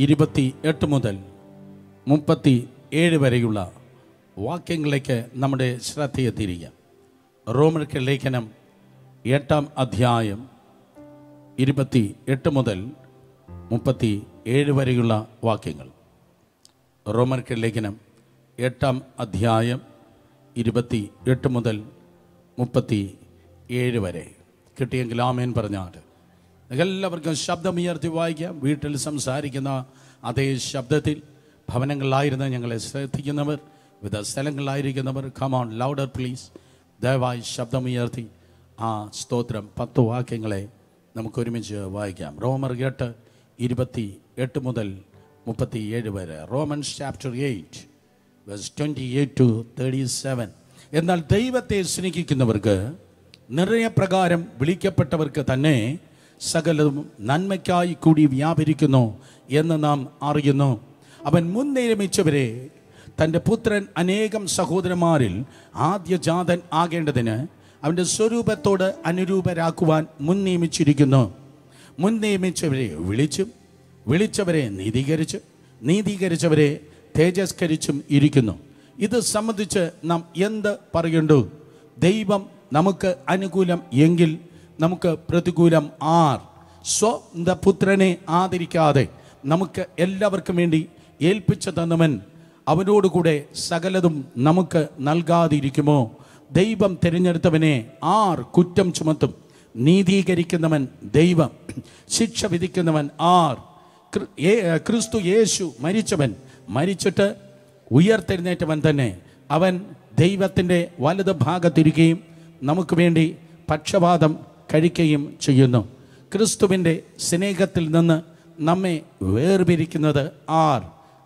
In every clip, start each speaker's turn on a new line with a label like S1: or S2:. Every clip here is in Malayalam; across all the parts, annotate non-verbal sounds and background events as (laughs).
S1: ഇരുപത്തി എട്ട് മുതൽ മുപ്പത്തി ഏഴ് വരെയുള്ള വാക്യങ്ങളിലേക്ക് നമ്മുടെ ശ്രദ്ധയെ തിരിയാം റോമർക്ക് ലേഖനം എട്ടാം അധ്യായം ഇരുപത്തി എട്ട് മുതൽ മുപ്പത്തി ഏഴ് വരെയുള്ള വാക്യങ്ങൾ. റോമർക്ക് ലേഖനം എട്ടാം അധ്യായം ഇരുപത്തി എട്ട് മുതൽ മുപ്പത്തി ഏഴ് വരെ. കിട്ടിയെങ്കിൽ ആമേൻ പറഞ്ഞാൽ എല്ലാവർക്കും ശബ്ദമുയർത്തി വായിക്കാം. വീട്ടിൽ സംസാരിക്കുന്ന അതേ ശബ്ദത്തിൽ ഭവനങ്ങളിലായിരുന്ന ഞങ്ങളെ ശ്രദ്ധിക്കുന്നവർ വിവിധ സ്ഥലങ്ങളിലായിരിക്കുന്നവർ കമോൺ ലൗഡർ പ്ലീസ് ദയവായി ശബ്ദമുയർത്തി ആ സ്തോത്രം പത്ത് വാക്യങ്ങളെ നമുക്ക് ഒരുമിച്ച് വായിക്കാം. റോമർ എട്ട് ഇരുപത്തി എട്ട് മുതൽ മുപ്പത്തി ഏഴ് വരെ. Romans chapter eight twenty eight to thirty seven എന്നാൽ ദൈവത്തെ സ്നേഹിക്കുന്നവർക്ക് നിർണയപ്രകാരം വിളിക്കപ്പെട്ടവർക്ക് തന്നെ സകലതും നന്മയ്ക്കായി കൂടി വ്യാപരിക്കുന്നു എന്ന് നാം അറിയുന്നു. അവൻ മുൻ നിയമിച്ചവരെ തന്റെ പുത്രൻ അനേകം സഹോദരന്മാരിൽ ആദ്യജാതൻ ആകേണ്ടതിന് അവന്റെ സ്വരൂപത്തോട് അനുരൂപരാക്കുവാൻ മുൻ നിയമിച്ചിരിക്കുന്നു മുൻ നിയമിച്ചവരെ വിളിച്ചും വിളിച്ചവരെ നീതീകരിച്ച് നീതീകരിച്ചവരെ തേജസ്കരിച്ചും ഇരിക്കുന്നു. ഇത് സംബന്ധിച്ച് നാം എന്ത് പറയണ്ടു? ദൈവം നമുക്ക് അനുകൂലം എങ്കിൽ നമുക്ക് പ്രതികൂലം ആർ. സ്വന്ത പുത്രനെ ആദരിക്കാതെ നമുക്ക് എല്ലാവർക്കും വേണ്ടി ഏൽപ്പിച്ച തന്നവൻ അവനോടുകൂടെ സകലതും നമുക്ക് നൽകാതിരിക്കുമോ? ദൈവം തിരഞ്ഞെടുത്തവനെ ആർ കുറ്റം ചുമത്തും. നീതീകരിക്കുന്നവൻ ദൈവം. ശിക്ഷ വിധിക്കുന്നവൻ ആർ. ക്രിസ്തു യേശു മരിച്ചവൻ. മരിച്ചിട്ട് ഉയർത്തെഴുന്നേറ്റവൻ തന്നെ. അവൻ ദൈവത്തിന്റെ വലത് ഭാഗത്തിരിക്കുകയും നമുക്ക് വേണ്ടി പക്ഷപാതം കഴിക്കുകയും ചെയ്യുന്നു. ക്രിസ്തുവിന്റെ സ്നേഹത്തിൽ നിന്ന് നമ്മെ വേർപിരിക്കുന്നത് ആർ?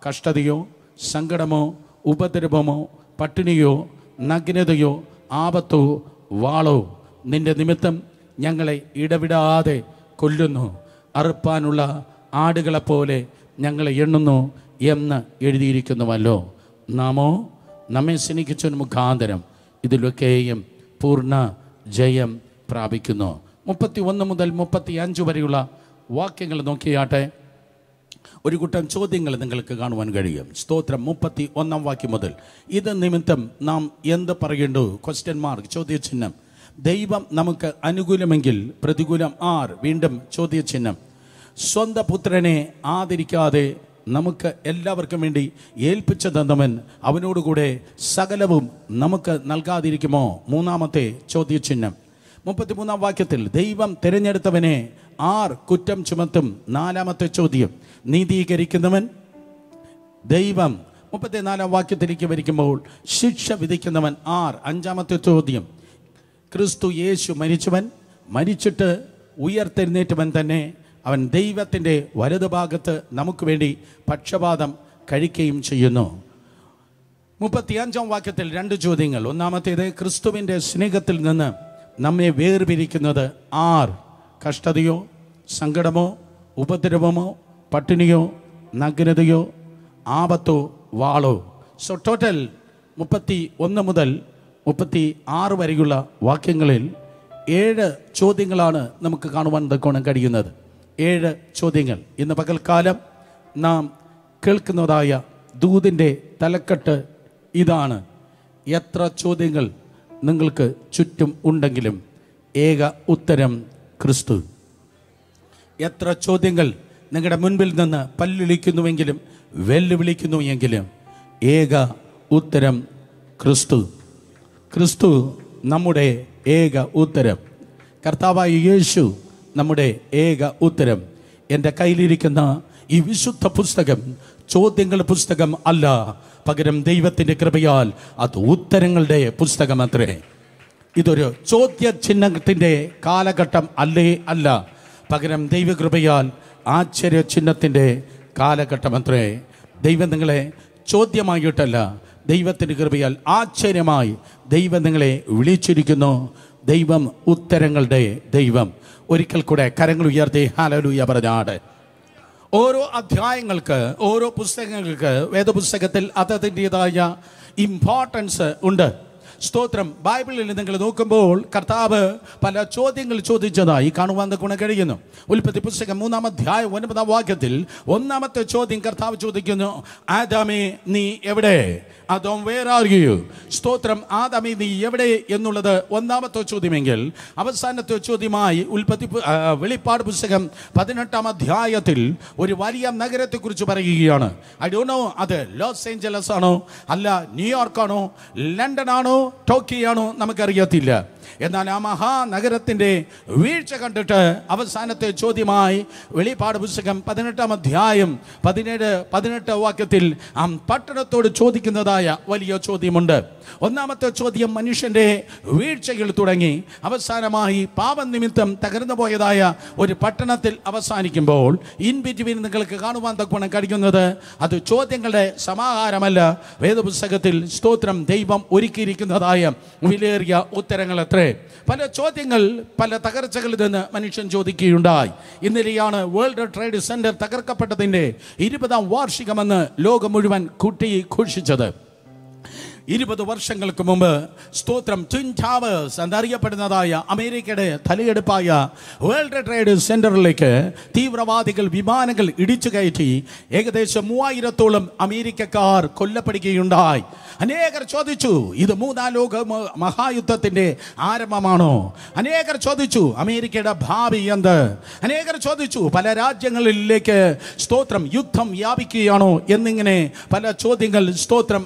S1: കഷ്ടതയോ സങ്കടമോ ഉപദ്രവമോ പട്ടിണിയോ നഗ്നതയോ ആപത്തോ വാളോ? നിന്റെ നിമിത്തം ഞങ്ങളെ ഇടവിടാതെ കൊല്ലുന്നു. അറുപ്പാനുള്ള ആടുകളെപ്പോലെ ഞങ്ങളെ എണ്ണുന്നു എന്ന് എഴുതിയിരിക്കുന്നുവല്ലോ. നാമോ നമ്മെ സ്നേഹിച്ച മുഖാന്തരം ഇതിലൊക്കെയും പൂർണ ജയം പ്രാപിക്കുന്നു. മുപ്പത്തി ഒന്ന് മുതൽ മുപ്പത്തി അഞ്ച് വരെയുള്ള വാക്യങ്ങൾ നോക്കിയാട്ടെ. ഒരു കൂട്ടം ചോദ്യങ്ങൾ നിങ്ങൾക്ക് കാണുവാൻ കഴിയും. സ്തോത്രം മുപ്പത്തി ഒന്നാം വാക്യം മുതൽ. ഇത് നിമിത്തം നാം എന്ത് പറയേണ്ടു ക്വസ്റ്റ്യൻ മാർക്ക് ചോദ്യചിഹ്നം. ദൈവം നമുക്ക് അനുകൂലമെങ്കിൽ പ്രതികൂലം ആർ? വീണ്ടും ചോദ്യചിഹ്നം. സ്വന്തം പുത്രനെ ആദരിക്കാതെ നമുക്ക് എല്ലാവർക്കും വേണ്ടി ഏൽപ്പിച്ച തന്നവൻ അവനോടുകൂടെ സകലവും നമുക്ക് നൽകാതിരിക്കുമോ? മൂന്നാമത്തെ ചോദ്യചിഹ്നം. മുപ്പത്തിമൂന്നാം വാക്യത്തിൽ ദൈവം തിരഞ്ഞെടുത്തവനെ ആർ കുറ്റം ചുമത്തും? നാലാമത്തെ ചോദ്യം നീതീകരിക്കുന്നവൻ? ദൈവം മുപ്പത്തിനാലാം വാക്യത്തിലേക്ക് വരിക്കുമ്പോൾ ശിക്ഷ വിധിക്കുന്നവൻ ആർ? അഞ്ചാമത്തെ ചോദ്യം ക്രിസ്തു യേശു മരിച്ചവൻ? മരിച്ചിട്ട് ഉയർത്തെഴുന്നേറ്റവൻ തന്നെ അവൻ ദൈവത്തിന്റെ വലതുഭാഗത്ത് നമുക്ക് വേണ്ടി പക്ഷപാതം കഴിക്കുകയും ചെയ്യുന്നു. മുപ്പത്തിയഞ്ചാം വാക്യത്തിൽ രണ്ട് ചോദ്യങ്ങൾ ഒന്നാമത്തേത് ക്രിസ്തുവിന്റെ സ്നേഹത്തിൽ നിന്ന് നമ്മെ വേർപിരിക്കുന്നത് ആർ? കഷ്ടതയോ സങ്കടമോ ഉപദ്രവമോ പട്ടിണിയോ നഗ്നതയോ ആപത്തോ വാളോ? സോ ടോട്ടൽ മുപ്പത്തി ഒന്ന് മുതൽ മുപ്പത്തി ആറ് വരെയുള്ള വാക്യങ്ങളിൽ ഏഴ് ചോദ്യങ്ങളാണ് നമുക്ക് കാണുവാൻ തക്കോണം കഴിയുന്നത്. ഏഴ് ചോദ്യങ്ങൾ. ഇന്ന് പകൽക്കാലം നാം കേൾക്കുന്നതായ ദൂതിന്റെ തലക്കെട്ട് ഇതാണ്. എത്ര ചോദ്യങ്ങൾ നിങ്ങൾക്ക് ചുറ്റും ഉണ്ടെങ്കിലും ഏക ഉത്തരം ക്രിസ്തു. എത്ര ചോദ്യങ്ങൾ നിങ്ങളുടെ മുൻപിൽ നിന്ന് പല്ലുവിളിക്കുന്നുവെങ്കിലും വെല്ലുവിളിക്കുന്നു എങ്കിലും ഏക ഉത്തരം ക്രിസ്തു. ക്രിസ്തു നമ്മുടെ ഏക ഉത്തരം. കർത്താവായ യേശു നമ്മുടെ ഏക ഉത്തരം. എന്റെ കയ്യിലിരിക്കുന്ന ഈ വിശുദ്ധ പുസ്തകം ചോദ്യങ്ങളുടെ പുസ്തകം അല്ല പകരം ദൈവത്തിന്റെ കൃപയാൽ അത് ഉത്തരങ്ങളുടെ പുസ്തകം അത്രേ. ഇതൊരു ചോദ്യ ചിഹ്നത്തിന്റെ കാലഘട്ടം അല്ലേ അല്ല. പകരം ദൈവകൃപയാൽ ആശ്ചര്യ ചിഹ്നത്തിന്റെ കാലഘട്ടമത്രേ ദൈവം നിങ്ങളെ ചോദ്യമായിട്ടല്ല ദൈവത്തിന്റെ കൃപയാൽ ആശ്ചര്യമായി ദൈവം നിങ്ങളെ വിളിച്ചിരിക്കുന്നു. ദൈവം ഉത്തരങ്ങളുടെ ദൈവം. ഒരിക്കൽ കൂടെ കരങ്ങൾ ഉയർത്തി ഹാലലൂയ പറഞ്ഞാട്. ഓരോ അധ്യായങ്ങൾക്ക് ഓരോ പുസ്തകങ്ങൾക്ക് വേദപുസ്തകത്തിൽ അതതിന്റെതായ ഇമ്പോർട്ടൻസ് ഉണ്ട്. സ്തോത്രം. ബൈബിളിൽ നിങ്ങൾ നോക്കുമ്പോൾ കർത്താവ് പല ചോദ്യങ്ങൾ ചോദിച്ചതായി കാണുവാൻ ഗുണ കഴിയുന്നു. ഉൽപ്പത്തി പുസ്തകം മൂന്നാം അധ്യായം ഒൻപതാം വാക്യത്തിൽ ഒന്നാമത്തെ ചോദ്യം കർത്താവ് ചോദിക്കുന്നു ആദാമേ നീ എവിടെ? അതോം വേർ ആർ യു സ്തോത്രം ആദമി നീ എവിടെ എന്നുള്ളത് ഒന്നാമത്തെ ചോദ്യമെങ്കിൽ അവസാനത്തെ ചോദ്യമായി ഉൽപ്പത്തി വെളിപ്പാട് പുസ്തകം പതിനെട്ടാം അധ്യായത്തിൽ ഒരു വലിയ നഗരത്തെക്കുറിച്ച് പറയുകയാണ്. ഐ ഡോ നോ അത് ലോസ് ഏഞ്ചലസ് ആണോ? അല്ല ന്യൂയോർക്കാണോ? ലണ്ടൻ ആണോ ടോക്കിയോ ആണോ നമുക്കറിയത്തില്ല. എന്നാൽ ആ മഹാനഗരത്തിന്റെ വീഴ്ച കണ്ടിട്ട് അവസാനത്തെ ചോദ്യമായി വെളിപ്പാട് പുസ്തകം പതിനെട്ടാം അധ്യായം പതിനേഴ് പതിനെട്ട് വാക്യത്തിൽ ആ പട്ടണത്തോട് ചോദിക്കുന്നതായ വലിയ ചോദ്യമുണ്ട്. ഒന്നാമത്തെ ചോദ്യം മനുഷ്യന്റെ വീഴ്ചയിൽ തുടങ്ങി. അവസാനമായി പാപം നിമിത്തം തകർന്നു പോയതായ ഒരു പട്ടണത്തിൽ അവസാനിക്കുമ്പോൾ ഇൻ ബിറ്റ്വീൻ നിങ്ങൾക്ക് കാണുവാൻ തക്കവണ്ണം കഴിക്കുന്നത് അത് ചോദ്യങ്ങളുടെ സമാഹാരമല്ല. വേദപുസ്തകത്തിൽ സ്തോത്രം ദൈവം ഒരുക്കിയിരിക്കുന്നതായ വിലയേറിയ ഉത്തരങ്ങൾ അത്രേ. പല ചോദ്യങ്ങൾ പല തകർച്ചകളിൽ നിന്ന് മനുഷ്യൻ ചോദിക്കുകയുണ്ടായി. ഇന്നലെയാണ് വേൾഡ് ട്രേഡ് സെന്റർ തകർക്കപ്പെട്ടതിന്റെ ഇരുപതാം വാർഷികമെന്ന് ലോകം മുഴുവൻ കുട്ടി ഘോഷിച്ചത്. ഇരുപത് വർഷങ്ങൾക്ക് മുമ്പ് സ്തോത്രം ട്വിൻ ടവേഴ്സ് എന്നറിയപ്പെടുന്നതായ അമേരിക്കയുടെ തലയെടുപ്പായ വേൾഡ് ട്രേഡ് സെന്ററിലേക്ക് തീവ്രവാദികൾ വിമാനങ്ങൾ ഇടിച്ചു കയറ്റി ഏകദേശം മൂവായിരത്തോളം അമേരിക്കക്കാർ കൊല്ലപ്പെടുകയുണ്ടായി. അനേകർ ചോദിച്ചു ഇത് മൂന്നാം ലോക മഹായുദ്ധത്തിന്റെ ആരംഭമാണോ? അനേകർ ചോദിച്ചു അമേരിക്കയുടെ ഭാവി എന്ത്? അനേകർ ചോദിച്ചു പല രാജ്യങ്ങളിലേക്ക് സ്തോത്രം യുദ്ധം വ്യാപിക്കുകയാണോ? എന്നിങ്ങനെ പല ചോദ്യങ്ങൾ സ്തോത്രം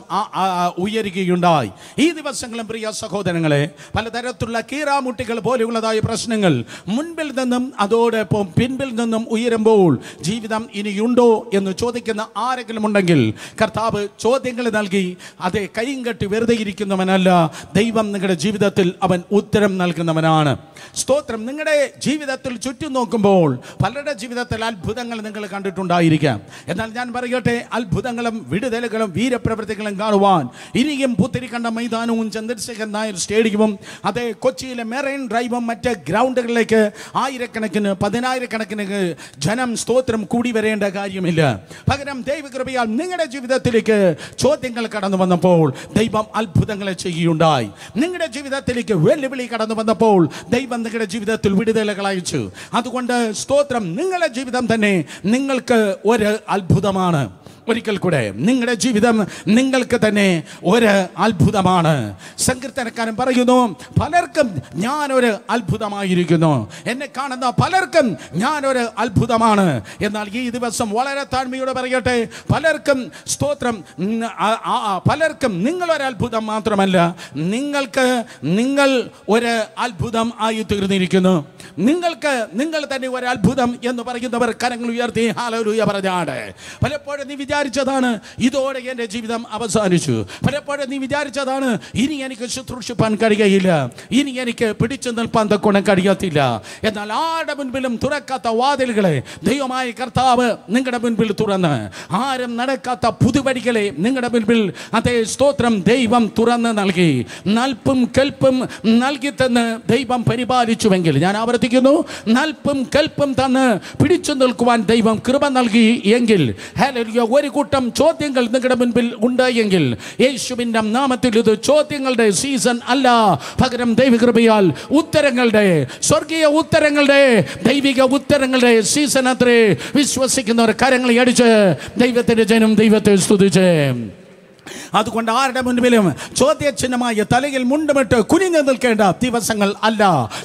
S1: ഉയരുകയുണ്ടായി. ഈ ദിവസങ്ങളും പ്രിയ സഹോദരങ്ങളെ പലതരത്തിലുള്ള കീറാമുട്ടികൾ പോലെയുള്ളതായ പ്രശ്നങ്ങൾ മുൻപിൽ നിന്നും അതോടൊപ്പം പിൻപിൽ നിന്നും ഉയരുമ്പോൾ ജീവിതം ഇനിയുണ്ടോ എന്ന് ചോദിക്കുന്ന ആരെങ്കിലും ഉണ്ടെങ്കിൽ കർത്താവ് ചോദ്യങ്ങൾ നൽകി അതെ കൈയും കെട്ടി വെറുതെ ഇരിക്കുന്നവനല്ല. ദൈവം നിങ്ങളുടെ ജീവിതത്തിൽ അവൻ ഉത്തരം നൽകുന്നവനാണ്. സ്തോത്രം. നിങ്ങളുടെ ജീവിതത്തിൽ ചുറ്റും നോക്കുമ്പോൾ പലരുടെ ജീവിതത്തിൽ അത്ഭുതങ്ങൾ നിങ്ങൾ കണ്ടിട്ടുണ്ടായിരിക്കാം. എന്നാൽ ഞാൻ പറയട്ടെ അത്ഭുതങ്ങളും വിടുതലുകളും വീരപ്രവൃത്തികളും കാണുവാൻ ഇനിയും പുത്തിരിക്കണ്ട മൈതാനവും ചന്ദ്രശേഖരൻ നായർ സ്റ്റേഡിയവും അതേ കൊച്ചിയിലെ മെറൈൻ ഡ്രൈവും മറ്റ് ഗ്രൗണ്ടുകളിലേക്ക് ആയിരക്കണക്കിന് പതിനായിരക്കണക്കിന് ജനം സ്തോത്രം കൂടി വരേണ്ട കാര്യമില്ല. പകരം ദൈവകൃപയാൽ നിങ്ങളുടെ ജീവിതത്തിലേക്ക് ചോദ്യങ്ങൾ കടന്നു വന്നപ്പോൾ ദൈവം അത്ഭുതങ്ങളെ ചെയ്യുകയുണ്ടായി. നിങ്ങളുടെ ജീവിതത്തിലേക്ക് വെല്ലുവിളി കടന്നു വന്നപ്പോൾ ദൈവം നിങ്ങളുടെ ജീവിതത്തിൽ വിടുതലുകൾ അയച്ചു. അതുകൊണ്ട് സ്തോത്രം നിങ്ങളുടെ ജീവിതം തന്നെ നിങ്ങൾക്ക് ഒരു അത്ഭുതമാണ്. ഒരിക്കൽ കൂടെ നിങ്ങളുടെ ജീവിതം നിങ്ങൾക്ക് തന്നെ ഒരു അത്ഭുതമാണ്. സങ്കീർത്തനക്കാരൻ പറയുന്നു പലർക്കും ഞാൻ ഒരു അത്ഭുതമായിരിക്കുന്നു. എന്നെ കാണുന്ന പലർക്കും ഞാൻ ഒരു അത്ഭുതമാണ്. എന്നാൽ ഈ ദിവസം വളരെ താഴ്മയോടെ പറയട്ടെ പലർക്കും സ്തോത്രം പലർക്കും നിങ്ങളൊരു അത്ഭുതം മാത്രമല്ല നിങ്ങൾക്ക് നിങ്ങൾ ഒരു അത്ഭുതം ആയി തീർന്നിരിക്കുന്നു. നിങ്ങൾക്ക് നിങ്ങൾ തന്നെ ഒരു അത്ഭുതം എന്ന് പറയുന്നവർ കരങ്ങൾ ഉയർത്തി ഹാലലൂയ പറഞ്ഞാണ്. പലപ്പോഴും നീ വിചാരിച്ചതാണ് ഇതോടെ എന്റെ ജീവിതം അവസാനിച്ചു. പലപ്പോഴും നീ വിചാരിച്ചതാണ് ഇനി എനിക്ക് ശുശ്രൂഷിപ്പാൻ കഴിയുകയില്ല ഇനി എനിക്ക് പിടിച്ചു നിൽപ്പാൻ തക്കോണം കഴിയത്തില്ല. എന്നാൽ ആരുടെ മുൻപിലും തുറക്കാത്ത വാതിലുകളെ ദൈവമായ കർത്താവ് നിങ്ങളുടെ മുൻപിൽ തുറന്ന് ആരും നടക്കാത്ത പുതുവഴികളെ നിങ്ങളുടെ മുൻപിൽ അതേ സ്തോത്രം ദൈവം തുറന്ന് നൽകി. നൽപ്പും കെൽപ്പും നൽകി തന്ന് ദൈവം പരിപാലിച്ചുവെങ്കിൽ ഞാൻ ആവർത്തിക്കുന്നു നൽപ്പും കെൽപ്പും തന്ന് പിടിച്ചു നിൽക്കുവാൻ ദൈവം കൃപ നൽകി എങ്കിൽ ഹല്ലേലൂയ, ഒരു കൂട്ടം ചോദ്യങ്ങൾ നിങ്ങളുടെ മുൻപിൽ ഉണ്ട് എങ്കിൽ യേശുവിന്റെ നാമത്തിൽ ഇത് ചോദ്യങ്ങളുടെ സീസൺ അല്ല. പകരം ദൈവകൃപയാൽ ഉത്തരങ്ങളുടെ സ്വർഗീയ ഉത്തരങ്ങളുടെ ദൈവിക ഉത്തരങ്ങളുടെ സീസൺ അത്രേ. വിശ്വസിക്കുന്നവർ കരങ്ങളെ അടിച്ച് ദൈവത്തിന്റെ ജനം ദൈവത്തെ സ്തുതിച്ച്. അതുകൊണ്ട് ആരുടെ മുൻപിലും ചോദ്യചിഹ്നമായ തലയിൽ മുണ്ടുമിട്ട് കുനിഞ്ഞു നിൽക്കേണ്ട ദിവസങ്ങൾ അല്ല.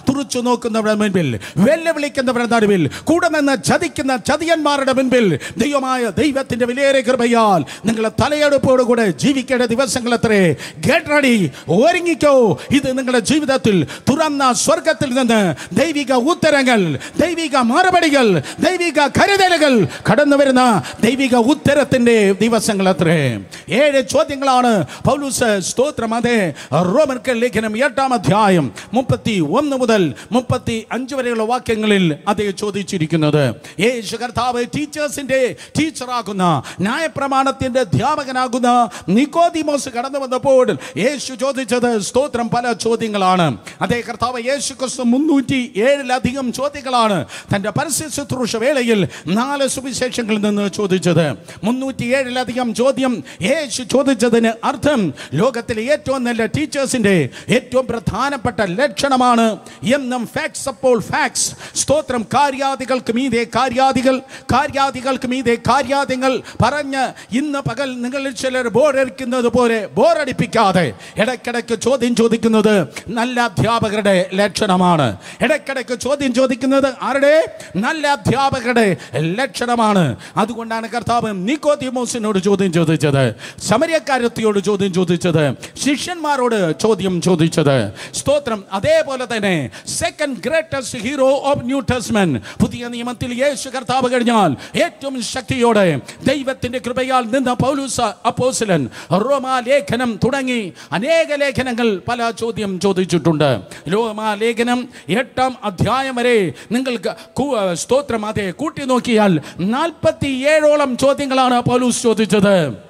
S1: തുറച്ചു നോക്കുന്നവരുടെ മുൻപിൽ വെല്ലുവിളിക്കുന്നവരുടെ നടുവിൽ കൂടെ നിന്ന് ചതിക്കുന്ന ചതിയന്മാരുടെ മുൻപിൽ ദൈവമായ ദൈവത്തിന്റെ വിലയേറെ കൃപയാൽ നിങ്ങളെ തലയെടുപ്പോടുകൂടെ ജീവിക്കേണ്ട ദിവസങ്ങൾ അത്രേ. ഗെറ്റ് റെഡി ഒരുങ്ങിക്കോ. ഇത് നിങ്ങളുടെ ജീവിതത്തിൽ തുറന്ന സ്വർഗത്തിൽ നിന്ന് ദൈവിക ഉത്തരങ്ങൾ ദൈവിക മറുപടികൾ ദൈവിക കരുതലുകൾ കടന്നു വരുന്ന ദൈവിക ഉത്തരത്തിന്റെ ദിവസങ്ങൾ അത്രേ. ഏഴ് ചോദ്യങ്ങളാണ്. പൗലൂസ് സ്തോത്രം. അതെ റോമർക്ക് ലേഖനം എട്ടാം അധ്യായം മുപ്പത്തി ഒന്ന് മുതൽ മുപ്പത്തി അഞ്ച് വരെയുള്ള വാക്യങ്ങളിൽ അദ്ദേഹം ചോദിച്ചിരിക്കുന്നത്. യേശു കർത്താവ് ടീച്ചേഴ്സിന്റെ ടീച്ചറാകുന്ന ന്യായപ്രമാണത്തിന്റെ അധ്യാപകനാകുന്ന നിക്കോദിമോസ് കടന്നു വന്നപ്പോൾ യേശു ചോദിച്ചത് സ്തോത്രം പല ചോദ്യങ്ങളാണ്. അതേ കർത്താവ് യേശു ക്രിസ്തു മുന്നൂറ്റി ഏഴിലധികം ചോദ്യങ്ങളാണ് തന്റെ പരസ്യ ശുശ്രൂഷ വേളയിൽ നാല് സുവിശേഷങ്ങളിൽ നിന്ന് ചോദിച്ചത്. മുന്നൂറ്റി ഏഴിലധികം ചോദ്യം യേശു ചോദിച്ചതിന് അർത്ഥം ലോകത്തിലെ ഏറ്റവും നല്ല ടീച്ചേഴ്സിന്റെ ഏറ്റവും പ്രധാനപ്പെട്ട ലക്ഷണമാണ് എന്നും ഫാക്സ് അപ്പോൾ ഫാക്സ്. സ്തോത്രം. കാര്യാദികൾക്ക് മീതെ കാര്യാദികൾ കാര്യാദികൾക്ക് മീതെ കാര്യാദികൾ പറഞ്ഞ് ഇന്ന് പകൽ നിങ്ങളിൽ ചിലർ ബോറടിക്കുന്നത് പോലെ ബോറടിപ്പിക്കാതെ ഇടയ്ക്കിടയ്ക്ക് ചോദ്യം ചോദിക്കുന്നത് നല്ല അധ്യാപകരുടെ ലക്ഷണമാണ്. ഇടയ്ക്കിടയ്ക്ക് ചോദ്യം ചോദിക്കുന്നത് ആരുടെ? നല്ല അധ്യാപകരുടെ ലക്ഷണമാണ്. അതുകൊണ്ടാണ് കർത്താവ് നിക്കോതിമോസിനോട് ചോദ്യം ചോദിച്ചത്. സമരക്കാരത്തിയോട് ചോദ്യം ചോദിച്ചത്. ശിഷ്യന്മാരോട് ചോദ്യം ചോദിച്ചത്. സ്തോത്രം. അതേപോലെ തന്നെ second greatest hero of New Testament പുതിയ നിയമത്തിൽ യേശു കർത്താവ് കഴിഞ്ഞാൽ ഏറ്റവും ശക്തിയോടെ ദൈവത്തിന്റെ കൃപയാൽ നിന്ന പൗലൂസ റോമാ ലേഖനം തുടങ്ങി. അനേക ലേഖനങ്ങൾ പല ചോദ്യം ചോദിച്ചിട്ടുണ്ട്. റോമാലേഖനം എട്ടാം അധ്യായം വരെ നിങ്ങൾക്ക് സ്തോത്രം. അതെ കൂട്ടി നോക്കിയാൽ നാൽപ്പത്തി ഏഴോളം ചോദ്യങ്ങളാണ് പൗലൂസ് ചോദിച്ചത്.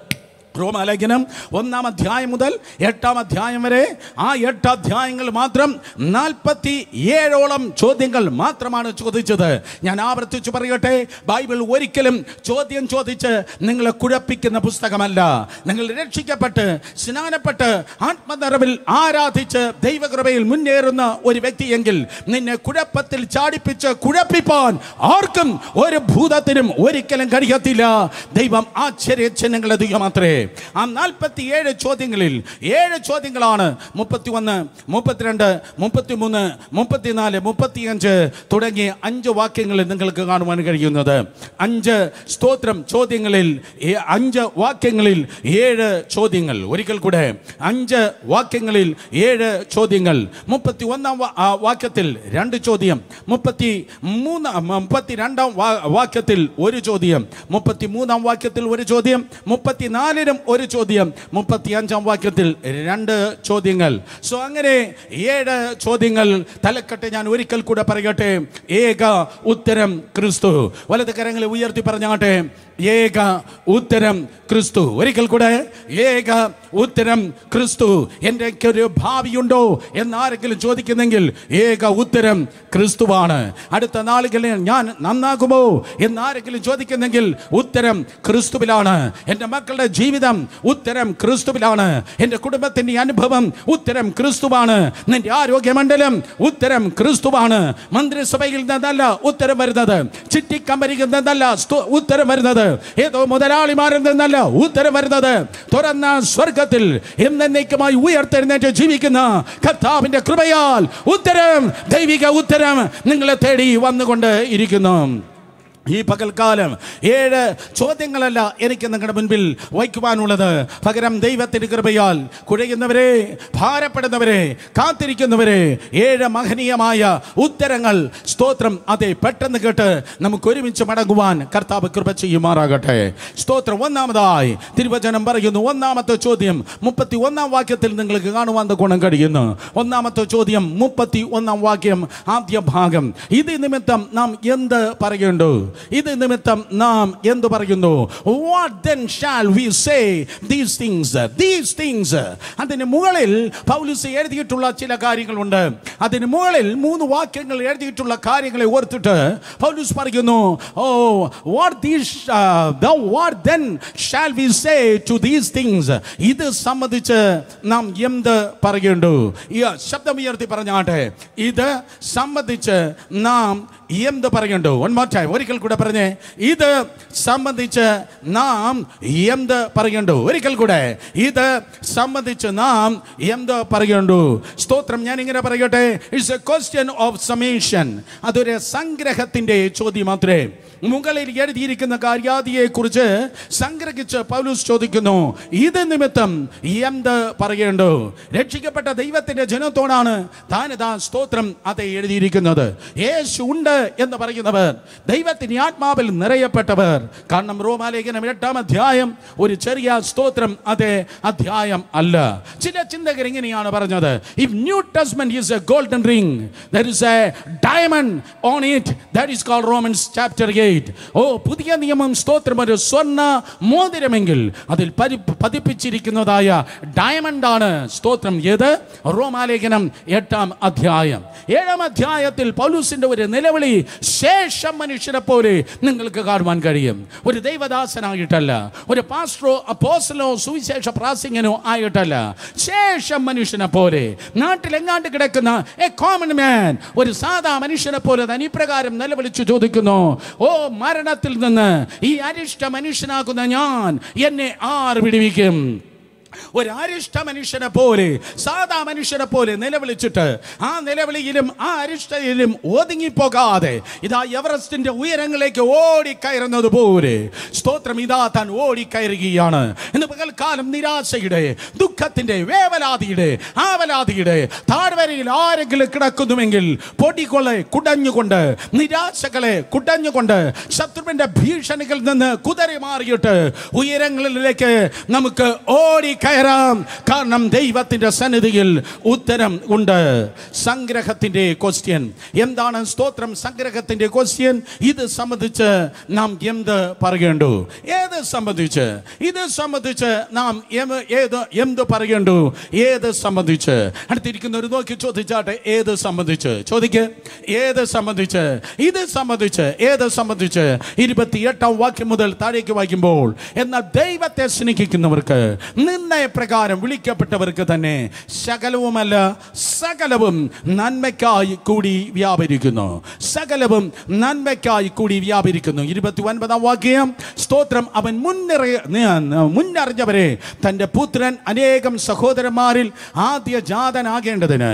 S1: റോമാലേഖനം ഒന്നാം അധ്യായം മുതൽ എട്ടാം അധ്യായം വരെ. ആ എട്ട് അധ്യായങ്ങൾ മാത്രം നാൽപ്പത്തി ഏഴോളം ചോദ്യങ്ങൾ മാത്രമാണ് ചോദിച്ചത്. ഞാൻ ആവർത്തിച്ചു പറയട്ടെ. ബൈബിൾ ഒരിക്കലും ചോദ്യം ചോദിച്ച് നിങ്ങളെ കുഴപ്പിക്കുന്ന പുസ്തകമല്ല. നിങ്ങൾ രക്ഷിക്കപ്പെട്ട് സ്നാനപ്പെട്ട് ആത്മനിറവിൽ ആരാധിച്ച് ദൈവകൃപയിൽ മുന്നേറുന്ന ഒരു വ്യക്തിയെങ്കിൽ നിന്നെ കുഴപ്പത്തിൽ ചാടിപ്പിച്ച് കുഴപ്പിപ്പാൻ ആർക്കും ഒരു ഭൂതത്തിനും ഒരിക്കലും കഴിയത്തില്ല. ദൈവം ആശ്ചര്യചിഹ്നങ്ങൾ അധികം മാത്രമേ ആ നാൽപ്പത്തി ഏഴ് ചോദ്യങ്ങളിൽ ഏഴ് ചോദ്യങ്ങളാണ്. മുപ്പത്തി ഒന്ന് മുപ്പത്തിരണ്ട് മുപ്പത്തിമൂന്ന് മുപ്പത്തിനാല് മുപ്പത്തിയഞ്ച് തുടങ്ങിയ അഞ്ച് വാക്യങ്ങളിൽ നിങ്ങൾക്ക് കാണുവാൻ കഴിയുന്നത്. അഞ്ച് സ്തോത്രം ചോദ്യങ്ങളിൽ അഞ്ച് വാക്യങ്ങളിൽ ഏഴ് ചോദ്യങ്ങൾ. ഒരിക്കൽ കൂടെ. അഞ്ച് വാക്യങ്ങളിൽ ഏഴ് ചോദ്യങ്ങൾ. മുപ്പത്തി ഒന്നാം വാക്യത്തിൽ രണ്ട് ചോദ്യം. മുപ്പത്തി മൂന്ന് മുപ്പത്തി രണ്ടാം വാക്യത്തിൽ ഒരു ചോദ്യം. മുപ്പത്തി മൂന്നാം വാക്യത്തിൽ ഒരു ചോദ്യം. മുപ്പത്തിനാലിനും ഒരു ചോദ്യം. മുപ്പത്തി അഞ്ചാം വാക്യത്തിൽ രണ്ട് ചോദ്യങ്ങൾ. സോ അങ്ങനെ ഏഴ് ചോദ്യങ്ങൾ തലക്കെട്ട് ഞാൻ ഒരിക്കൽ കൂടെ പറയട്ടെ. ഏക ഉത്തരം ക്രിസ്തു. വലത് കരങ്ങളെ ഉയർത്തി പറഞ്ഞാട്ടെ. ഏക ഉത്തരം ക്രിസ്തു. ഒരിക്കൽ കൂടെ ഏക ഉത്തരം ക്രിസ്തു. എന്റെ ഒരു ഭാവിയുണ്ടോ എന്നാരെങ്കിലും ചോദിക്കുന്നെങ്കിൽ ഏക ഉത്തരം ക്രിസ്തുവാണ്. അടുത്ത നാളുകളിൽ ഞാൻ നന്നാകുമോ എന്നാരെങ്കിലും ചോദിക്കുന്നെങ്കിൽ ഉത്തരം ക്രിസ്തുവിലാണ്. എന്റെ മക്കളുടെ ജീവിതം ഉത്തരം ക്രിസ്തുവിലാണ്. എന്റെ കുടുംബത്തിന്റെ അനുഭവം ഉത്തരം ക്രിസ്തുവാണ്. നിന്റെ ആരോഗ്യമണ്ഡലം ഉത്തരം ക്രിസ്തുവാണ്. മന്ത്രിസഭയിൽ നിന്നല്ല ഉത്തരം വരുന്നത്. ചിറ്റിക്കമ്പരിയിൽ നിന്നല്ല ഉത്തരം വരുന്നത്. ഏതോ മുതലാളിമാരിൽ നിന്നല്ല ഉത്തരം വരുന്നത്. തുറന്ന സ്വർഗത്തിൽ എന്നേക്കുമായി ഉയർത്തെഴുന്നേറ്റ് ജീവിക്കുന്ന കർത്താവിന്റെ കൃപയാൽ ഉത്തരം ദൈവിക ഉത്തരം നിങ്ങളെ തേടി വന്നുകൊണ്ട് ഇരിക്കുന്നു. ഈ പകൽക്കാലം ഏഴ് ചോദ്യങ്ങളല്ല എനിക്ക് നിങ്ങളുടെ മുൻപിൽ വയ്ക്കുവാനുള്ളത്. പകരം ദൈവത്തിന്റെ കൃപയാൽ കുഴയുന്നവരെ ഭാരപ്പെടുന്നവരെ കാത്തിരിക്കുന്നവരെ ഏഴ് മഹനീയമായ ഉത്തരങ്ങൾ സ്തോത്രം അതെ പെട്ടെന്ന് കേട്ട് നമുക്ക് ഒരുമിച്ച് മടങ്ങുവാൻ കർത്താവ് കൃപ ചെയ്യുമാറാകട്ടെ. സ്തോത്രം ഒന്നാമതായി തിരുവചനം പറയുന്നു ഒന്നാമത്തെ ചോദ്യം മുപ്പത്തി ഒന്നാം വാക്യത്തിൽ നിങ്ങൾക്ക് കാണുവാൻ ഗുണം കഴിയുന്നു. ഒന്നാമത്തെ ചോദ്യം മുപ്പത്തി ഒന്നാം വാക്യം ആദ്യ ഭാഗം. ഇത് നിമിത്തം നാം എന്ത് പറയേണ്ടു? ഇത് നിമിത്തം നാം എന്ത് പറയുന്നു? What then we say these things these things അതിന് മുകളിൽ പൗലിസ് എഴുതിയിട്ടുള്ള ചില കാര്യങ്ങളുണ്ട്. അതിന് മുകളിൽ മൂന്ന് വാക്യങ്ങൾ എഴുതിയിട്ടുള്ള കാര്യങ്ങളെ ഓർത്തിട്ട് പൗലിസ് പറയുന്നു ഓ what these what then we say to these things ഇത് സംബന്ധിച്ച് നാം എന്ത് പറയേണ്ടു? ഈ ശബ്ദം ഉയർത്തി പറഞ്ഞാട്ടെ ഇത് സംബന്ധിച്ച് നാം എന്ത് പറയണ്ടു വൺ മോർ ടൈം ഒരിക്കൽ കൂടെ പറഞ്ഞേ. ഇത് സംബന്ധിച്ച് നാം എന്ത് പറയണ്ടു ഒരിക്കൽ കൂടെ. ഇത് സംബന്ധിച്ച് നാം എന്ത് പറയണ്ടു സ്തോത്രം. ഞാൻ ഇങ്ങനെ പറയട്ടെ. It's a question of summation അതൊരു സംഗ്രഹത്തിന്റെ ചോദ്യം മാത്രമേ. മുകളിൽ എഴുതിയിരിക്കുന്ന കാര്യാദിയെ കുറിച്ച് സംഗ്രഹിച്ച് പൗലൂസ് ചോദിക്കുന്നു. ഇത് നിമിത്തം എന്ത് പറയേണ്ടു രക്ഷിക്കപ്പെട്ട ദൈവത്തിന്റെ ജനത്തോടാണ് താനിതാ സ്തോത്രം അത് എഴുതിയിരിക്കുന്നത്. യേശു ഉണ്ട് എന്ന് പറയുന്നവർ. ദൈവത്തിന് ആത്മാവിൽ നിറയപ്പെട്ടവർ. കാരണം റോമാലേഖനം എട്ടാം അധ്യായം ഒരു ചെറിയ സ്തോത്രം അതെ അധ്യായം അല്ല. ചില ചിന്തകർ ഇങ്ങനെയാണ് പറഞ്ഞത്. If New Testament is a golden ring there is a diamond on it that is called Romans chapter eight oh പുതിയ നിയമം സ്തോത്രം ഒരു സ്വർണ മോതിരമെങ്കിൽ അതിൽ പരി പതിപ്പിച്ചിരിക്കുന്നതായ ഡയമണ്ട് ആണ് സ്തോത്രം. ഏത്? റോമാലേഖനം എട്ടാം അധ്യായം. ഏഴാം അധ്യായത്തിൽ പൗലൂസിന്റെ ഒരു നിലവിളി നിലവിളി ശേഷം മനുഷ്യരെ പോലെ നിങ്ങൾക്ക് കാണുവാൻ കഴിയും. ഒരു ദൈവദാസനായിട്ടല്ല ഒരു പാസ്റ്ററോ അപ്പോസലോ സുവിശേഷ പ്രാസിംഗനോ ആയിട്ടല്ല. ശേഷം മനുഷ്യനെ പോലെ നാട്ടിലെങ്ങാണ്ട് കിടക്കുന്ന എ കോമൺ മാൻ ഒരു സാധാ മനുഷ്യനെ പോലെ തന്നെ ഇപ്രകാരം നിലവിളിച്ചു ചോദിക്കുന്നു ഓ മരണത്തിൽ നിന്ന് ഈ അരിഷ്ട മനുഷ്യനാകുന്ന ഞാൻ എന്നെ ആർ വിടുവിക്കും? ഒരു അരിഷ്ട മനുഷ്യനെ പോലെ സാധാ മനുഷ്യനെ പോലെ നിലവിളിച്ചിട്ട് ആ നിലവിളിയിലും ആ അരിഷ്ടയിലും ഒതുങ്ങിപ്പോകാതെ ഇതാ എവറസ്റ്റിന്റെ ഉയരങ്ങളിലേക്ക് ഓടിക്കയറുന്നത് പോലെ സ്തോത്രം ഇതാ താൻ ഓടിക്കയറുകയാണ്. എന്ന് പകൽക്കാലം നിരാശയുടെ ദുഃഖത്തിന്റെ വേവലാതിയുടെ ആവലാതിയുടെ താഴ്വരയിൽ ആരെങ്കിലും കിടക്കുന്നുവെങ്കിൽ പൊടികൊളെ കുടഞ്ഞുകൊണ്ട് നിരാശകളെ കുടഞ്ഞുകൊണ്ട് ശത്രുവിന്റെ ഭീഷണികളിൽ നിന്ന് കുതിരി മാറിയിട്ട് ഉയരങ്ങളിലേക്ക് നമുക്ക് ഓടിക്കയറാം കാരണം ദൈവത്തിന്റെ സന്നിധിയിൽ ഉത്തരം ഉണ്ട്. സംഗ്രഹത്തിന്റെ ക്വസ്റ്റ്യൻ എന്താണ് സ്തോത്രം? സംഗ്രഹത്തിന്റെ ക്വസ്റ്റ്യൻ ഇത് സംബന്ധിച്ച് നാം എന്ത് പറയേണ്ടു? ഏത് സംബന്ധിച്ച്? ഇത് സംബന്ധിച്ച് നാം ഏത് എന്ത് പറയേണ്ടു? ഏത് സംബന്ധിച്ച്? അടുത്തിരിക്കുന്നവർ നോക്കി ചോദിച്ചാട്ടെ ഏത് സംബന്ധിച്ച്? ചോദിക്ക്. ഏത് സംബന്ധിച്ച്? ഇത് സംബന്ധിച്ച്. ഏത് സംബന്ധിച്ച്? ഇരുപത്തിയെട്ടാം വാക്യം മുതൽ താഴേക്ക് വായിക്കുമ്പോൾ എന്നാൽ ദൈവത്തെ സ്നേഹിക്കുന്നവർക്ക് നിർണയപ്രകാരം വിളിക്കപ്പെട്ടവർക്ക് തന്നെ ശകലവുമല്ല സകലവും നന്മയ്ക്കായി കൂടി വ്യാപരിക്കുന്നു. സകലവും നന്മയ്ക്കായി കൂടി വ്യാപരിക്കുന്നു. ഇരുപത്തി ഒൻപതാം വാക്യം സ്തോത്രം അവൻ മുന്നറിയ മുന്നറിഞ്ഞവരെ തന്റെ പുത്രൻ അനേകം സഹോദരന്മാരിൽ ആദ്യ ജാതനാകേണ്ടതിന്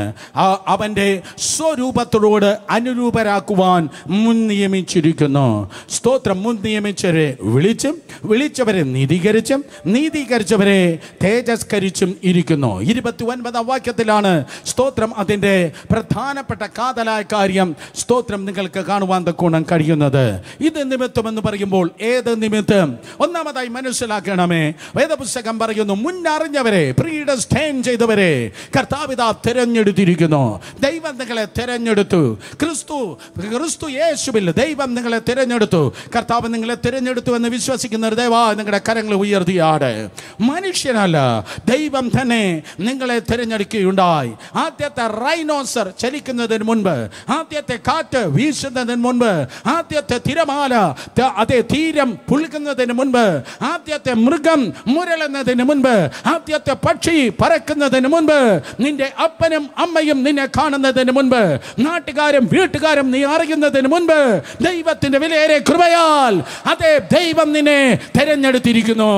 S1: അവന്റെ സ്വരൂപത്തോട് അനുരൂപരാക്കുവാൻ മുൻ നിയമിച്ചിരിക്കുന്നു സ്തോത്രം മുൻ നിയമിച്ചവരെ വിളിച്ചും വിളിച്ചവരെ നീതീകരിച്ചും നീതീകരിച്ചവരെ തേജസ്കരിച്ചും ഇരിക്കുന്നു. ഇരുപത്തി ഒൻപതാം വാക്യത്തിലാണ് സ്തോത്രം അതിന്റെ പ്രധാനപ്പെട്ട കാതലായ കാര്യം. സ്തോത്രം നിങ്ങൾക്ക് കാണുവാൻ തക്കോണം കഴിയുന്നത്. ഇത് നിമിത്തം എന്ന് പറയുമ്പോൾ ഏത് നിമിത്തം? ഒന്നാമതായി മനസ്സിലാക്കണമേ വേദപുസ്തകം പറയുന്നു മുന്നറിഞ്ഞവരെ പ്രീഡസ്റ്റൈൻ ചെയ്തവരെ കർത്താവിത തിരഞ്ഞെടുത്തിരിക്കുന്നു. ദൈവം നിങ്ങളെ തിരഞ്ഞെടുത്തു. ക്രിസ്തു ക്രിസ്തു യേശുവിൽ ദൈവം നിങ്ങളെ തിരഞ്ഞെടുത്തു. കർത്താവ് നിങ്ങളെ തിരഞ്ഞെടുത്തു എന്ന് വിശ്വസിക്കുന്ന ഒരു ദൈവ നിങ്ങളുടെ കരങ്ങൾ ഉയർത്തിയാട് മനുഷ്യനല്ല ദൈവം തന്നെ നിങ്ങളെ തിരഞ്ഞെടുക്കുകയുണ്ടായി. ആദ്യത്തെ റൈനോസർ ചലിക്കുന്നതിന് മുൻപ് ആദ്യത്തെ കാറ്റ് വീശുന്നതിന് മുൻപ് ആദ്യത്തെ തിരമാല അതേ തീരം പുൽകുന്നതിന് മുൻപ് ആദ്യത്തെ മൃഗം മുരളുന്നതിന് മുൻപ് ആദ്യത്തെ പക്ഷി പറക്കുന്നതിന് മുൻപ് നിന്റെ അപ്പനും അമ്മയും നിന്നെ കാണുന്നതിന് മുൻപ് നാട്ടുകാരും വീട്ടുകാരും നീ അറിയുന്നതിന് മുൻപ് ദൈവത്തിന്റെ വിലയേറെ കൃപയാൽ അതേ ദൈവം നിന്നെ തിരഞ്ഞെടുത്തിരിക്കുന്നു.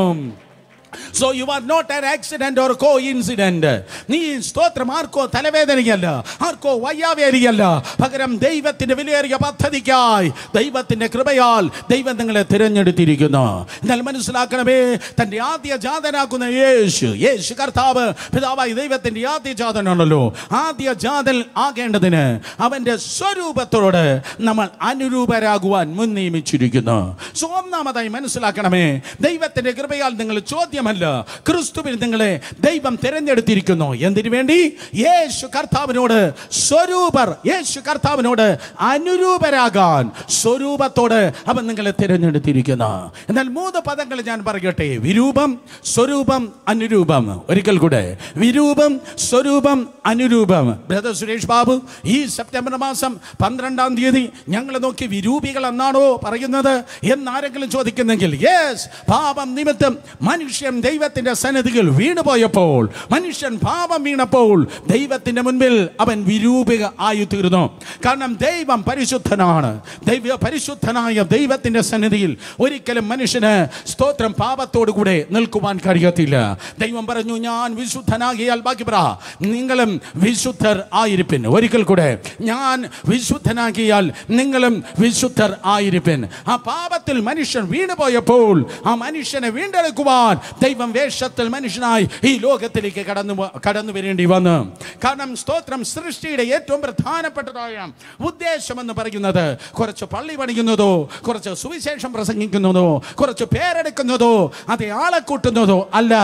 S1: So you are not an accident or coincident നീ സ്തോത്രം ആർക്കോ തലവേദനയല്ല ആർക്കോ വയ്യാവേരിയല്ല. പകരം ദൈവത്തിന്റെ വിലയേറിയ പദ്ധതിക്കായി ദൈവത്തിന്റെ കൃപയാൽ ദൈവം നിങ്ങളെ തിരഞ്ഞെടുത്തിരിക്കുന്നു. എന്നാൽ മനസ്സിലാക്കണമേ തന്റെ ആദ്യ ജാതനാക്കുന്ന യേശു യേശു കർത്താവ് പിതാവായി ദൈവത്തിന്റെ ആദ്യ ജാതനാണല്ലോ ആദ്യ ജാതൻ ആകേണ്ടതിന് അവന്റെ സ്വരൂപത്തോട് നമ്മൾ അനുരൂപരാകുവാൻ മുൻ നിയമിച്ചിരിക്കുന്നു സോ ഒന്നാമതായി മനസ്സിലാക്കണമേ ദൈവത്തിന്റെ കൃപയാൽ നിങ്ങൾ ചോദ്യമല്ല ക്രിസ്തുവിൽ നിങ്ങളെ ദൈവം തിരഞ്ഞെടുത്തിരിക്കുന്നു. എന്തിനു വേണ്ടി? യേശു കർത്താവിനോട് സ്വരൂപർ യേശു കർത്താവിനോട് അനുരൂപരാകാൻ സ്വരൂപത്തോട് അവൻ നിങ്ങളെ തിരഞ്ഞെടുത്തിരിക്കുന്നു. എന്നാൽ മൂന്ന് പദങ്ങൾ ഞാൻ പറയട്ടെ. വിരൂപം സ്വരൂപം അനുരൂപം. ഒരിക്കൽ കൂടെ. വിരൂപം സ്വരൂപം അനുരൂപം. ബ്രദർ സുരേഷ് ബാബു ഈ സെപ്റ്റംബർ മാസം പന്ത്രണ്ടാം തീയതി ഞങ്ങളെ നോക്കി വിരൂപികൾ എന്നാണോ പറയുന്നത്? എന്നാരെങ്കിലും ചോദിക്കുന്നെങ്കിൽ യെസ് പാപം നിമിത്തം മനുഷ്യൻ ദൈവത്തിന്റെ സന്നിധിയിൽ വീണുപോയപ്പോൾ മനുഷ്യൻ പാപം വീണപ്പോൾ ദൈവത്തിന്റെ മുൻപിൽ അവൻ വിരൂപിക ആയി തീർന്നു കാരണം ദൈവം പരിശുദ്ധനാണ്. ദൈവ പരിശുദ്ധനായ ദൈവത്തിന്റെ സന്നിധിയിൽ ഒരിക്കലും മനുഷ്യന് സ്തോത്രം പാപത്തോടു കൂടെ നിൽക്കുവാൻ കഴിയത്തില്ല. ദൈവം പറഞ്ഞു ഞാൻ വിശുദ്ധനാകിയാൽ ബാക്കി പറ നിങ്ങളും വിശുദ്ധർ ആയിരിപ്പിൻ. ഒരിക്കൽ കൂടെ ഞാൻ വിശുദ്ധനാകിയാൽ നിങ്ങളും വിശുദ്ധർ ആയിരിപ്പിൻ. ആ പാപത്തിൽ മനുഷ്യൻ വീണുപോയപ്പോൾ ആ മനുഷ്യനെ വീണ്ടെടുക്കുവാൻ ദൈവം വേഷത്തിൽ മനുഷ്യനായി ഈ ലോകത്തിലേക്ക് കടന്നു കടന്നു വരേണ്ടി വന്നു. കാരണം സ്തോത്രം സൃഷ്ടിയുടെ ഏറ്റവും പ്രധാനപ്പെട്ടതായ ഉദ്ദേശം എന്ന് പറയുന്നത് കുറച്ച് പള്ളി പണിക്കുന്നതോ കുറച്ച് സുവിശേഷം പ്രസംഗിക്കുന്നതോ കുറച്ച് പേരെടുക്കുന്നതോ അതേ ആളെ കൂട്ടുന്നതോ അല്ല.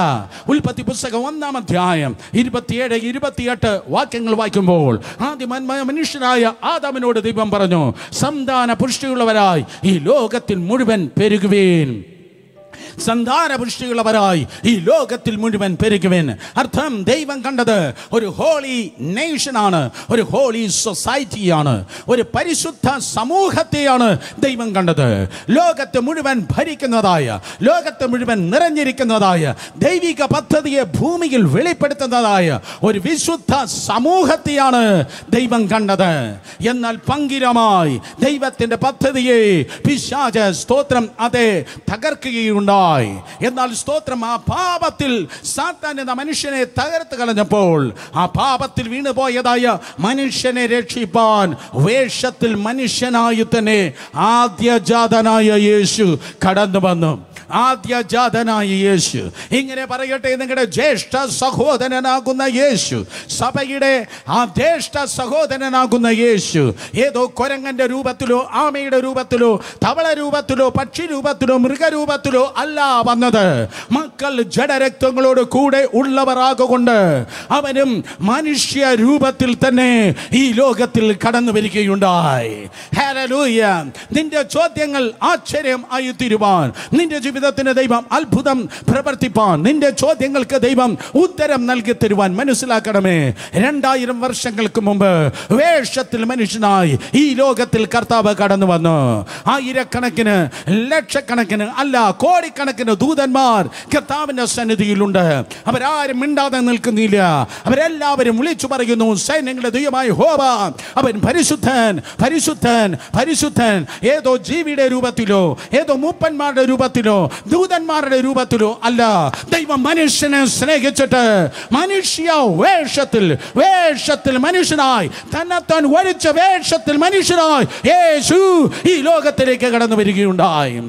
S1: ഉൽപ്പത്തി പുസ്തകം ഒന്നാം അധ്യായം ഇരുപത്തിയേഴ് ഇരുപത്തിയെട്ട് വാക്യങ്ങൾ വായിക്കുമ്പോൾ ആദ്യം മനുഷ്യനായ ആദാമിനോട് ദൈവം പറഞ്ഞു സന്താന പുഷ്ടിയുള്ളവരായി ഈ ലോകത്തിൽ മുഴുവൻ പെരുകുവേൻ. സന്താനപുഷ്ടിയുള്ളവരായി ഈ ലോകത്തിൽ മുഴുവൻ പെരുകുവൻ. അർത്ഥം ദൈവം കണ്ടത് ഒരു ഹോളി നേഷനാണ് ഒരു ഹോളി സൊസൈറ്റിയാണ് ഒരു പരിശുദ്ധ സമൂഹത്തെയാണ് ദൈവം കണ്ടത്. ലോകത്തെ മുഴുവൻ ഭരിക്കുന്നതായ ലോകത്തെ മുഴുവൻ നിറഞ്ഞിരിക്കുന്നതായ ദൈവിക പദ്ധതിയെ ഭൂമിയിൽ വെളിപ്പെടുത്തുന്നതായ ഒരു വിശുദ്ധ സമൂഹത്തെയാണ് ദൈവം കണ്ടത്. എന്നാൽ പങ്കിരമായി ദൈവത്തിന്റെ പദ്ധതിയെ പിശാച സ്തോത്രം അതെ തകർക്കുകയുണ്ടായി. എന്നാൽ സ്തോത്രം ആ പാപത്തിൽ സാത്താൻ എന്ന മനുഷ്യനെ തകർത്ത് കളഞ്ഞപ്പോൾ ആ പാപത്തിൽ വീണുപോയതായ മനുഷ്യനെ രക്ഷിപ്പാൻ വേഷത്തിൽ മനുഷ്യനായി തന്നെ ആദ്യജാതനായ യേശു കടന്നു വന്നു ആദ്യജാതനായ യേശു. ഇങ്ങനെ പറയട്ടെ നിങ്ങളുടെ ജ്യേഷ്ഠ സഹോദരനാകുന്ന യേശു. സഭയുടെ ആ ജ്യേഷ്ഠ സഹോദരനാകുന്ന യേശു. ഏതോ കൊരങ്ങന്റെ രൂപത്തിലോ ആമയുടെ രൂപത്തിലോ തവള രൂപത്തിലോ പക്ഷി രൂപത്തിലോ മൃഗരൂപത്തിലോ അല്ല വന്നത്. മക്കൾ ജഡരക്തങ്ങളോട് കൂടെ ഉള്ളവരാകൊണ്ട് അവനും മനുഷ്യ രൂപത്തിൽ തന്നെ ഈ ലോകത്തിൽ കടന്നു വരികയുണ്ടായി. നിന്റെ ചോദ്യങ്ങൾ ആശ്ചര്യം ആയി തീരുവാൻ നിന്റെ ജീവിതത്തിന് ദൈവം അത്ഭുതം പ്രവർത്തിപ്പാൻ. നിന്റെ ചോദ്യങ്ങൾക്ക് ദൈവം ഉത്തരം നൽകി തരുവാൻ മനസ്സിലാക്കണമേ. രണ്ടായിരം വർഷങ്ങൾക്ക് മുമ്പ് വേഷത്തിൽ മനുഷ്യനായി ഈ ലോകത്തിൽ കർത്താവ് കടന്നു വന്നു. ആയിരക്കണക്കിന് ലക്ഷക്കണക്കിന് അല്ല കോടിക്കണക്കിന് ദൂതന്മാർ കർത്താവിന്റെ സന്നിധിയിലുണ്ട്. അവരാരും മിണ്ടാതെ നിൽക്കുന്നില്ല. അവരെല്ലാവരും വിളിച്ചു പറയുന്നു സൈന്യങ്ങളുടെ ദൈവമായി ഹോബ അവൻ പരിശുദ്ധൻ പരിശുദ്ധൻ പരിശുദ്ധൻ. ഏതോ ജീവിയുടെ രൂപത്തിലോ ഏതോ മൂപ്പന്മാരുടെ രൂപത്തിലോ ദൂതന്മാരുടെ രൂപത്തിലോ അല്ല. ദൈവം മനുഷ്യനെ സ്നേഹിച്ചിട്ട് മനുഷ്യ വേഷത്തിൽ വേഷത്തിൽ മനുഷ്യനായി തന്നെത്താൻ ഒഴിച്ച വേഷത്തിൽ മനുഷ്യനായി യേശു ഈ ലോകത്തിലേക്ക് കടന്നു വരികയുണ്ടായി.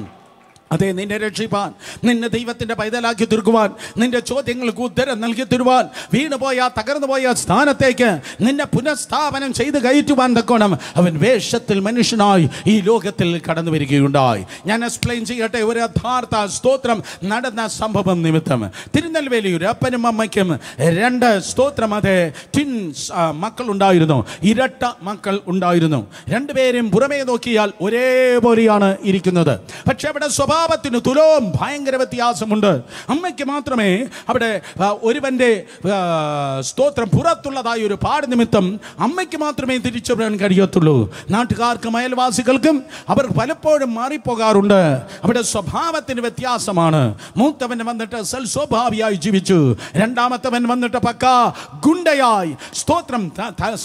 S1: അതെ നിന്നെ രക്ഷിപ്പാൻ നിന്നെ ദൈവത്തിന്റെ പൈതലാക്കി തീർക്കുവാൻ നിന്റെ ചോദ്യങ്ങൾക്ക് ഉത്തരം നൽകി തരുവാൻ വീണുപോയ തകർന്നുപോയ സ്ഥാനത്തേക്ക് നിന്നെ പുനഃസ്ഥാപനം ചെയ്ത് കയറ്റുവാൻ തക്കോണം അവൻ വേഷത്തിൽ മനുഷ്യനായി ഈ ലോകത്തിൽ കടന്നു വരികയുണ്ടായി ഞാൻ എക്സ്പ്ലെയിൻ ചെയ്യട്ടെ ഒരു യഥാർത്ഥ സ്തോത്രം നടന്ന സംഭവം നിമിത്തം. തിരുനെൽവേലിയിൽ അപ്പനും അമ്മയ്ക്കും രണ്ട് സ്തോത്രം അതെ ട്വിൻസ് മക്കൾ ഉണ്ടായിരുന്നു. ഇരട്ട മക്കൾ ഉണ്ടായിരുന്നു. രണ്ടുപേരും പുറമേ നോക്കിയാൽ ഒരേപോലെയാണ് ഇരിക്കുന്നത്. പക്ഷെ അവിടെ സ്വഭാവത്തിന് തുലവും ഭയങ്കര വ്യത്യാസമുണ്ട്. അമ്മയ്ക്ക് മാത്രമേ അവിടെ ഒരുവന്റെ സ്തോത്രം പുറത്തുള്ളതായ ഒരു പാട് നിമിത്തം അമ്മയ്ക്ക് മാത്രമേ തിരിച്ചുവിടാൻ കഴിയത്തുള്ളൂ. നാട്ടുകാർക്കും അയൽവാസികൾക്കും അവർ പലപ്പോഴും മാറിപ്പോകാറുണ്ട്. അവിടെ സ്വഭാവത്തിന് വ്യത്യാസമാണ്. മൂത്തവൻ വന്നിട്ട് സൽസ്വഭാവിയായി ജീവിച്ചു. രണ്ടാമത്തവൻ വന്നിട്ട് പക്ക ഗുണ്ടയായി. സ്തോത്രം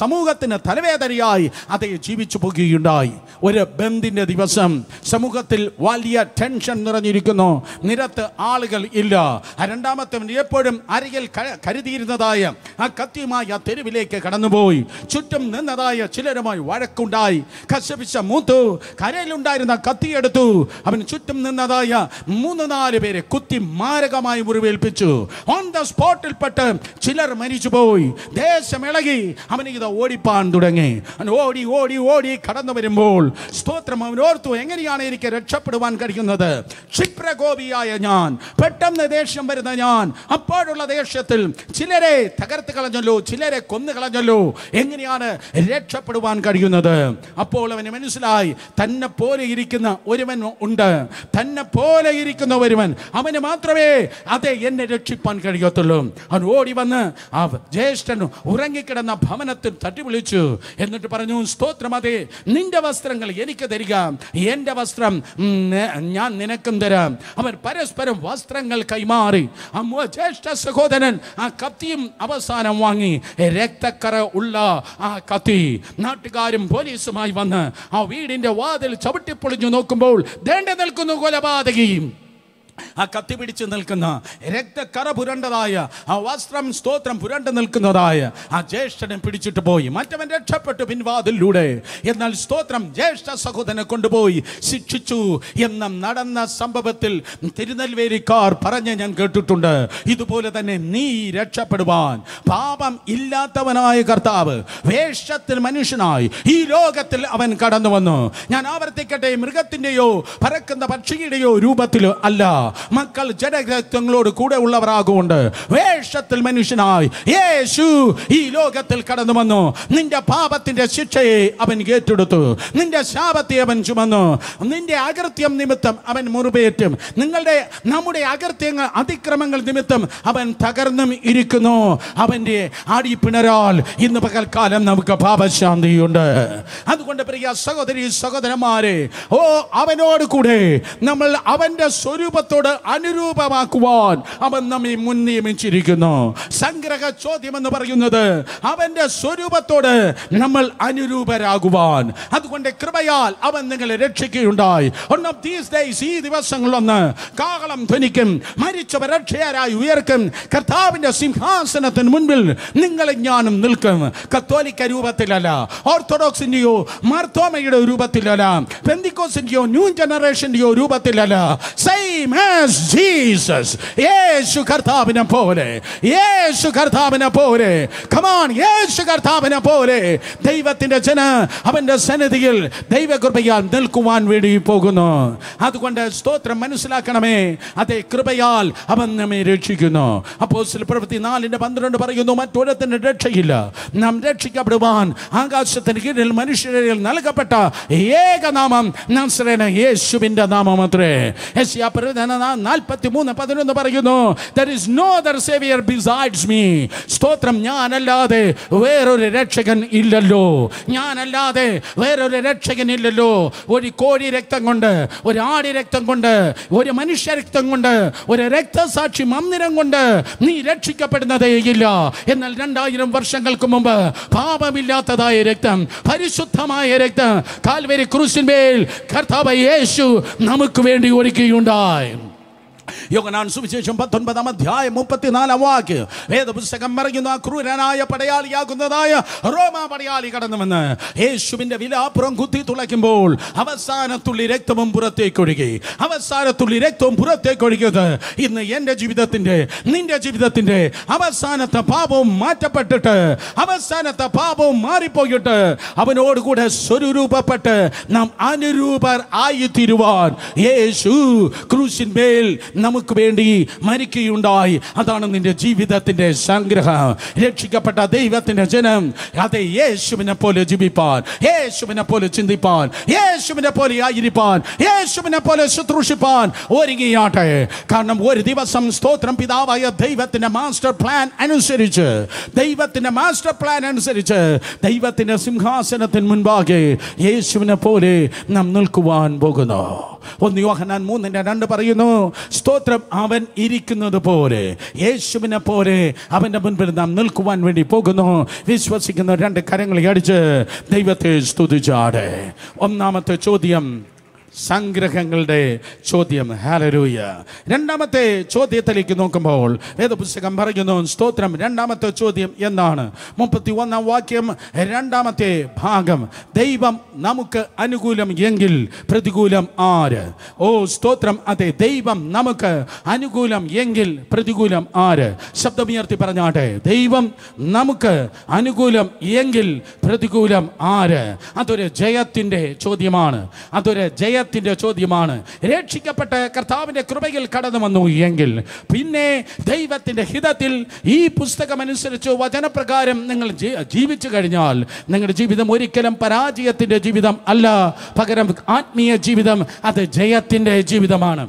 S1: സമൂഹത്തിന് തലവേദനയായി അതേ ജീവിച്ചു പോകുകയുണ്ടായി. ഒരു ബന്ദിന്റെ ദിവസം സമൂഹത്തിൽ വലിയ ടെൻഷൻ നിറഞ്ഞിരിക്കുന്നു. നിരത്ത് ആളുകൾ ഇല്ല. രണ്ടാമത്തെ എപ്പോഴും അരികിൽ കരുതിയിരുന്നതായ ആ കത്തിയുമായി ആ തെരുവിലേക്ക് കടന്നുപോയി. ചുറ്റും നിന്നതായ ചിലരുമായി വഴക്കുണ്ടായി. കശപിച്ച മൂത്തു കരയിലുണ്ടായിരുന്ന കത്തിയെടുത്തു അവൻ ചുറ്റും നിന്നതായ മൂന്ന് നാല് പേരെ കുത്തി മാരകമായി മുറിവേൽപ്പിച്ചു. ഓൺ ദ സ്പോട്ടിൽ പെട്ട് ചിലർ മരിച്ചുപോയി. ദേശം ഇളകി. അവന് ഇത് ഓടിപ്പാൻ തുടങ്ങി. ഓടി ഓടി ഓടി കടന്നു വരുമ്പോൾ സ്തോത്രം അവൻ ഓർത്തു. എങ്ങനെയാണ് എനിക്ക് രക്ഷപ്പെടുവാൻ കഴിയുന്നത്? ക്ഷിപ്രകോപിയായ ഞാൻ പെട്ടെന്ന് ദേഷ്യം വരുന്ന ഞാൻ അപ്പോഴുള്ള ദേഷ്യത്തിൽ ചിലരെ തകർത്ത് കളഞ്ഞല്ലോ ചിലരെ കൊന്നു കളഞ്ഞല്ലോ എങ്ങനെയാണ് രക്ഷപ്പെടുവാൻ കഴിയുന്നത്? അപ്പോൾ അവന് മനസ്സിലായി തന്നെ പോലെ ഇരിക്കുന്ന ഒരുവൻ ഉണ്ട് തന്നെ പോലെ ഇരിക്കുന്ന ഒരുവൻ അവന് മാത്രമേ അതെ എന്നെ രക്ഷിപ്പാൻ കഴിയത്തുള്ളൂ. അവൻ ഓടി വന്ന് ആ ജ്യേഷ്ഠൻ ഉറങ്ങിക്കിടന്ന ഭവനത്തിൽ തട്ടി വിളിച്ചു എന്നിട്ട് പറഞ്ഞു സ്തോത്രം അതെ നിന്റെ വസ്ത്രങ്ങൾ എനിക്ക് തരിക എന്റെ വസ്ത്രം ഞാൻ നിനക്കും തരാം. അവർ പരസ്പരം വസ്ത്രങ്ങൾ കൈമാറി. ജ്യേഷ്ഠ സഹോദരൻ ആ കത്തിയും അവസാനം വാങ്ങി. രക്തക്കറ ഉള്ള ആ കത്തി. നാട്ടുകാരും പോലീസുമായി വന്ന് ആ വീടിന്റെ വാതിൽ ചവിട്ടിപ്പൊളിഞ്ഞു നോക്കുമ്പോൾ ദേണ്ട നിൽക്കുന്നു കൊലപാതകിയും ആ കത്തി പിടിച്ച് നിൽക്കുന്ന രക്തക്കറ പുരണ്ടതായ ആ വസ്ത്രം സ്തോത്രം പുരണ്ടു നിൽക്കുന്നതായ ആ ജ്യേഷ്ഠനെ പിടിച്ചിട്ട് പോയി. മറ്റവൻ രക്ഷപ്പെട്ടു പിൻവാതിലൂടെ. എന്നാൽ സ്തോത്രം ജ്യേഷ്ഠ സഹോദരനെ കൊണ്ടുപോയി. ശിക്ഷിച്ചു. എന്ന നടന്ന സംഭവത്തിൽ തിരുനെൽവേലിക്കാർ പറഞ്ഞ് ഞാൻ കേട്ടിട്ടുണ്ട്. ഇതുപോലെ തന്നെ നീ രക്ഷപ്പെടുവാൻ. പാപം ഇല്ലാത്തവനായ കർത്താവ് വേഷത്തിൽ മനുഷ്യനായി ഈ ലോകത്തിൽ അവൻ കടന്നു വന്നു ഞാൻ ആവർത്തിക്കട്ടെ മൃഗത്തിന്റെയോ പറക്കുന്ന പക്ഷിയുടെയോ രൂപത്തിലോ അല്ല. മക്കൾ ജനരക്തങ്ങളോട് കൂടെ ഉള്ളവരാകൊണ്ട് വേഷത്തിൽ മനുഷ്യനായി യേശു ഈ ലോകത്തിൽ കടന്നു വന്നു. നിന്റെ പാപത്തിന്റെ ശിക്ഷയെ അവൻ ഏറ്റെടുത്തു. നിന്റെ ശാപത്തെ അവൻ ചുമന്നു. നിന്റെ അകൃത്യം നിമിത്തം അവൻ മുറിവേറ്റും. നിങ്ങളുടെ നമ്മുടെ അകൃത്യങ്ങൾ അതിക്രമങ്ങൾ നിമിത്തം അവൻ തകർന്നും ഇരിക്കുന്നു. അവന്റെ അടിപ്പിണരാൽ ഇന്ന് പകൽക്കാലം നമുക്ക് പാപശാന്തിയുണ്ട്. അതുകൊണ്ട് പ്രിയ സഹോദരി സഹോദരന്മാരെ ഓ അവനോട് കൂടെ നമ്മൾ അവന്റെ സ്വരൂപത്തോട് അനുരൂപമാക്കുവാൻ അവൻ നമ്മെ മുൻ നിയമിച്ചിരിക്കുന്നു. സംഗ്രഹ ചോദ്യം എന്ന് പറയുന്നത് അവന്റെ സ്വരൂപത്തോട് നമ്മൾ അനുരൂപരാകുവാൻ. അതുകൊണ്ട് കൃപയാൽ അവൻ നിങ്ങളെ രക്ഷിക്കുകയുണ്ടായി. One ഓഫ് ഈ ദിവസങ്ങളൊന്ന് കാഹളം ധ്വനിക്കും മരിച്ചവർ രക്ഷയാരായി ഉയർക്കും. കർത്താവിന്റെ സിംഹാസനത്തിന് മുൻപിൽ നിങ്ങളെ ഞാനും നിൽക്കും. കത്തോലിക്ക രൂപത്തിലല്ല ഓർത്തഡോക്സിന്റെയോ മാർത്തോമയുടെ രൂപത്തിലല്ല പെന്തിക്കോസിന്റെയോ ന്യൂ ജനറേഷന്റെയോ രൂപത്തിലല്ല. സെയിം ആസ് ജീസസ് യേശു കർത്താവിനെ പോലെ യേശു കർത്താവിനെ പോലെ കമാൻ യേശു കർത്താവിനെ പോലെ ദൈവത്തിന്റെ ജന അവന്റെ സന്നിധിയിൽ ദൈവകൃപയാൽ നിൽക്കുവാൻ വേണ്ടി പോകുന്നു. അതുകൊണ്ട് സ്തോത്രം മനസ്സിലാക്കണമേ. അതേ കൃപയാൽ അവൻ നമ്മെ രക്ഷിക്കുന്നു. അപ്പോൾ പ്രവൃത്തി നാലിന്റെ പന്ത്രണ്ട് പറയുന്നു മറ്റൊരുത്തിന്റെ രക്ഷയില്ല. നാം രക്ഷിക്കപ്പെടുവാൻ ആകാശത്തിന് കീഴിൽ മനുഷ്യരിൽ നൽകപ്പെട്ട ഏകനാമം നസ്രേന യേശുവിന്റെ നാമം അത്രേ നാൽപ്പത്തി മൂന്ന് പതിനൊന്ന് പറയുന്നു there is no other savior besides me. സ്തോത്രം ഞാനല്ലാതെ വേറൊരു രക്ഷകൻ ഇല്ലല്ലോ. ഞാനല്ലാതെ വേറൊരു രക്ഷകൻ ഇല്ലല്ലോ. ഒരു കോഴി രക്തം കൊണ്ട് ഒരു ആടി രക്തം കൊണ്ട് ഒരു മനുഷ്യ രക്തം കൊണ്ട് ഒരു രക്തസാക്ഷി മന്ദിരം കൊണ്ട് നീ രക്ഷിക്കപ്പെടുന്നതേ ഇല്ല. എന്നാൽ രണ്ടായിരം വർഷങ്ങൾക്ക് മുമ്പ് പാപമില്ലാത്തതായ രക്തം പരിശുദ്ധമായ രക്തം കാൽവരി ക്രൂശിന്മേൽ കർത്താവ് യേശു നമുക്ക് വേണ്ടി ഒരുക്കിയുണ്ടായി. യോഗനാൻ സുവിശേഷം പത്തൊൻപതാം അധ്യായം മുപ്പത്തിനാലാം വാക്ക്. വേദപുസ്തകം പറയുന്നു ആ ക്രൂരനായ പടയാളിയാകുന്നതായ റോമാ പടയാളി കടന്നുവെന്ന് യേശുവിന്റെ വിലാപ്പുറം കുത്തി തുളയ്ക്കുമ്പോൾ അവസാനത്തുള്ളി രക്തവും പുറത്തേക്കൊഴുകി. അവസാനത്തുള്ളി രക്തവും പുറത്തേക്കൊഴുകിയത് ഇന്ന് എന്റെ ജീവിതത്തിന്റെ നിന്റെ ജീവിതത്തിന്റെ അവസാനത്തെ പാപവും മാറ്റപ്പെട്ടിട്ട് അവസാനത്തെ പാപവും മാറിപ്പോയിട്ട് അവനോടുകൂടെ സ്വരൂപപ്പെട്ട് നാം അനുരൂപർ ആയി തീരുവാൻ യേശു ക്രൂശിന്മേൽ നമുക്ക് വേണ്ടി മരിക്കുകയുണ്ടായി. അതാണ് നിന്റെ ജീവിതത്തിന്റെ സംഗ്രഹം. രക്ഷിക്കപ്പെട്ട ദൈവത്തിന്റെ ജനം അതെ യേശുവിനെ പോലെ ജീവിപ്പാൻ യേശുവിനെ പോലെ ചിന്തിപ്പാൻ യേശുവിനെ പോലെ ആയിരിപ്പാൻ യേശുവിനെ പോലെ ശുശ്രൂഷിപ്പാൻ ഒരുങ്ങിയാട്ടെ. കാരണം ഒരു ദിവസം സ്തോത്രം പിതാവായ ദൈവത്തിന്റെ മാസ്റ്റർ പ്ലാൻ അനുസരിച്ച് ദൈവത്തിന്റെ മാസ്റ്റർ പ്ലാൻ അനുസരിച്ച് ദൈവത്തിന്റെ സിംഹാസനത്തിന് മുൻപാകെ യേശുവിനെ പോലെ നാം നിൽക്കുവാൻ പോകുന്നു. ഒന്ന് യോഹനാൻ മൂന്നിന്റെ രണ്ട് പറയുന്നു സ്തോത്രം അവൻ ഇരിക്കുന്നത് പോലെ യേശുവിനെ പോലെ അവന്റെ മുൻപിൽ നാം നിൽക്കുവാൻ വേണ്ടി പോകുന്നു. വിശ്വസിക്കുന്ന രണ്ട് കരങ്ങളെ അടിച്ച് ദൈവത്തെ സ്തുതിച്ചാടെ. ഒന്നാമത്തെ ചോദ്യം സംഗ്രഹങ്ങളുടെ ചോദ്യം. ഹാലരൂയ രണ്ടാമത്തെ ചോദ്യത്തിലേക്ക് നോക്കുമ്പോൾ വേദപുസ്തകം പറയുന്നു സ്തോത്രം രണ്ടാമത്തെ ചോദ്യം എന്നാണ്. മുപ്പത്തി ഒന്നാം വാക്യം രണ്ടാമത്തെ ഭാഗം ദൈവം നമുക്ക് അനുകൂലം എങ്കിൽ പ്രതികൂലം ആര്? ഓ സ്തോത്രം അതെ ദൈവം നമുക്ക് അനുകൂലം എങ്കിൽ പ്രതികൂലം ആര്? ശബ്ദമുയർത്തി പറഞ്ഞാട്ടെ ദൈവം നമുക്ക് അനുകൂലം എങ്കിൽ പ്രതികൂലം ആര്? അതൊരു ജയത്തിന്റെ ചോദ്യമാണ്. അതൊരു ജയത്തിന്റെ ചോദ്യമാണ് രക്ഷിക്കപ്പെട്ട കർത്താവിന്റെ കൃപയിൽ കടന്നു വന്നു എങ്കിൽ പിന്നെ ദൈവത്തിന്റെ ഹിതത്തിൽ ഈ പുസ്തകം അനുസരിച്ച് വചനപ്രകാരം നിങ്ങൾ ജീവിച്ചു കഴിഞ്ഞാൽ നിങ്ങളുടെ ജീവിതം ഒരിക്കലും പരാജയത്തിന്റെ ജീവിതം അല്ല പകരം ആത്മീയ ജീവിതം അത് ജയത്തിന്റെ ജീവിതമാണ്.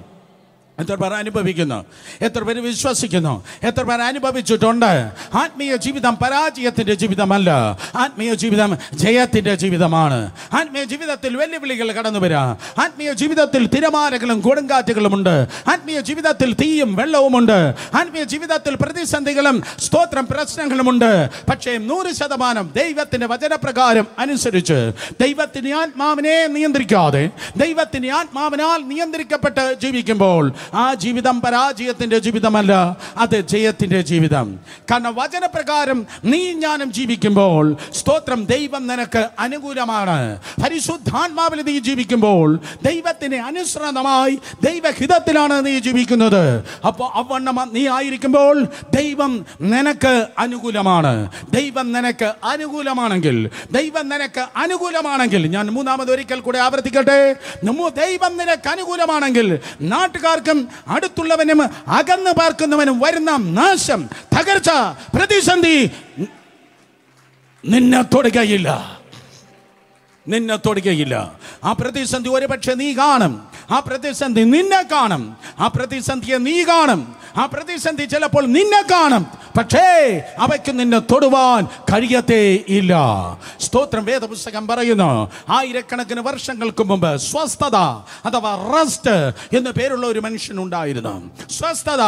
S1: എത്ര പേർ അനുഭവിക്കുന്നു? എത്ര പേര് വിശ്വസിക്കുന്നു? എത്ര പേർ അനുഭവിച്ചിട്ടുണ്ട്? ആത്മീയ ജീവിതം പരാജയത്തിന്റെ ജീവിതമല്ല. ആത്മീയ ജീവിതം ജയത്തിന്റെ ജീവിതമാണ്. ആത്മീയ ജീവിതത്തിൽ വെല്ലുവിളികൾ കടന്നു വരാം. ആത്മീയ ജീവിതത്തിൽ തിരമാലകളും കൊടുങ്കാറ്റുകളും ഉണ്ട്. ആത്മീയ ജീവിതത്തിൽ തീയും വെള്ളവുമുണ്ട് ആത്മീയ ജീവിതത്തിൽ പ്രതിസന്ധികളും സ്തോത്രം പ്രശ്നങ്ങളുമുണ്ട് പക്ഷേ നൂറ് ശതമാനം ദൈവത്തിന്റെ വചനപ്രകാരം അനുസരിച്ച് ദൈവത്തിന്റെ ആത്മാവിനെ നിയന്ത്രിക്കാതെ ദൈവത്തിന്റെ ആത്മാവിനാൽ നിയന്ത്രിക്കപ്പെട്ട് ജീവിക്കുമ്പോൾ ആ ജീവിതം പരാജയത്തിന്റെ ജീവിതമല്ല അത് ജയത്തിന്റെ ജീവിതം. കാരണം വചനപ്രകാരം നീ ഞാനും ജീവിക്കുമ്പോൾ സ്തോത്രം ദൈവം നിനക്ക് അനുകൂലമാണ്. പരിശുദ്ധാത്മാവിൽ നീ ജീവിക്കുമ്പോൾ ദൈവത്തിന് അനുസൃതമായി ദൈവഹിതത്തിലാണ് നീ ജീവിക്കുന്നത്. അപ്പോൾ അവണ്ണം നീ ആയിരിക്കുമ്പോൾ ദൈവം നിനക്ക് അനുകൂലമാണ്. ദൈവം നിനക്ക് അനുകൂലമാണെങ്കിൽ ദൈവം നിനക്ക് അനുകൂലമാണെങ്കിൽ ഞാൻ മൂന്നാമത് ഒരിക്കൽ കൂടെ ആവർത്തിക്കട്ടെ. ദൈവം നിനക്ക് അനുകൂലമാണെങ്കിൽ നാട്ടുകാർക്കും അടുത്തുള്ളവനും അടുത്തുള്ളവനും അകന്നു പാർക്കുന്നവനും വരുന്ന നാശം തകർച്ച പ്രതിസന്ധി നിന്നെ തൊടുകയില്ല. നിന്നെ തൊടുകയില്ല. ആ പ്രതിസന്ധി ഒരുപക്ഷെ നീ കാണും. ആ പ്രതിസന്ധി നിന്നെ കാണും. ആ പ്രതിസന്ധിയെ നീ കാണും. ആ പ്രതിസന്ധി ചിലപ്പോൾ നിന്നെ കാണും. പക്ഷേ അവയ്ക്ക് നിന്നെ തൊടുവാൻ കഴിയത്തേ ഇല്ല. സ്തോത്രം വേദപുസ്തകം പറയുന്നു ആയിരക്കണക്കിന് വർഷങ്ങൾക്ക് മുമ്പ് സ്വസ്ഥത അഥവാ റസ്റ്റ് എന്ന് പേരുള്ള ഒരു മനുഷ്യൻ ഉണ്ടായിരുന്നു സ്വസ്ഥത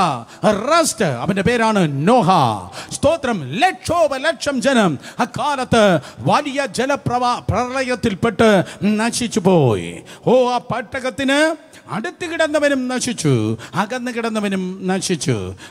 S1: റസ്റ്റ് അവന്റെ പേരാണ് നോഹ. സ്തോത്രം ലക്ഷോപ ലക്ഷം ജനം അക്കാലത്ത് വലിയ ജലപ്രവാ പ്രളയത്തിൽപ്പെട്ട് നശിച്ചു പോയി. ഓ ആ പട്ടകത്തിന് അടുത്ത് കിടന്നവനും നശിച്ചു അകന്ന് കിടന്നവനും നശിച്ചു.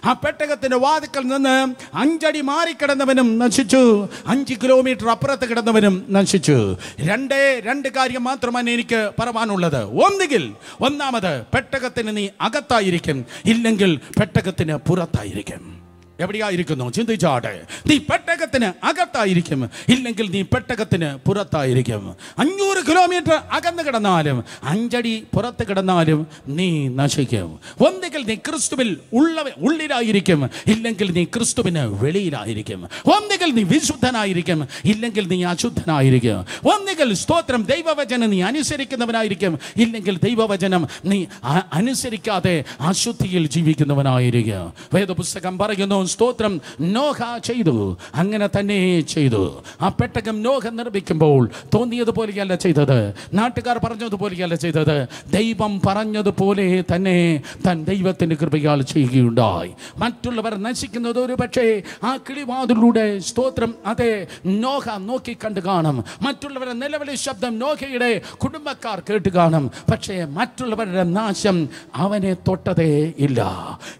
S1: ആ പെട്ടകത്തിന്റെ വാതിക്കൽ നിന്ന് അഞ്ചടി മാറി മാറിക്കിടന്നവനും നശിച്ചു. അഞ്ച് കിലോമീറ്റർ അപ്പുറത്ത് കിടന്നവനും നശിച്ചു. രണ്ടേ രണ്ട് കാര്യം മാത്രമാണ് എനിക്ക് പറവാനുള്ളത് ഒന്നുകിൽ ഒന്നാമത് പെട്ടകത്തിന് നീ അകത്തായിരിക്കും. ഇല്ലെങ്കിൽ പെട്ടകത്തിന് പുറത്തായിരിക്കും. എവിടെയായിരിക്കുന്നു? ചിന്തിച്ചാട്ടെ. നീ പെട്ടകത്തിന് അകത്തായിരിക്കും. ഇല്ലെങ്കിൽ നീ പെട്ടകത്തിന് പുറത്തായിരിക്കും. അഞ്ഞൂറ് കിലോമീറ്റർ അകന്ന് കിടന്നാലും അഞ്ചടി പുറത്ത് കിടന്നാലും നീ നശിക്കും. ഒന്നുകിൽ നീ ക്രിസ്തുവിൽ ഉള്ള ഉള്ളിലായിരിക്കും. ഇല്ലെങ്കിൽ നീ ക്രിസ്തുവിന് വെളിയിലായിരിക്കും. ഒന്നുകിൽ നീ വിശുദ്ധനായിരിക്കും. ഇല്ലെങ്കിൽ നീ അശുദ്ധനായിരിക്കും. ഒന്നുകിൽ സ്തോത്രം ദൈവവചനം നീ അനുസരിക്കുന്നവനായിരിക്കും. ഇല്ലെങ്കിൽ ദൈവവചനം നീ അനുസരിക്കാതെ അശുദ്ധിയിൽ ജീവിക്കുന്നവനായിരിക്കും. വേദപുസ്തകം പറയുന്നു സ്തോത്രം നോഹ ചെയ്തു. അങ്ങനെ തന്നെ ചെയ്തു. ആ പെട്ടകം നോഹ നിർമ്മിക്കുമ്പോൾ തോന്നിയതുപോലെയല്ല ചെയ്തത്. നാട്ടുകാർ പറഞ്ഞതുപോലെയല്ല ചെയ്തത്. ദൈവം പറഞ്ഞതുപോലെ തന്നെ തൻ ദൈവത്തിന്റെ കൃപയാൽ ചെയ്യുകയുണ്ടായി. മറ്റുള്ളവർ നശിക്കുന്നത് ഒരു പക്ഷേ ആ കിളിവാതിലൂടെ സ്തോത്രം അതെ നോഹ നോക്കി കണ്ടു കാണും. മറ്റുള്ളവരുടെ നിലവിളി ശബ്ദം നോഹയുടെ കുടുംബക്കാർ കേട്ട് കാണും. പക്ഷേ മറ്റുള്ളവരുടെ നാശം അവനെ തൊട്ടതേ ഇല്ല.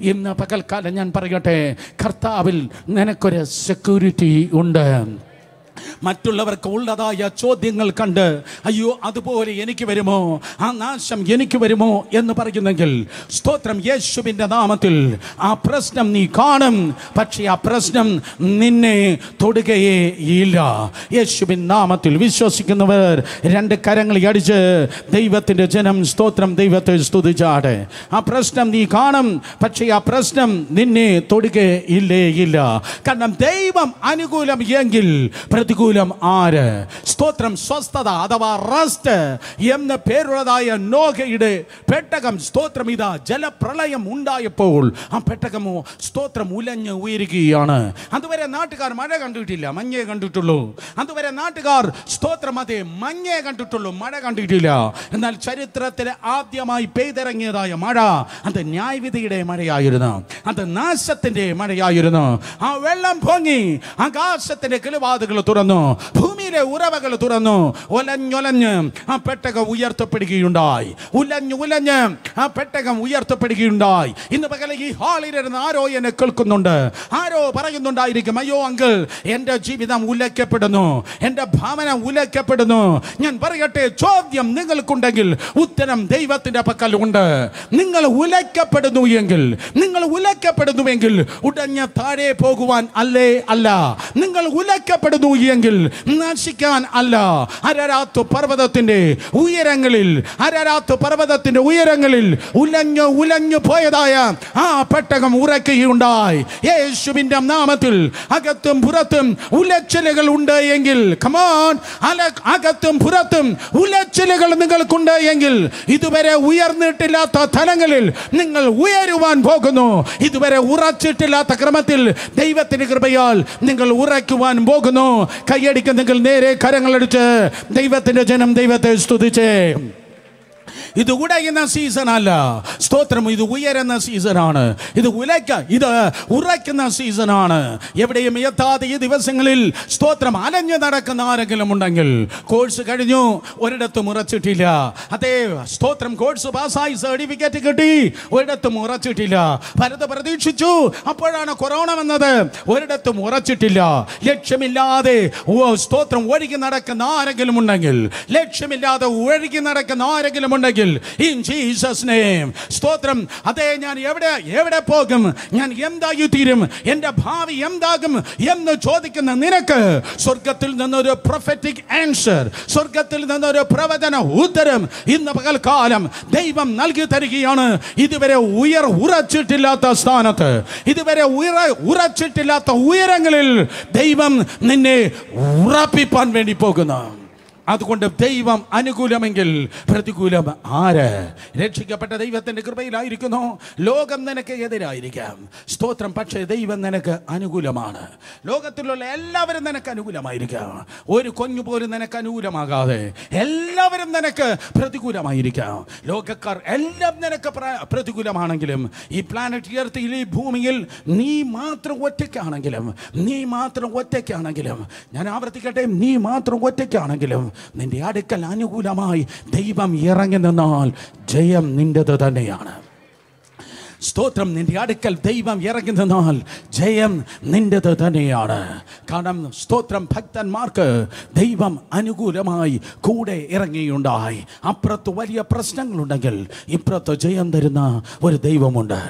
S1: ഇന്ന് പകൽക്കാലം ഞാൻ പറയട്ടെ കർത്താവിൽ നിനക്കൊരു സെക്യൂരിറ്റി ഉണ്ട്. മറ്റുള്ളവർക്ക് ഉള്ളതായ ചോദ്യങ്ങൾ കണ്ട് അയ്യോ അതുപോലെ എനിക്ക് വരുമോ? ആ നാശം എനിക്ക് വരുമോ? എന്ന് പറയുന്നെങ്കിൽ സ്തോത്രം യേശുവിന്റെ നാമത്തിൽ ആ പ്രശ്നം നീ കാണും. പക്ഷേ ആ പ്രശ്നം നിന്നെ തൊടുകയേ ഇല്ല. യേശുവിൻ നാമത്തിൽ വിശ്വസിക്കുന്നവർ രണ്ട് കരങ്ങൾ അടിച്ച് ദൈവത്തിന്റെ ജനം സ്തോത്രം ദൈവത്തെ സ്തുതിച്ചാടെ ആ പ്രശ്നം നീ കാണും. പക്ഷേ ആ പ്രശ്നം നിന്നെ തൊടുകയില്ലേ ഇല്ല. കാരണം ദൈവം അനുകൂലം എങ്കിൽ പ്രതികൂലം ആര്? സ്തോത്രം സ്വസ്ഥത അഥവാ റസ്റ്റ് എന്ന പേരുള്ളതായ നോഹയുടെ പെട്ടകം. സ്തോത്രം ഇതാ ജലപ്രളയം ഉണ്ടായപ്പോൾ. ആ പെട്ടകമോ സ്തോത്രം ഉലഞ്ഞ് ഉയരുകയാണ്. അതുവരെ നാട്ടുകാർ മഴ കണ്ടിട്ടില്ല മഞ്ഞേ കണ്ടിട്ടുള്ളൂ. അതുവരെ നാട്ടുകാർ സ്തോത്രം അതെ മഞ്ഞേ കണ്ടിട്ടുള്ളൂ മഴ കണ്ടിട്ടില്ല. എന്നാൽ ചരിത്രത്തിൽ ആദ്യമായി പെയ്തിറങ്ങിയതായ മഴ അത് ന്യായവിധിയുടെ മഴയായിരുന്നു. അത് നാശത്തിന്റെ മഴയായിരുന്നു. ആ വെള്ളം പൊങ്ങി ആകാശത്തിന്റെ കിളിവാതുകൾ തുറന്നു. ഭൂമിയിലെ ഉറവകൾ തുറന്നു. ഒലഞ്ഞൊലഞ്ഞ് ആ പെട്ടകം ഉയർത്തപ്പെടുകയുണ്ടായി. ഉലഞ്ഞു ഉലഞ്ഞ് ആ പെട്ടകം ഉയർത്തപ്പെടുകയുണ്ടായി. ഇന്ന് പകല ഈ ഹാളിലിരുന്ന് ആരോ എന്നെ കേൾക്കുന്നുണ്ട്. ആരോ പറയുന്നുണ്ടായിരിക്കും അയ്യോ അങ്കിൾ എന്റെ ജീവിതം ഉലയ്ക്കപ്പെടുന്നു. എന്റെ ഭാവന ഉലയ്ക്കപ്പെടുന്നു. ഞാൻ പറയട്ടെ ചോദ്യം നിങ്ങൾക്കുണ്ടെങ്കിൽ ഉത്തരം ദൈവത്തിന്റെ പക്കൽ ഉണ്ട്. നിങ്ങൾ ഉലയ്ക്കപ്പെടുന്നു എങ്കിൽ നിങ്ങൾ ഉലയ്ക്കപ്പെടുന്നുവെങ്കിൽ ഉടഞ്ഞ താഴെ പോകുവാൻ അല്ലേ അല്ല. നിങ്ങൾ ഉലയ്ക്കപ്പെടുന്നു എങ്കിൽ നശിക്കാൻ അല്ല. അരരാത്തു പർവതത്തിന്റെ ഉയരങ്ങളിൽ അരരാത്തു പർവതത്തിന്റെ ഉയരങ്ങളിൽ ഉലഞ്ഞു ഉലഞ്ഞു പോയതായ ആ പെട്ടകം ഉറക്കുകയുണ്ടായി. യേശുവിന്റെ നാമത്തിൽ അകത്തും പുറത്തും ഉലച്ചിലുകൾ ഉണ്ട് എങ്കിൽ കമാൻ അല അകത്തും പുറത്തും ഉലച്ചിലുകൾ നിങ്ങൾക്കുണ്ട് എങ്കിൽ ഇതുവരെ ഉയർന്നിട്ടില്ലാത്ത തലങ്ങളിൽ നിങ്ങൾ ഉയരുവാൻ പോകുന്നു. ഇതുവരെ ഉറച്ചിട്ടില്ലാത്ത ക്രമത്തിൽ ദൈവത്തിന് കൃപയാൽ നിങ്ങൾ ഉറയ്ക്കുവാൻ പോകുന്നു. കൈയടിക്ക് നിങ്ങൾ നേരെ കരങ്ങളടിച്ച് ദൈവത്തിന്റെ ജനം ദൈവത്തെ സ്തുതിച്ചേ. ഇത് ഉടയുന്ന സീസൺ അല്ല. സ്തോത്രം ഇത് ഉയരുന്ന സീസണാണ് ഇത് ഉലയ്ക്ക ഇത് ഉറയ്ക്കുന്ന സീസണാണ് എവിടെയും എത്താതെ ഈ ദിവസങ്ങളിൽ സ്തോത്രം അലഞ്ഞു നടക്കുന്ന ആരെങ്കിലും ഉണ്ടെങ്കിൽ കോഴ്സ് കഴിഞ്ഞു. ഒരിടത്തും ഉറച്ചിട്ടില്ല. അതേ സ്തോത്രം കോഴ്സ് പാസ്സായി സർട്ടിഫിക്കറ്റ് കിട്ടി. ഒരിടത്തും ഉറച്ചിട്ടില്ല. പലത് പ്രതീക്ഷിച്ചു. അപ്പോഴാണ് കൊറോണ വന്നത്. ഒരിടത്തും ഉറച്ചിട്ടില്ല. ലക്ഷ്യമില്ലാതെ സ്തോത്രം ഒഴുകി നടക്കുന്ന ആരെങ്കിലും ഉണ്ടെങ്കിൽ ലക്ഷ്യമില്ലാതെ ഒഴുകി നടക്കുന്ന ആരെങ്കിലും ഉണ്ടെങ്കിൽ ഉണ്ടെങ്കിൽ ഇൻ ജീസസ് നെയിം സ്തോത്രം. അതെ ഞാൻ എവിടെ എവിടെ പോകും? ഞാൻ എന്തായി തീരും എന്റെ ഭാവി എന്താകും എന്ന് ചോദിക്കുന്ന നിനക്ക് സ്വർഗത്തിൽ നിന്നൊരു പ്രൊഫറ്റിക് ആൻസർ സ്വർഗത്തിൽ നിന്നൊരു പ്രവചന ഉത്തരം ഇന്ന് പകൽക്കാലം ദൈവം നൽകി തരികയാണ്. ഇതുവരെ ഉയർ ഉറച്ചിട്ടില്ലാത്ത സ്ഥാനത്ത് ഇതുവരെ ഉയർ ഉറച്ചിട്ടില്ലാത്ത ഉയരങ്ങളിൽ ദൈവം നിന്നെ ഉറപ്പിപ്പാൻ വേണ്ടി പോകുന്നു. അതുകൊണ്ട് ദൈവം അനുകൂലമെങ്കിൽ പ്രതികൂലം ആര്? രക്ഷിക്കപ്പെട്ട ദൈവത്തിന്റെ കൃപയിലായിരിക്കുന്നു. ലോകം നിനക്ക് എതിരായിരിക്കാം. സ്തോത്രം പക്ഷേ ദൈവം നിനക്ക് അനുകൂലമാണ്. ലോകത്തിലുള്ള എല്ലാവരും നിനക്ക് അനുകൂലമായിരിക്കാം. ഒരു കൊഞ്ഞു പോലും നിനക്ക് അനുകൂലമാകാതെ എല്ലാവരും നിനക്ക് പ്രതികൂലമായിരിക്കാം. ലോകക്കാർ എല്ലാം നിനക്ക് പ്രതികൂലമാണെങ്കിലും ഈ പ്ലാനറ്റ് ഉയർത്തിയിൽ ഈ ഭൂമിയിൽ നീ മാത്രം ഒറ്റയ്ക്കാണെങ്കിലും നീ മാത്രം ഒറ്റയ്ക്കാണെങ്കിലും ഞാൻ ആവർത്തിക്കട്ടെ നീ മാത്രം ഒറ്റയ്ക്കാണെങ്കിലും നിന്റെ അടുക്കൽ അനുകൂലമായി ദൈവം ഇറങ്ങി നിന്നാൽ ജയം നിന്റേത് തന്നെയാണ്. സ്തോത്രം നിന്റെ അടുക്കൽ ദൈവം ഇറങ്ങുന്നതിനാൽ ജയം നിന്റെത് തന്നെയാണ്. കാരണം സ്തോത്രം ഭക്തന്മാർക്ക് ദൈവം അനുകൂലമായി കൂടെ ഇറങ്ങിയുണ്ടായി. അപ്പുറത്ത് വലിയ പ്രശ്നങ്ങളുണ്ടെങ്കിൽ ഇപ്പുറത്ത് ജയം തരുന്ന ഒരു ദൈവമുണ്ട്.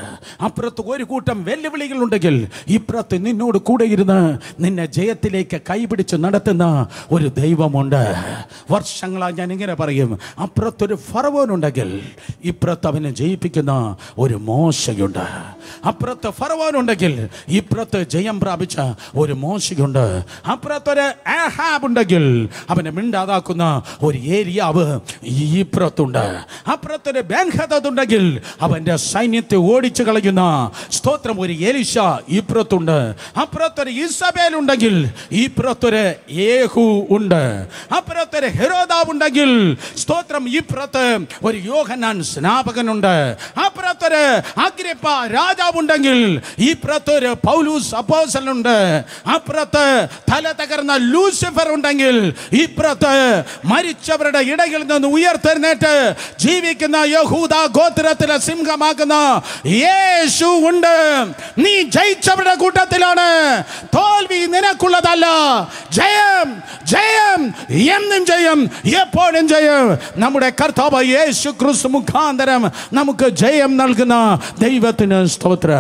S1: അപ്പുറത്ത് ഒരു കൂട്ടം വെല്ലുവിളികളുണ്ടെങ്കിൽ ഇപ്പുറത്ത് നിന്നോട് കൂടെ ഇരുന്ന് നിന്നെ ജയത്തിലേക്ക് കൈപിടിച്ച് നടത്തുന്ന ഒരു ദൈവമുണ്ട്. വർഷങ്ങളായി ഞാൻ ഇങ്ങനെ പറയും. അപ്പുറത്തൊരു ഫറവോനുണ്ടെങ്കിൽ ഇപ്പുറത്ത് അവനെ ജയിപ്പിക്കുന്ന ഒരു മോശയുണ്ട് അപ്പുറത്ത് ഫറവോനുണ്ടെങ്കിൽ ഇപ്പുറത്ത് ജയം പ്രാപിച്ച ഒരു മോശയുണ്ട്. അപ്പുറത്തൊരു ആഹാബ് ഉണ്ടെങ്കിൽ അവനെ മിണ്ടാതാക്കുന്ന ഒരു ഏരിയാവ് ഇപ്പുറത്തുണ്ട്. അപ്പുറത്തൊരു ബാങ്കുണ്ടെങ്കിൽ അവന്റെ സൈന്യത്തെ ഓടിച്ചു കളയുന്ന സ്തോത്രം ഒരു എലിശ ഇപ്പുറത്തുണ്ട്. അപ്പുറത്തൊരു ഇസബേൽ ഉണ്ടെങ്കിൽ ഇപ്പുറത്തൊരു ഏഹു ഉണ്ട്. അപ്പുറത്തൊരു ഹെരോദാവ് ഉണ്ടെങ്കിൽ സ്തോത്രം ഇപ്പുറത്ത് ഒരു യോഹന്നാൻ സ്നാപകനുണ്ട്. അപ്പുറത്തൊരു അഗ്രിപ്പ രാജാവുണ്ടെങ്കിൽ ഇപ്പുറത്തൊരു പൗലൂസ് അപ്പോസലുണ്ട്. അപ്പുറത്ത് തല തകർന്ന ലൂസിഫർ ഉണ്ടെങ്കിൽ ഇപ്പുറത്ത് മരിച്ചവരുടെ ഇടയിൽ നിന്ന് ഉയർത്തെഴുന്നേറ്റ് ജീവിക്കുന്ന യഹൂദ ഗോത്രത്തിലെ സിംഹമാക്കുന്ന യേശു ഉണ്ട്. നീ ജയിച്ചവരുടെ കൂട്ടത്തിലാണ്. തോൽവി നിനക്കുള്ളതല്ല. ജയം ജയം എന്നും ജയം എപ്പോഴും ജയം. നമ്മുടെ കർത്താവ് യേശു ക്രിസ്തു മുഖാന്തരം നമുക്ക് ജയം നൽകുന്ന ദൈവത്തിന് സ്തോത്ര.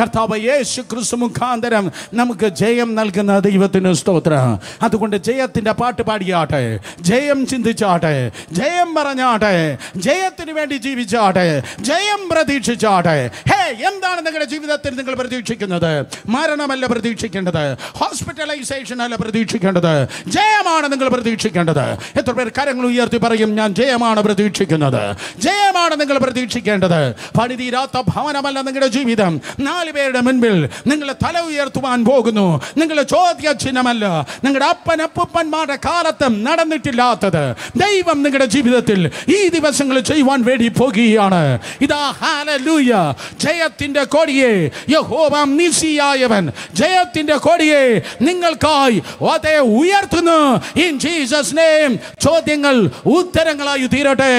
S1: കർത്താവ് യേശു ക്രിസ്തു മുഖാന്തരം നമുക്ക് ജയം നൽകുന്ന ദൈവത്തിന് സ്തോത്രം. അതുകൊണ്ട് ജയത്തിന്റെ പാട്ട് പാടിയാട്ടെ. ജയം ചിന്തിച്ചാട്ടെ. ജയം പറഞ്ഞാട്ടെ. ജയത്തിന് വേണ്ടി ജീവിച്ചാട്ടെ. ജയം പ്രതീക്ഷിച്ചാട്ടെ. ഹേ എന്താണ് നിങ്ങളുടെ ജീവിതത്തിൽ നിങ്ങൾ പ്രതീക്ഷിക്കുന്നത്? മരണമല്ല പ്രതീക്ഷിക്കേണ്ടത്. ഹോസ്പിറ്റലൈസേഷൻ അല്ല പ്രതീക്ഷിക്കേണ്ടത്. ജയമാണ് നിങ്ങൾ പ്രതീക്ഷിക്കേണ്ടത്. എത്ര പേർ കരങ്ങൾ ഉയർത്തി പറയും ഞാൻ ജയമാണ് പ്രതീക്ഷിക്കുന്നത്. ജയമാണ് നിങ്ങൾ പ്രതീക്ഷിക്കേണ്ടത്. പണിതീരാത്ത ഭവനമല്ല നിങ്ങളുടെ ജീവിതം. നാല് പേരുടെ മുൻപിൽ നിങ്ങൾ തല ഉയർത്തുവാൻ പോകുന്നു. നിങ്ങളുടെ ചോദ്യ ചിഹ്നമല്ല നിങ്ങളുടെ അപ്പൻ അപ്പൂപ്പന്മാരുടെ കാലത്തും നടന്നിട്ടില്ലാത്തത് ദൈവം നിങ്ങളുടെ ജീവിതത്തിൽ ഈ ദിവസങ്ങൾ ചെയ്യുവാൻ വേണ്ടി പോകുകയാണ്. ഇതാ ഹാലൂയ ജയത്തിന്റെ കൊടിയെ യഹോവ നിസിയായവൻ ജയത്തിന്റെ കൊടിയെ നിങ്ങൾക്കായി അതേ ഉയർത്തുന്നു. ഇൻ ജീസസ് നെയിം ചോദ്യങ്ങൾ ഉത്തരങ്ങളായി തീരട്ടെ.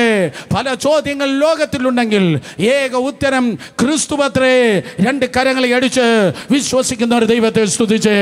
S1: പല ചോദ്യങ്ങൾ ലോകത്തിലുണ്ടെങ്കിൽ ഏക ഉത്തരം ക്രിസ്തുപത്രേ രണ്ട് കരങ്ങളെ അടിച്ച് വിശ്വസിക്കുന്ന ഒരു ദൈവത്തെ സ്തുതിച്ചേ.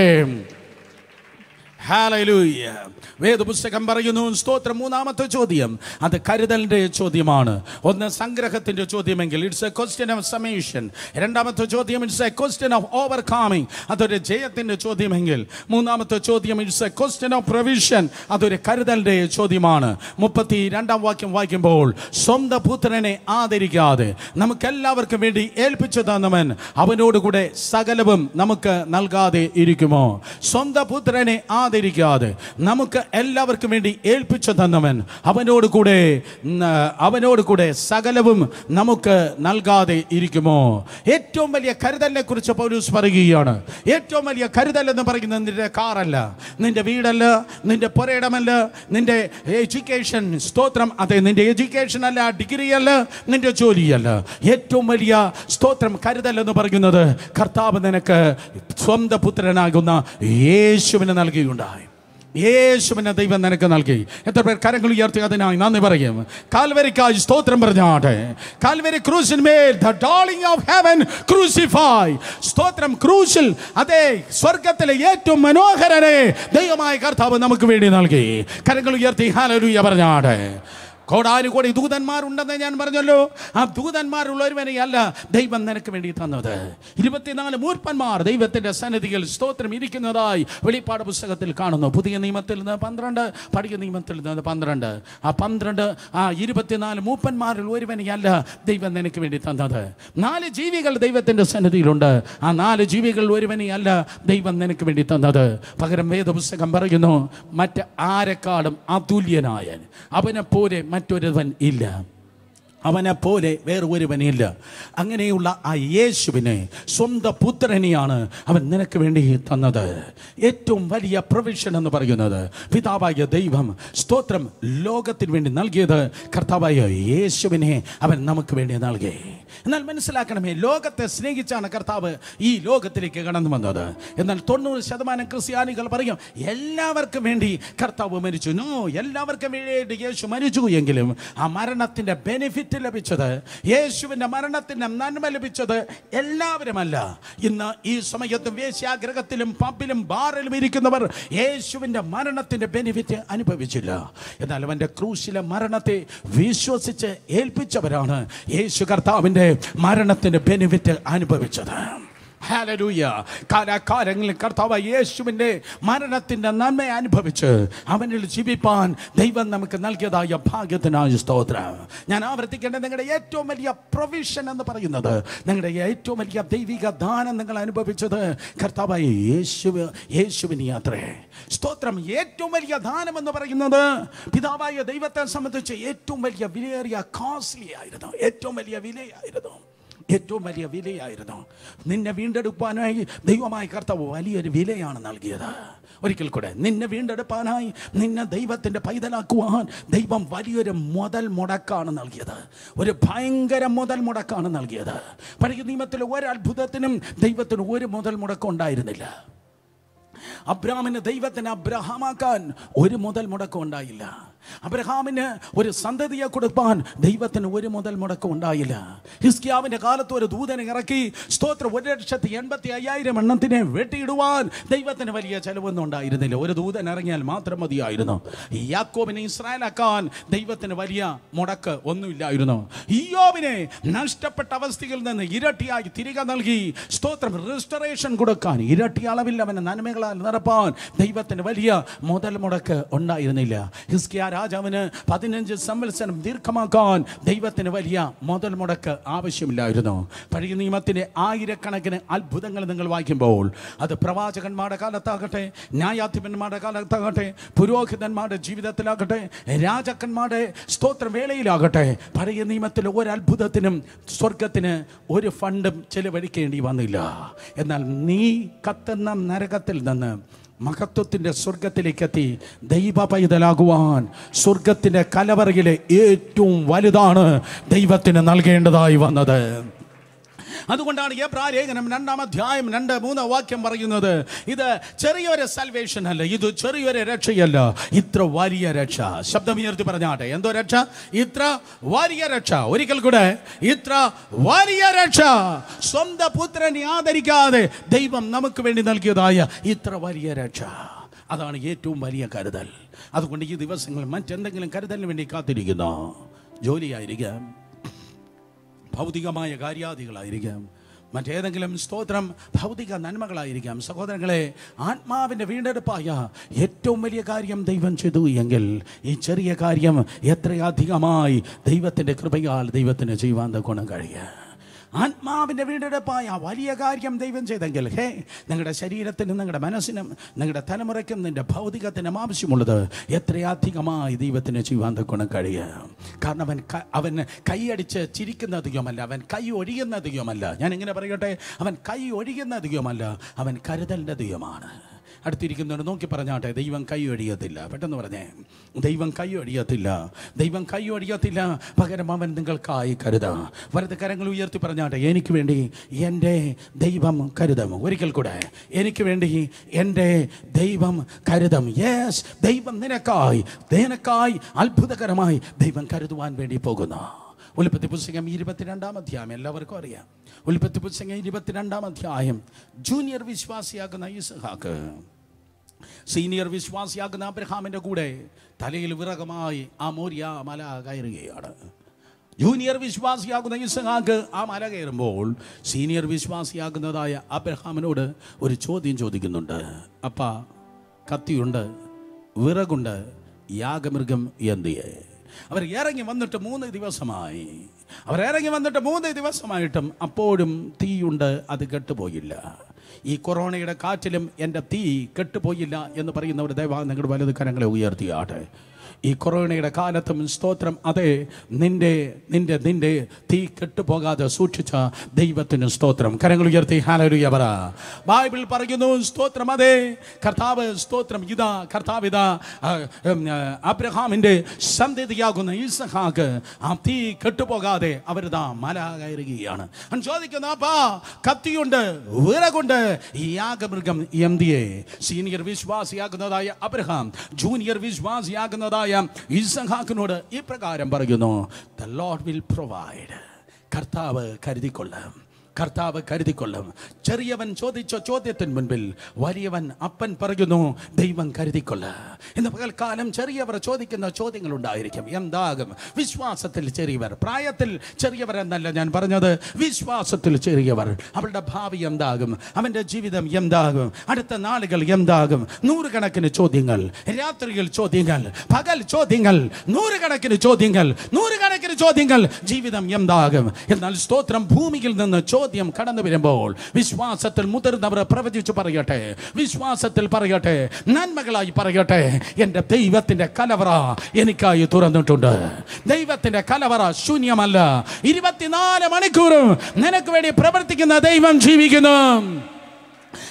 S1: ഹാലലൂയ. വേദപുസ്തകം പറയുന്നു സ്തോത്രം മൂന്നാമത്തെ ചോദ്യം. അത് കരുതലിന്റെ ചോദ്യമാണ്. ഒന്ന് സംഗ്രഹത്തിന്റെ ചോദ്യമെങ്കിൽ it's a question of summation രണ്ടാമത്തെ ചോദ്യം it's a question of overcoming അതൊരു ജയത്തിന്റെ ചോദ്യമെങ്കിൽ. മൂന്നാമത്തെ ചോദ്യം it's a question of provision അതൊരു കരുതലിന്റെ ചോദ്യമാണ്. മുപ്പത്തി രണ്ടാം വാക്യം വായിക്കുമ്പോൾ സ്വന്തം പുത്രനെ ആദരിക്കാതെ നമുക്കെല്ലാവർക്കും വേണ്ടി ഏൽപ്പിച്ചു തന്നവൻ അവനോടുകൂടെ സകലവും നമുക്ക് നൽകാതെ ഇരിക്കുമോ? സ്വന്തം പുത്രനെ ആദരിക്കാതെ നമുക്ക് എല്ലാവർക്കും വേണ്ടി ഏൽപ്പിച്ചു തന്നവൻ അവനോട് കൂടെ അവനോട് കൂടെ സകലവും നമുക്ക് നൽകാതെ ഇരിക്കുമോ? ഏറ്റവും വലിയ കരുതലിനെ കുറിച്ച് പൗലൂസ് പറയുകയാണ്. ഏറ്റവും വലിയ കരുതൽ എന്ന് പറയുന്നത് നിന്റെ കാറല്ല നിന്റെ വീടല്ല നിന്റെ പുരയിടമല്ല നിന്റെ എഡ്യൂക്കേഷൻ സ്തോത്രം അതെ നിന്റെ എഡ്യൂക്കേഷൻ അല്ല ഡിഗ്രി അല്ല നിന്റെ ജോലിയല്ല ഏറ്റവും വലിയ സ്തോത്രം കരുതൽ എന്ന് പറയുന്നത് കർത്താവ് നിനക്ക് സ്വന്തം പുത്രനാകുന്ന യേശുവിനെ നൽകിയുണ്ടായി യേശുവിനെ ദൈവം നിനക്ക് നൽകി. എത്ര പേർ കരങ്ങൾ ഉയർത്തി അതിനായി നന്ദി പറയും. കാൽവരിക്കായി സ്തോത്രം പറഞ്ഞാട്ടെ. കാൽവരി ക്രൂസിന്മേൽ ദ ഓഫ് ഹെവൻ ക്രൂസിഫൈ സ്തോത്രം ക്രൂസിൽ അതെ സ്വർഗത്തിലെ ഏറ്റവും മനോഹരനെ ദൈവമായ കർത്താവ് നമുക്ക് വേണ്ടി നൽകി. കരങ്ങൾ ഉയർത്തി ഹാലലൂയ പറഞ്ഞാട്ടെ. കോടാനുകോടി ദൂതന്മാരുണ്ടെന്ന് ഞാൻ പറഞ്ഞല്ലോ. ആ ദൂതന്മാരുള്ള അല്ല ദൈവം നിനക്ക് വേണ്ടി തന്നത്. ഇരുപത്തിനാല് മൂർപ്പന്മാർ ദൈവത്തിന്റെ സന്നിധിയിൽ സ്തോത്രം ഇരിക്കുന്നതായി വെളിപ്പാട് പുസ്തകത്തിൽ കാണുന്നു. പുതിയ നിയമത്തിൽ നിന്ന് പന്ത്രണ്ട് പഴയ നിയമത്തിൽ നിന്ന് പന്ത്രണ്ട്. ആ പന്ത്രണ്ട് ആ ഇരുപത്തിനാല് മൂപ്പന്മാരിൽ ഒരുവനെയല്ല ദൈവം നിനക്ക് വേണ്ടി തന്നത്. നാല് ജീവികൾ ദൈവത്തിന്റെ സന്നിധിയിലുണ്ട്. ആ നാല് ജീവികളിൽ ഒരുവനെയല്ല ദൈവം നിനക്ക് വേണ്ടി തന്നത്. പകരം വേദപുസ്തകം പറയുന്നു മറ്റ് ആരെക്കാളും അതുല്യനായ അവനെ പോലെ മറ്റൊരുവൻ ഇല്ല. അവനെ പോലെ വേറെ ഒരുവനില്ല അങ്ങനെയുള്ള ആ യേശുവിനെ സ്വന്തം പുത്രനെയാണ് അവൻ നിനക്ക് വേണ്ടി തന്നത്. ഏറ്റവും വലിയ പ്രൊവിഷൻ എന്ന് പറയുന്നത് പിതാവായ ദൈവം സ്തോത്രം ലോകത്തിന് വേണ്ടി നൽകിയത് കർത്താവായ യേശുവിനെ അവൻ നമുക്ക് വേണ്ടി നൽകി. എന്നാൽ മനസ്സിലാക്കണമേ ലോകത്തെ സ്നേഹിച്ചാണ് കർത്താവ് ഈ ലോകത്തിലേക്ക് കടന്നു വന്നത്. എന്നാൽ തൊണ്ണൂറ് ശതമാനം ക്രിസ്ത്യാനികൾ പറയും എല്ലാവർക്കും വേണ്ടി കർത്താവ് മരിച്ചു. നോ എല്ലാവർക്കും വേണ്ടി യേശു മരിച്ചു എങ്കിലും ആ മരണത്തിന്റെ ബെനിഫിറ്റ് ലഭിച്ചത് യേശുവിന്റെ മരണത്തിന്റെ നന്മ ലഭിച്ചത് എല്ലാവരുമല്ല. ഇന്ന് ഈ സമയത്തും വേശ്യാഗ്രഹത്തിലും പബ്ബിലും ബാറിലും ഇരിക്കുന്നവർ യേശുവിന്റെ മരണത്തിന്റെ ബെനിഫിറ്റ് അനുഭവിച്ചില്ല. എന്നാൽ അവന്റെ ക്രൂശിലെ മരണത്തെ വിശ്വസിച്ച് ഏൽപ്പിച്ചവരാണ് യേശു മരണത്തിന്റെ ബെനിഫിറ്റ് അനുഭവിച്ചത്. ഹാലലൂയ കാലാകാലങ്ങളിൽ കർത്താവ് യേശുവിന്റെ മരണത്തിന്റെ നന്മ അനുഭവിച്ച് അവനിൽ ജീവിപ്പാൻ ദൈവം നമുക്ക് നൽകിയതായ ഭാഗ്യത്തിനായ സ്തോത്രം. ഞാൻ ആവർത്തിക്കേണ്ട നിങ്ങളുടെ ഏറ്റവും വലിയ പ്രൊവിഷൻ എന്ന് പറയുന്നത് നിങ്ങളുടെ ഏറ്റവും വലിയ ദൈവിക ദാനം നിങ്ങൾ അനുഭവിച്ചത് കർത്താവായ യേശു യേശുവിന് യാത്രേ സ്തോത്രം ഏറ്റവും വലിയ ദാനം എന്ന് പറയുന്നത് പിതാവായ ദൈവത്തെ സംബന്ധിച്ച് ഏറ്റവും വലിയ വിലയേറിയ കോസ്റ്റ്ലി ആയിരുന്നു. ഏറ്റവും വലിയ വിലയായിരുന്നു. ഏറ്റവും വലിയ വിലയായിരുന്നു. നിന്നെ വീണ്ടെടുപ്പാനായി ദൈവമായ കർത്താവ് വലിയൊരു വിലയാണ് നൽകിയത്. ഒരിക്കൽ കൂടെ നിന്നെ വീണ്ടെടുപ്പാനായി നിന്നെ ദൈവത്തിന്റെ പൈതലാക്കുവാൻ ദൈവം വലിയൊരു മുതൽ മുടക്കാണ് നൽകിയത്. ഒരു ഭയങ്കര മുതൽ മുടക്കാണ് നൽകിയത്. പഴയ നിയമത്തിൽ ഒരത്ഭുതത്തിനും ദൈവത്തിന് ഒരു മുതൽ മുടക്കം ഉണ്ടായിരുന്നില്ല. അബ്രാമിന് ദൈവത്തിന് അബ്രഹാമാക്കാൻ ഒരു മുതൽ മുടക്കം ഉണ്ടായില്ല. അബ്രഹാമിന് ഒരു സന്തതിയെ കൊടുപ്പാൻ ദൈവത്തിന് ഒരു മുതൽ മുടക്കം ഉണ്ടായില്ല. ഹിസ്കിയാവിന്റെ കാലത്ത് ഒരു ദൂതനെ ഇറക്കി സ്തോത്രം ഒരു ലക്ഷത്തി എൺപത്തി അയ്യായിരം എണ്ണത്തിനെ വെട്ടിയിടുവാൻ ദൈവത്തിന് വലിയ ചെലവൊന്നും ഉണ്ടായിരുന്നില്ല. ഒരു ദൂതൻ ഇറങ്ങിയാൽ മാത്രം മതിയായിരുന്നു. യാക്കോബിനെ ഇസ്രായേലാക്കാൻ ദൈവത്തിന് വലിയ മുടക്ക് ഒന്നുമില്ലായിരുന്നു. ഇയോബിനെ നഷ്ടപ്പെട്ട അവസ്ഥയിൽ നിന്ന് ഇരട്ടിയായി തിരികെ നൽകി സ്തോത്രം റിസ്റ്ററേഷൻ കൊടുക്കാൻ ഇരട്ടി അളവിൽ അവനെ നന്മകളാൽ നിറപ്പാൻ ദൈവത്തിന് വലിയ മുതൽ മുടക്ക് ഉണ്ടായിരുന്നില്ല. ഹിസ്കിയ രാജാവിന് പതിനഞ്ച് സംവത്സരം ദീർഘമാക്കാൻ ദൈവത്തിന് വലിയ മുതൽ മുടക്ക് ആവശ്യമില്ലായിരുന്നു. പഴയ നിയമത്തിന്റെ ആയിരക്കണക്കിന് അത്ഭുതങ്ങൾ നിങ്ങൾ വായിക്കുമ്പോൾ അത് പ്രവാചകന്മാരുടെ കാലത്താകട്ടെ ന്യായാധിപന്മാരുടെ കാലത്താകട്ടെ പുരോഹിതന്മാരുടെ ജീവിതത്തിലാകട്ടെ രാജാക്കന്മാരുടെ സ്തോത്രവേളയിലാകട്ടെ പഴയ നിയമത്തിലെ ഒരു അത്ഭുതത്തിനും സ്വർഗത്തിന് ഒരു ഫണ്ടും ചെലവഴിക്കേണ്ടി വന്നില്ല. എന്നാൽ നീ കത്തുന്ന നരകത്തിൽ നിന്ന് മഹത്വത്തിന്റെ സ്വർഗത്തിലേക്ക് എത്തി ദൈവ പൈതലാകുവാൻ സ്വർഗത്തിന്റെ കലവറയിലെ ഏറ്റവും വലുതാണ് ദൈവത്തിന് നൽകേണ്ടതായി വന്നത്. അതുകൊണ്ടാണ് എബ്രാലേഖനം രണ്ടാം അധ്യായം രണ്ട് മൂന്ന് വാക്യം പറയുന്നത്. ഇത് ചെറിയൊരു സൽവേഷൻ അല്ല ഇത് ചെറിയൊരു രക്ഷയല്ല. ഇത്ര വലിയ രക്ഷ. ശബ്ദമുയർത്തി പറഞ്ഞാട്ടെ. എന്തോ രക്ഷ? ഇത്ര വലിയ രക്ഷ. ഒരിക്കൽ കൂടെ ഇത്ര വലിയ രക്ഷ. സ്വന്തം പുത്രനെ ആദരിക്കാതെ ദൈവം നമുക്ക് വേണ്ടി നൽകിയതായ ഇത്ര വലിയ രക്ഷ. അതാണ് ഏറ്റവും വലിയ കരുതൽ. അതുകൊണ്ട് ഈ ദിവസങ്ങൾ മറ്റെന്തെങ്കിലും കരുതലിന് വേണ്ടി കാത്തിരിക്കുന്നു. ജോലിയായിരിക്കാം. ഭൗതികമായ കാര്യാദികളായിരിക്കാം. മറ്റേതെങ്കിലും സ്തോത്രം ഭൗതിക നന്മകളായിരിക്കാം. സഹോദരങ്ങളെ ആത്മാവിന്റെ വീണ്ടെടുപ്പായ ഏറ്റവും വലിയ കാര്യം ദൈവം ചെയ്തു എങ്കിൽ ഈ ചെറിയ കാര്യം എത്രയധികമായി ദൈവത്തിന്റെ കൃപയാൽ ദൈവത്തിന് ചെയ്യുവാൻ ഗുണം കഴിയുക ആത്മാവിന്റെ വീണ്ടെടുപ്പായ. വലിയ കാര്യം ദൈവം ചെയ്തെങ്കിൽ ഹേ നിങ്ങളുടെ ശരീരത്തിനും നിങ്ങളുടെ മനസ്സിനും നിങ്ങളുടെ തലമുറയ്ക്കും നിന്റെ ഭൗതികത്തിനും ആവശ്യമുള്ളത് എത്രയധികമായി ദൈവത്തിന് ചെയ്യുവാൻ തക്കണം കഴിയുക കാരണം അവൻ അവൻ കൈയടിച്ച് ചിരിക്കുന്നതികമല്ല അവൻ കൈ ഒഴിയുന്നതികമല്ല ഞാൻ ഇങ്ങനെ പറയട്ടെ? അവൻ കൈ ഒഴിയുന്നതികമല്ല അവൻ കരുതലിന്റെ ദൈവമാണ് അടുത്തിരിക്കുന്നവർ നോക്കി പറഞ്ഞാട്ടെ ദൈവം കൈ ഒഴിയത്തില്ല. പെട്ടെന്ന് പറഞ്ഞേ ദൈവം കൈ ഒഴിയത്തില്ല ദൈവം കൈ ഒഴിയത്തില്ല പകരം അവൻ നിങ്ങൾക്കായി കരുതാം. വലത് കരങ്ങൾ ഉയർത്തി പറഞ്ഞാട്ടെ എനിക്ക് വേണ്ടി എന്റെ ദൈവം കരുതം. ഒരിക്കൽ കൂടെ എനിക്ക് വേണ്ടി എന്റെ ദൈവം കരുതം. യെസ് ദൈവം നിനക്കായി നിനക്കായി അത്ഭുതകരമായി ദൈവം കരുതുവാൻ വേണ്ടി പോകുന്നു. ഉൽപ്പത്തി പുസ്തകം ഇരുപത്തിരണ്ടാം അധ്യായം എല്ലാവർക്കും അറിയാം. ഉൽപ്പത്തി പുസ്തകം ഇരുപത്തിരണ്ടാം അധ്യായം ജൂനിയർ വിശ്വാസിയാകുന്ന ഇസ്ഹാക്ക്. സീനിയർ വിശ്വാസിയാകുന്ന അബ്രഹാമിന്റെ കൂടെ തലയിൽ വിറകമായി ആ മോര്യ മല കയറുകയാണ്. ജൂനിയർ വിശ്വാസിയാകുന്ന ഇസഹാക്ക് ആ മല കയറുമ്പോൾ സീനിയർ വിശ്വാസിയാകുന്നതായ അബ്രഹാമിനോട് ഒരു ചോദ്യം ചോദിക്കുന്നുണ്ട്. അപ്പ കത്തിയുണ്ട് വിറകുണ്ട് യാഗമൃഗം എന്തിയെ അവർ ഇറങ്ങി വന്നിട്ട് മൂന്ന് ദിവസമായി. അവർ ഇറങ്ങി വന്നിട്ട് മൂന്ന് ദിവസമായിട്ടും അപ്പോഴും തീയുണ്ട് അത് കെട്ടുപോയില്ല. ഈ കൊറോണയുടെ കാറ്റിലും എന്റെ തീ കെട്ടുപോയില്ല എന്ന് പറയുന്നവർ ദയവാ നിങ്ങളുടെ വലത് കരങ്ങളെ ഉയർത്തിയാട്ടെ. ഈ കൊറോണയുടെ കാലത്തും സ്തോത്രം. അതെ നിന്റെ നിന്റെ നിന്റെ തീ കെട്ടുപോകാതെ സൂക്ഷിച്ച ദൈവത്തിന് സ്തോത്രം. കരങ്ങൾ ഉയർത്തി ഹാലരുയ ബൈബിൾ പറയുന്നു സ്തോത്രം അതെ. കർത്താവ് സ്തോത്രം. ഇതാ കർത്താവ് ഇതാ അബ്രഹാമിന്റെ സന്ധിതിയാകുന്ന ഈസഹാക്ക് ആ തീ കെട്ടുപോകാതെ അവരിതാ മല കയറുകയാണ്. ചോദിക്കുന്നു അപ്പാ കത്തിയുണ്ട് വിറകുണ്ട്. ഈ യാഗമൃഗം എന്തിയെ സീനിയർ വിശ്വാസിയാകുന്നതായ അബ്രഹാം ജൂനിയർ വിശ്വാസിയാകുന്നതായ ഇസഹാക്കിനോട് ഈ പ്രകാരം പറയുന്നു ദ ലോഡ് വിൽ പ്രൊവൈഡ് കർത്താവ് കരുതിക്കൊള്ളാം. കർത്താവ് കരുതിക്കൊള്ളും. ചെറിയവൻ ചോദിച്ച ചോദ്യത്തിന് മുൻപിൽ വലിയവൻ അപ്പൻ പറയുന്നു ദൈവം കരുതിക്കൊള്ള. ഇന്ന് പകൽക്കാലം ചെറിയവർ ചോദിക്കുന്ന ചോദ്യങ്ങൾ ഉണ്ടായിരിക്കും എന്താകും? വിശ്വാസത്തിൽ ചെറിയവർ. പ്രായത്തിൽ ചെറിയവർ എന്നല്ല ഞാൻ പറഞ്ഞത്. വിശ്വാസത്തിൽ ചെറിയവർ. അവളുടെ ഭാവി എന്താകും? അവന്റെ ജീവിതം എന്താകും? അടുത്ത നാളുകൾ എന്താകും? നൂറുകണക്കിന് ചോദ്യങ്ങൾ. രാത്രിയിൽ ചോദ്യങ്ങൾ. പകൽ ചോദ്യങ്ങൾ. നൂറുകണക്കിന് ചോദ്യങ്ങൾ. നൂറുകണക്കിന് ചോദ്യങ്ങൾ. ജീവിതം എന്താകും? എന്നാൽ സ്തോത്രം ഭൂമിയിൽ നിന്ന് ചോദ്യം കടന്നു വരുമ്പോൾ വിശ്വാസത്തിൽ മുതിർന്നവർ പ്രവചിച്ചു പറയട്ടെ വിശ്വാസത്തിൽ പറയട്ടെ നന്മകളായി പറയട്ടെ എന്റെ ദൈവത്തിന്റെ കലവറ എനിക്കായി തുറന്നിട്ടുണ്ട്. ദൈവത്തിന്റെ കലവറ ശൂന്യമല്ല. ഇരുപത്തിനാല് മണിക്കൂറും നിനക്ക് വേണ്ടി പ്രവർത്തിക്കുന്ന ദൈവം ജീവിക്കുന്നു.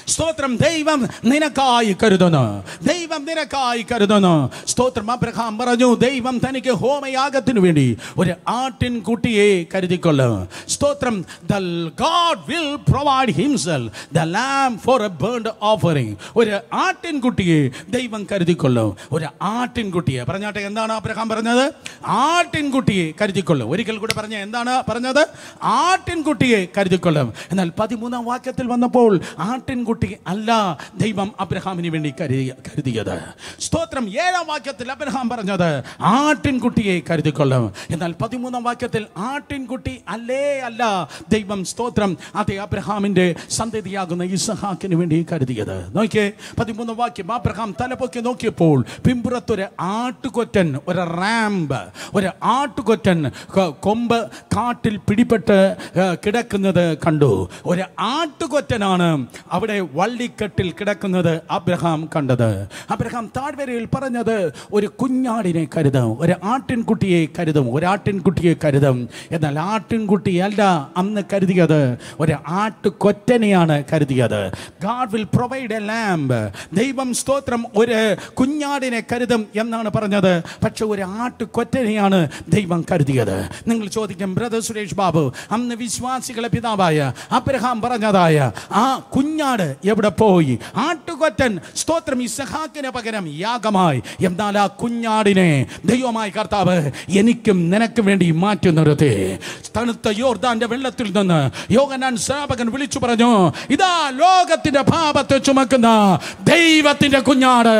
S1: സ്തോത്രം ദൈവം നിനക്കായി കരുതുന്നു. ദൈവം നിനക്കായി കരുതുന്നു. സ്തോത്രം അബ്രഹാം പറഞ്ഞു ദൈവം തനിക്ക് ഹോമയാഗത്തിനു വേണ്ടി ഒരു ആട്ടിൻ കുട്ടിയെ കരുതിക്കൊള്ളും. സ്തോത്രം the God will provide himself the lamb for a burnt offering ഒരു ആട്ടിൻ കുട്ടിയെ ദൈവം കരുതിക്കൊള്ളും. ഒരു ആട്ടിൻ കുട്ടിയെ പറഞ്ഞാട്ടെ എന്താണ് അബ്രഹാം പറഞ്ഞത്? ആട്ടിൻ കുട്ടിയെ കരുതിക്കൊള്ളും. ഒരിക്കൽ കൂടെ പറഞ്ഞ എന്താണ് പറഞ്ഞത്? ആട്ടിൻ കുട്ടിയെ കരുതിക്കൊള്ളും. എന്നാൽ പതിമൂന്നാം വാക്യത്തിൽ വന്നപ്പോൾ ആട്ടിൻകുട്ടി അല്ല ദൈവം അബ്രഹാമിന് വേണ്ടി കരുതിയ കരുതിയത്. സ്തോത്രം ഏഴാം വാക്യത്തിൽ അബ്രഹാം പറഞ്ഞത് ആട്ടിൻകുട്ടിയെ കരുതിക്കൊള്ളും. എന്നാൽ പതിമൂന്നാം വാക്യത്തിൽ ആട്ടിൻകുട്ടി അല്ലേ അല്ല. ദൈവം സ്തോത്രം അതെ അബ്രഹാമിന്റെ സന്തതിയാകുന്ന ഇസഹാക്കിന് വേണ്ടി കരുതിയത്. നോക്കിയേ പതിമൂന്നാം വാക്യം അബ്രഹാം തലപൊക്കി നോക്കിയപ്പോൾ പിമ്പുറത്തൊരു ആട്ടുകൊറ്റൻ ഒരു റാമ്പ് ഒരു ആട്ടുകൊറ്റൻ കൊമ്പ് കാട്ടിൽ പിടിപെട്ട് കിടക്കുന്നത് കണ്ടു. ഒരു ആട്ടുകൊറ്റനാണ് അവിടെ വള്ളിക്കെട്ടിൽ കിടക്കുന്നത് അബ്രഹാം കണ്ടത്. അബ്രഹാം താഴ്വരയിൽ പറഞ്ഞത് ഒരു കുഞ്ഞാടിനെ കരുതും ഒരു ആട്ടിൻകുട്ടിയെ കരുതും ഒരു ആട്ടിൻകുട്ടിയെ കരുതും. എന്നാൽ ആട്ടിൻകുട്ടിയല്ല അന്ന് കരുതിയത് ഒരു ആട്ടുകൊറ്റനെയാണ് കരുതിയത്. God will provide a lamb ദൈവം സ്തോത്രം ഒരു കുഞ്ഞാടിനെ കരുതും എന്നാണ് പറഞ്ഞത്. പക്ഷെ ഒരു ആട്ടുകൊറ്റനെയാണ് ദൈവം കരുതിയത്. നിങ്ങൾ ചോദിക്കും ബ്രദർ സുരേഷ് ബാബു അന്ന് വിശ്വാസികളെ പിതാവായ അബ്രഹാം പറഞ്ഞതായ ആ കുഞ്ഞാട് എവിടെ പോയി? ആട്ടുകൊറ്റൻ സ്തോത്രം ഇസഹാക്കിന് പകരം യാഗമായി. എന്നാൽ ആ കുഞ്ഞാടിനെ ദൈവമായി കർത്താവ് എനിക്കും നിനക്ക് വേണ്ടി മാറ്റി നിർത്തി. തണുത്ത യോർദാന്റെ വെള്ളത്തിൽ നിന്ന് യോഗനാൻ ശ്രാപകൻ വിളിച്ചു പറഞ്ഞു ഇതാ ലോകത്തിന്റെ പാപത്തെ ചുമക്കുന്ന ദൈവത്തിന്റെ കുഞ്ഞാട്.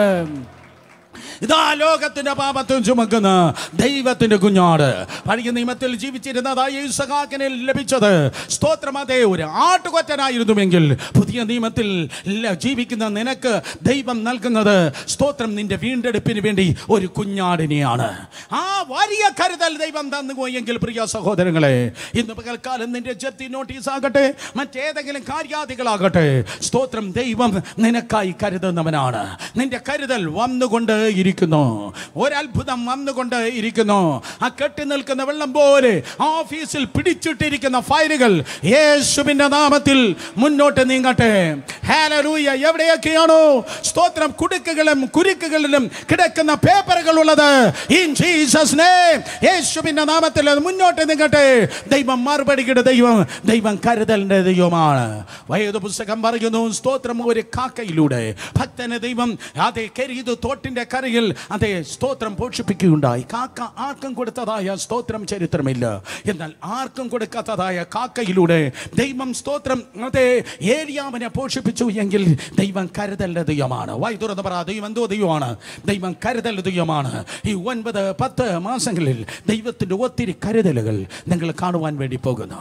S1: ഇതാ ലോകത്തിന്റെ പാപത്തും ചുമക്കുന്ന ദൈവത്തിന്റെ കുഞ്ഞാട്. പഴയ നിയമത്തിൽ ജീവിച്ചിരുന്നതായി ഇസഹാക്കിന് ലഭിച്ചത്. സ്തോത്രം അതേ ഒരു ആട്ടുകൊറ്റനായിരുന്നുവെങ്കിൽ പുതിയ നിയമത്തിൽ ജീവിക്കുന്ന നിനക്ക് ദൈവം നൽകുന്നത് സ്തോത്രം നിന്റെ വീണ്ടെടുപ്പിന് വേണ്ടി ഒരു കുഞ്ഞാടിനെയാണ്. ആ വലിയ കരുതൽ ദൈവം തന്നുപോയെങ്കിൽ പ്രിയ സഹോദരങ്ങളെ ഇന്ന് പകൽക്കാലം നിന്റെ ജപ്തി നോട്ടീസ് ആകട്ടെ മറ്റേതെങ്കിലും കാര്യാദികളാകട്ടെ. സ്തോത്രം ദൈവം നിനക്കായി കരുതുന്നവനാണ്. നിന്റെ കരുതൽ വന്നുകൊണ്ട് ഇരിക്കുന്നു. ഒരത്ഭുതം വന്നുകൊണ്ട് ഇരിക്കുന്നു. ആ കെട്ടി നിൽക്കുന്ന വെള്ളം പോലെ ഓഫീസിൽ പിടിച്ചിട്ടിരിക്കുന്ന ഫയലുകൾ യേശുവിന്റെ നാമത്തിൽ മുന്നോട്ട് നീങ്ങട്ടെ. ഹാലൂയ എവിടെയൊക്കെയാണോ സ്തോത്രം കുടുക്കുകളും കുരുക്കുകളിലും കിടക്കുന്ന പേപ്പറുകൾ ഉള്ളത്. ഇൻ ജീസസ് നെയിം യേശുവിന്റെ നാമത്തിൽ മുന്നോട്ട് നീങ്ങട്ടെ. ദൈവം മറുപടിയുടെ ദൈവം ദൈവം കരുതലിന്റെ ദൈവമാണ്. വയത് പുസ്തകം പറയുന്നു സ്തോത്രം ഒരു കാക്കയിലൂടെ. ഭക്തനെ ദൈവം അതേ കരിയത് തോട്ടിന്റെ കരയിൽ രാത്രിയിൽ അതേ സ്തോത്രം പോഷിപ്പിക്കുകയുണ്ടായി. കാക്ക ആർക്കും കൊടുത്തതായ സ്തോത്രം ചരിത്രമില്ല. എന്നാൽ ആർക്കും കൊടുക്കാത്തതായ കാക്കയിലൂടെ ദൈവം സ്തോത്രം അതേ ഏരിയാവിനെ പോഷിപ്പിച്ചു എങ്കിൽ ദൈവം കരുതലിന്റെ ദൈവമാണ്. വായി തുറന്ന് പറ ദൈവം എന്തോ ദൈവമാണ്? ദൈവം കരുതൽ ദൈവമാണ്. ഈ ഒൻപത് പത്ത് മാസങ്ങളിൽ ദൈവത്തിന്റെ ഒത്തിരി കരുതലുകൾ നിങ്ങൾ കാണുവാൻ വേണ്ടി പോകുന്നു.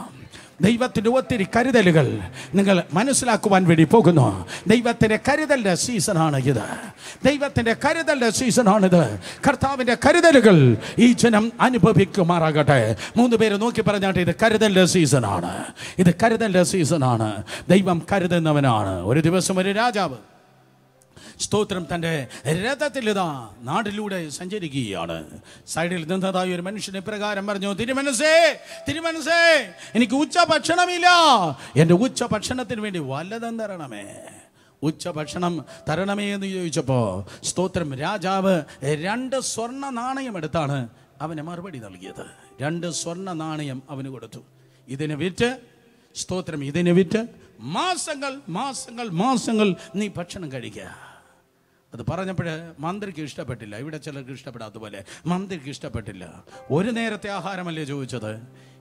S1: ദൈവത്തിന്റെ ഒത്തിരി കരുതലുകൾ നിങ്ങൾ മനസ്സിലാക്കുവാൻ വേണ്ടി പോകുന്നു. ദൈവത്തിന്റെ കരുതലിന്റെ സീസണാണ് ഇത്. ദൈവത്തിന്റെ കരുതലിന്റെ സീസണാണിത്. കർത്താവിന്റെ കരുതലുകൾ ഈ ജനം അനുഭവിക്കുമാറാകട്ടെ. മൂന്ന് പേര് നോക്കി പറഞ്ഞാട്ടെ ഇത് കരുതലിന്റെ സീസണാണ്. ഇത് കരുതലിന്റെ സീസണാണ്. ദൈവം കരുതുന്നവനാണ്. ഒരു ദിവസം ഒരു രാജാവ് സ്തോത്രം തന്റെ രഥത്തിൽ ഇതാ നാട്ടിലൂടെ സഞ്ചരിക്കുകയാണ്. സൈഡിൽ നിന്നതായി ഒരു മനുഷ്യനെ പ്രകാരം പറഞ്ഞു തിരുമനസേ തിരുമനസേ എനിക്ക് ഉച്ച ഭക്ഷണമില്ല എന്റെ ഉച്ച ഭക്ഷണത്തിന് വേണ്ടി വല്ലതും തരണമേ. ഉച്ച ഭക്ഷണം തരണമേ എന്ന് ചോദിച്ചപ്പോൾ സ്തോത്രം രാജാവ് രണ്ട് സ്വർണ നാണയം എടുത്താണ് അവന് മറുപടി നൽകിയത്. രണ്ട് സ്വർണ നാണയം അവന് കൊടുത്തു. ഇതിന് വിറ്റ് സ്തോത്രം ഇതിന് വിറ്റ് മാസങ്ങൾ മാസങ്ങൾ മാസങ്ങൾ നീ ഭക്ഷണം കഴിക്കുക. അത് പറഞ്ഞപ്പോൾ മന്ത്രിക്ക് ഇഷ്ടപ്പെട്ടില്ല. ഇവിടെ ചിലർക്ക് ഇഷ്ടപ്പെടാത്ത പോലെ. മന്ത്രിക്ക് ഇഷ്ടപ്പെട്ടില്ല. ഒരു നേരത്തെ ആഹാരമല്ലേ ചോദിച്ചത്?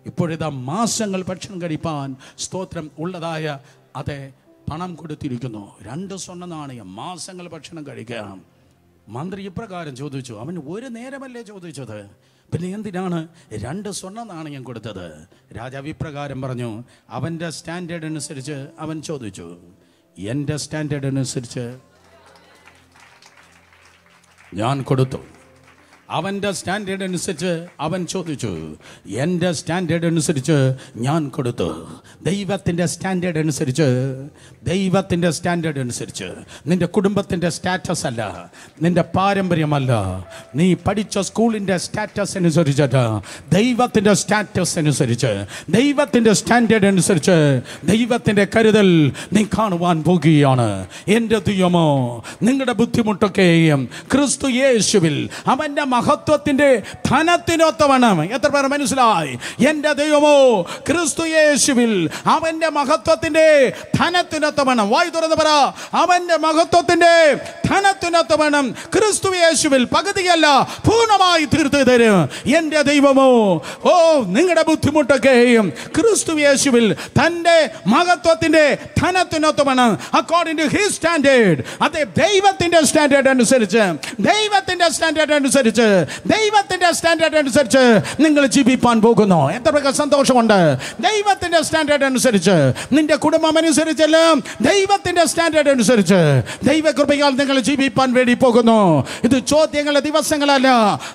S1: ഇപ്പോഴിതാ മാസങ്ങൾ ഭക്ഷണം കഴിപ്പാൻ സ്തോത്രം ഉള്ളതായ അതെ പണം കൊടുത്തിരിക്കുന്നു. രണ്ട് സ്വർണ നാണയം മാസങ്ങൾ ഭക്ഷണം കഴിക്കാം. മന്ത്രി ഇപ്രകാരം ചോദിച്ചു. അവൻ ഒരു നേരമല്ലേ ചോദിച്ചത്? പിന്നെ എന്തിനാണ് രണ്ട് സ്വർണ നാണയം കൊടുത്തത്? രാജാവ് ഇപ്രകാരം പറഞ്ഞു. അവന്റെ സ്റ്റാൻഡേർഡ് അനുസരിച്ച് അവൻ ചോദിച്ചു. എന്റെ സ്റ്റാൻഡേർഡ് അനുസരിച്ച് ഞാൻ കൊടുത്തു. അവന്റെ സ്റ്റാൻഡേർഡ് അനുസരിച്ച് അവൻ ചോദിച്ചു എന്റെ സ്റ്റാൻഡേർഡ് അനുസരിച്ച് ഞാൻ കൊടുത്തു. ദൈവത്തിന്റെ സ്റ്റാൻഡേർഡ് അനുസരിച്ച് ദൈവത്തിന്റെ സ്റ്റാൻഡേർഡ് അനുസരിച്ച്. നിന്റെ കുടുംബത്തിന്റെ സ്റ്റാറ്റസ് അല്ല നിന്റെ പാരമ്പര്യമല്ല. നീ പഠിച്ച സ്കൂളിന്റെ സ്റ്റാറ്റസ് അനുസരിച്ചിട്ട് ദൈവത്തിന്റെ സ്റ്റാറ്റസ് അനുസരിച്ച് ദൈവത്തിന്റെ സ്റ്റാൻഡേർഡ് അനുസരിച്ച് ദൈവത്തിന്റെ കരുതൽ നീ കാണുവാൻ പോകുകയാണ്. എന്റെ ദൈവമോ നിങ്ങളുടെ ബുദ്ധിമുട്ടൊക്കെയും ക്രിസ്തു യേശുവിൽ അവന്റെ മഹത്വത്തിന്റെ ധനത്തിനൊത്തവണ്ണം എത്ര പേർ മനസ്സിലായി? എന്റെ ദൈവമോ ക്രിസ്തു യേശുവിൽ അവന്റെ മഹത്വത്തിന്റെ ധനത്തിനൊത്തവണ്ണം വായി തുറന്ന് പറ. അവന്റെ മഹത്വത്തിന്റെ ധനത്തിനൊത്തവണ്ണം ക്രിസ്തു യേശുവിൽ പകുതിയല്ല പൂർണമായി തീർത്തു തരും. എന്റെ ദൈവമോ ഓ നിങ്ങളുടെ ബുദ്ധിമുട്ടൊക്കെയും ക്രിസ്തു യേശുവിൽ തന്റെ മഹത്വത്തിന്റെ ധനത്തിനൊത്തവണ്ണം അക്കോർഡിംഗ് ടു ഹിസ് സ്റ്റാൻഡേർഡ് അതെ ദൈവത്തിന്റെ സ്റ്റാൻഡേർഡ് അനുസരിച്ച് ദൈവത്തിന്റെ സ്റ്റാൻഡേർഡ് അനുസരിച്ച് ദൈവത്തിന്റെ സ്റ്റാൻഡേർഡ് അനുസരിച്ച് നിങ്ങൾ ജീവിപ്പാൻ പോകുന്നു. എത്ര പേർക്ക് സന്തോഷമുണ്ട്? ദൈവത്തിന്റെ സ്റ്റാൻഡേർഡ് അനുസരിച്ച് നിന്റെ കുടുംബം അനുസരിച്ചെല്ലാം. ദൈവത്തിന്റെ സ്റ്റാൻഡേർഡ് അനുസരിച്ച് ദൈവകൃപയാൽ നിങ്ങൾ ജീവിപ്പാൻ വേണ്ടി പോകുന്നു. ഇത് ചോദ്യങ്ങളെ ദിവസങ്ങളല്ല.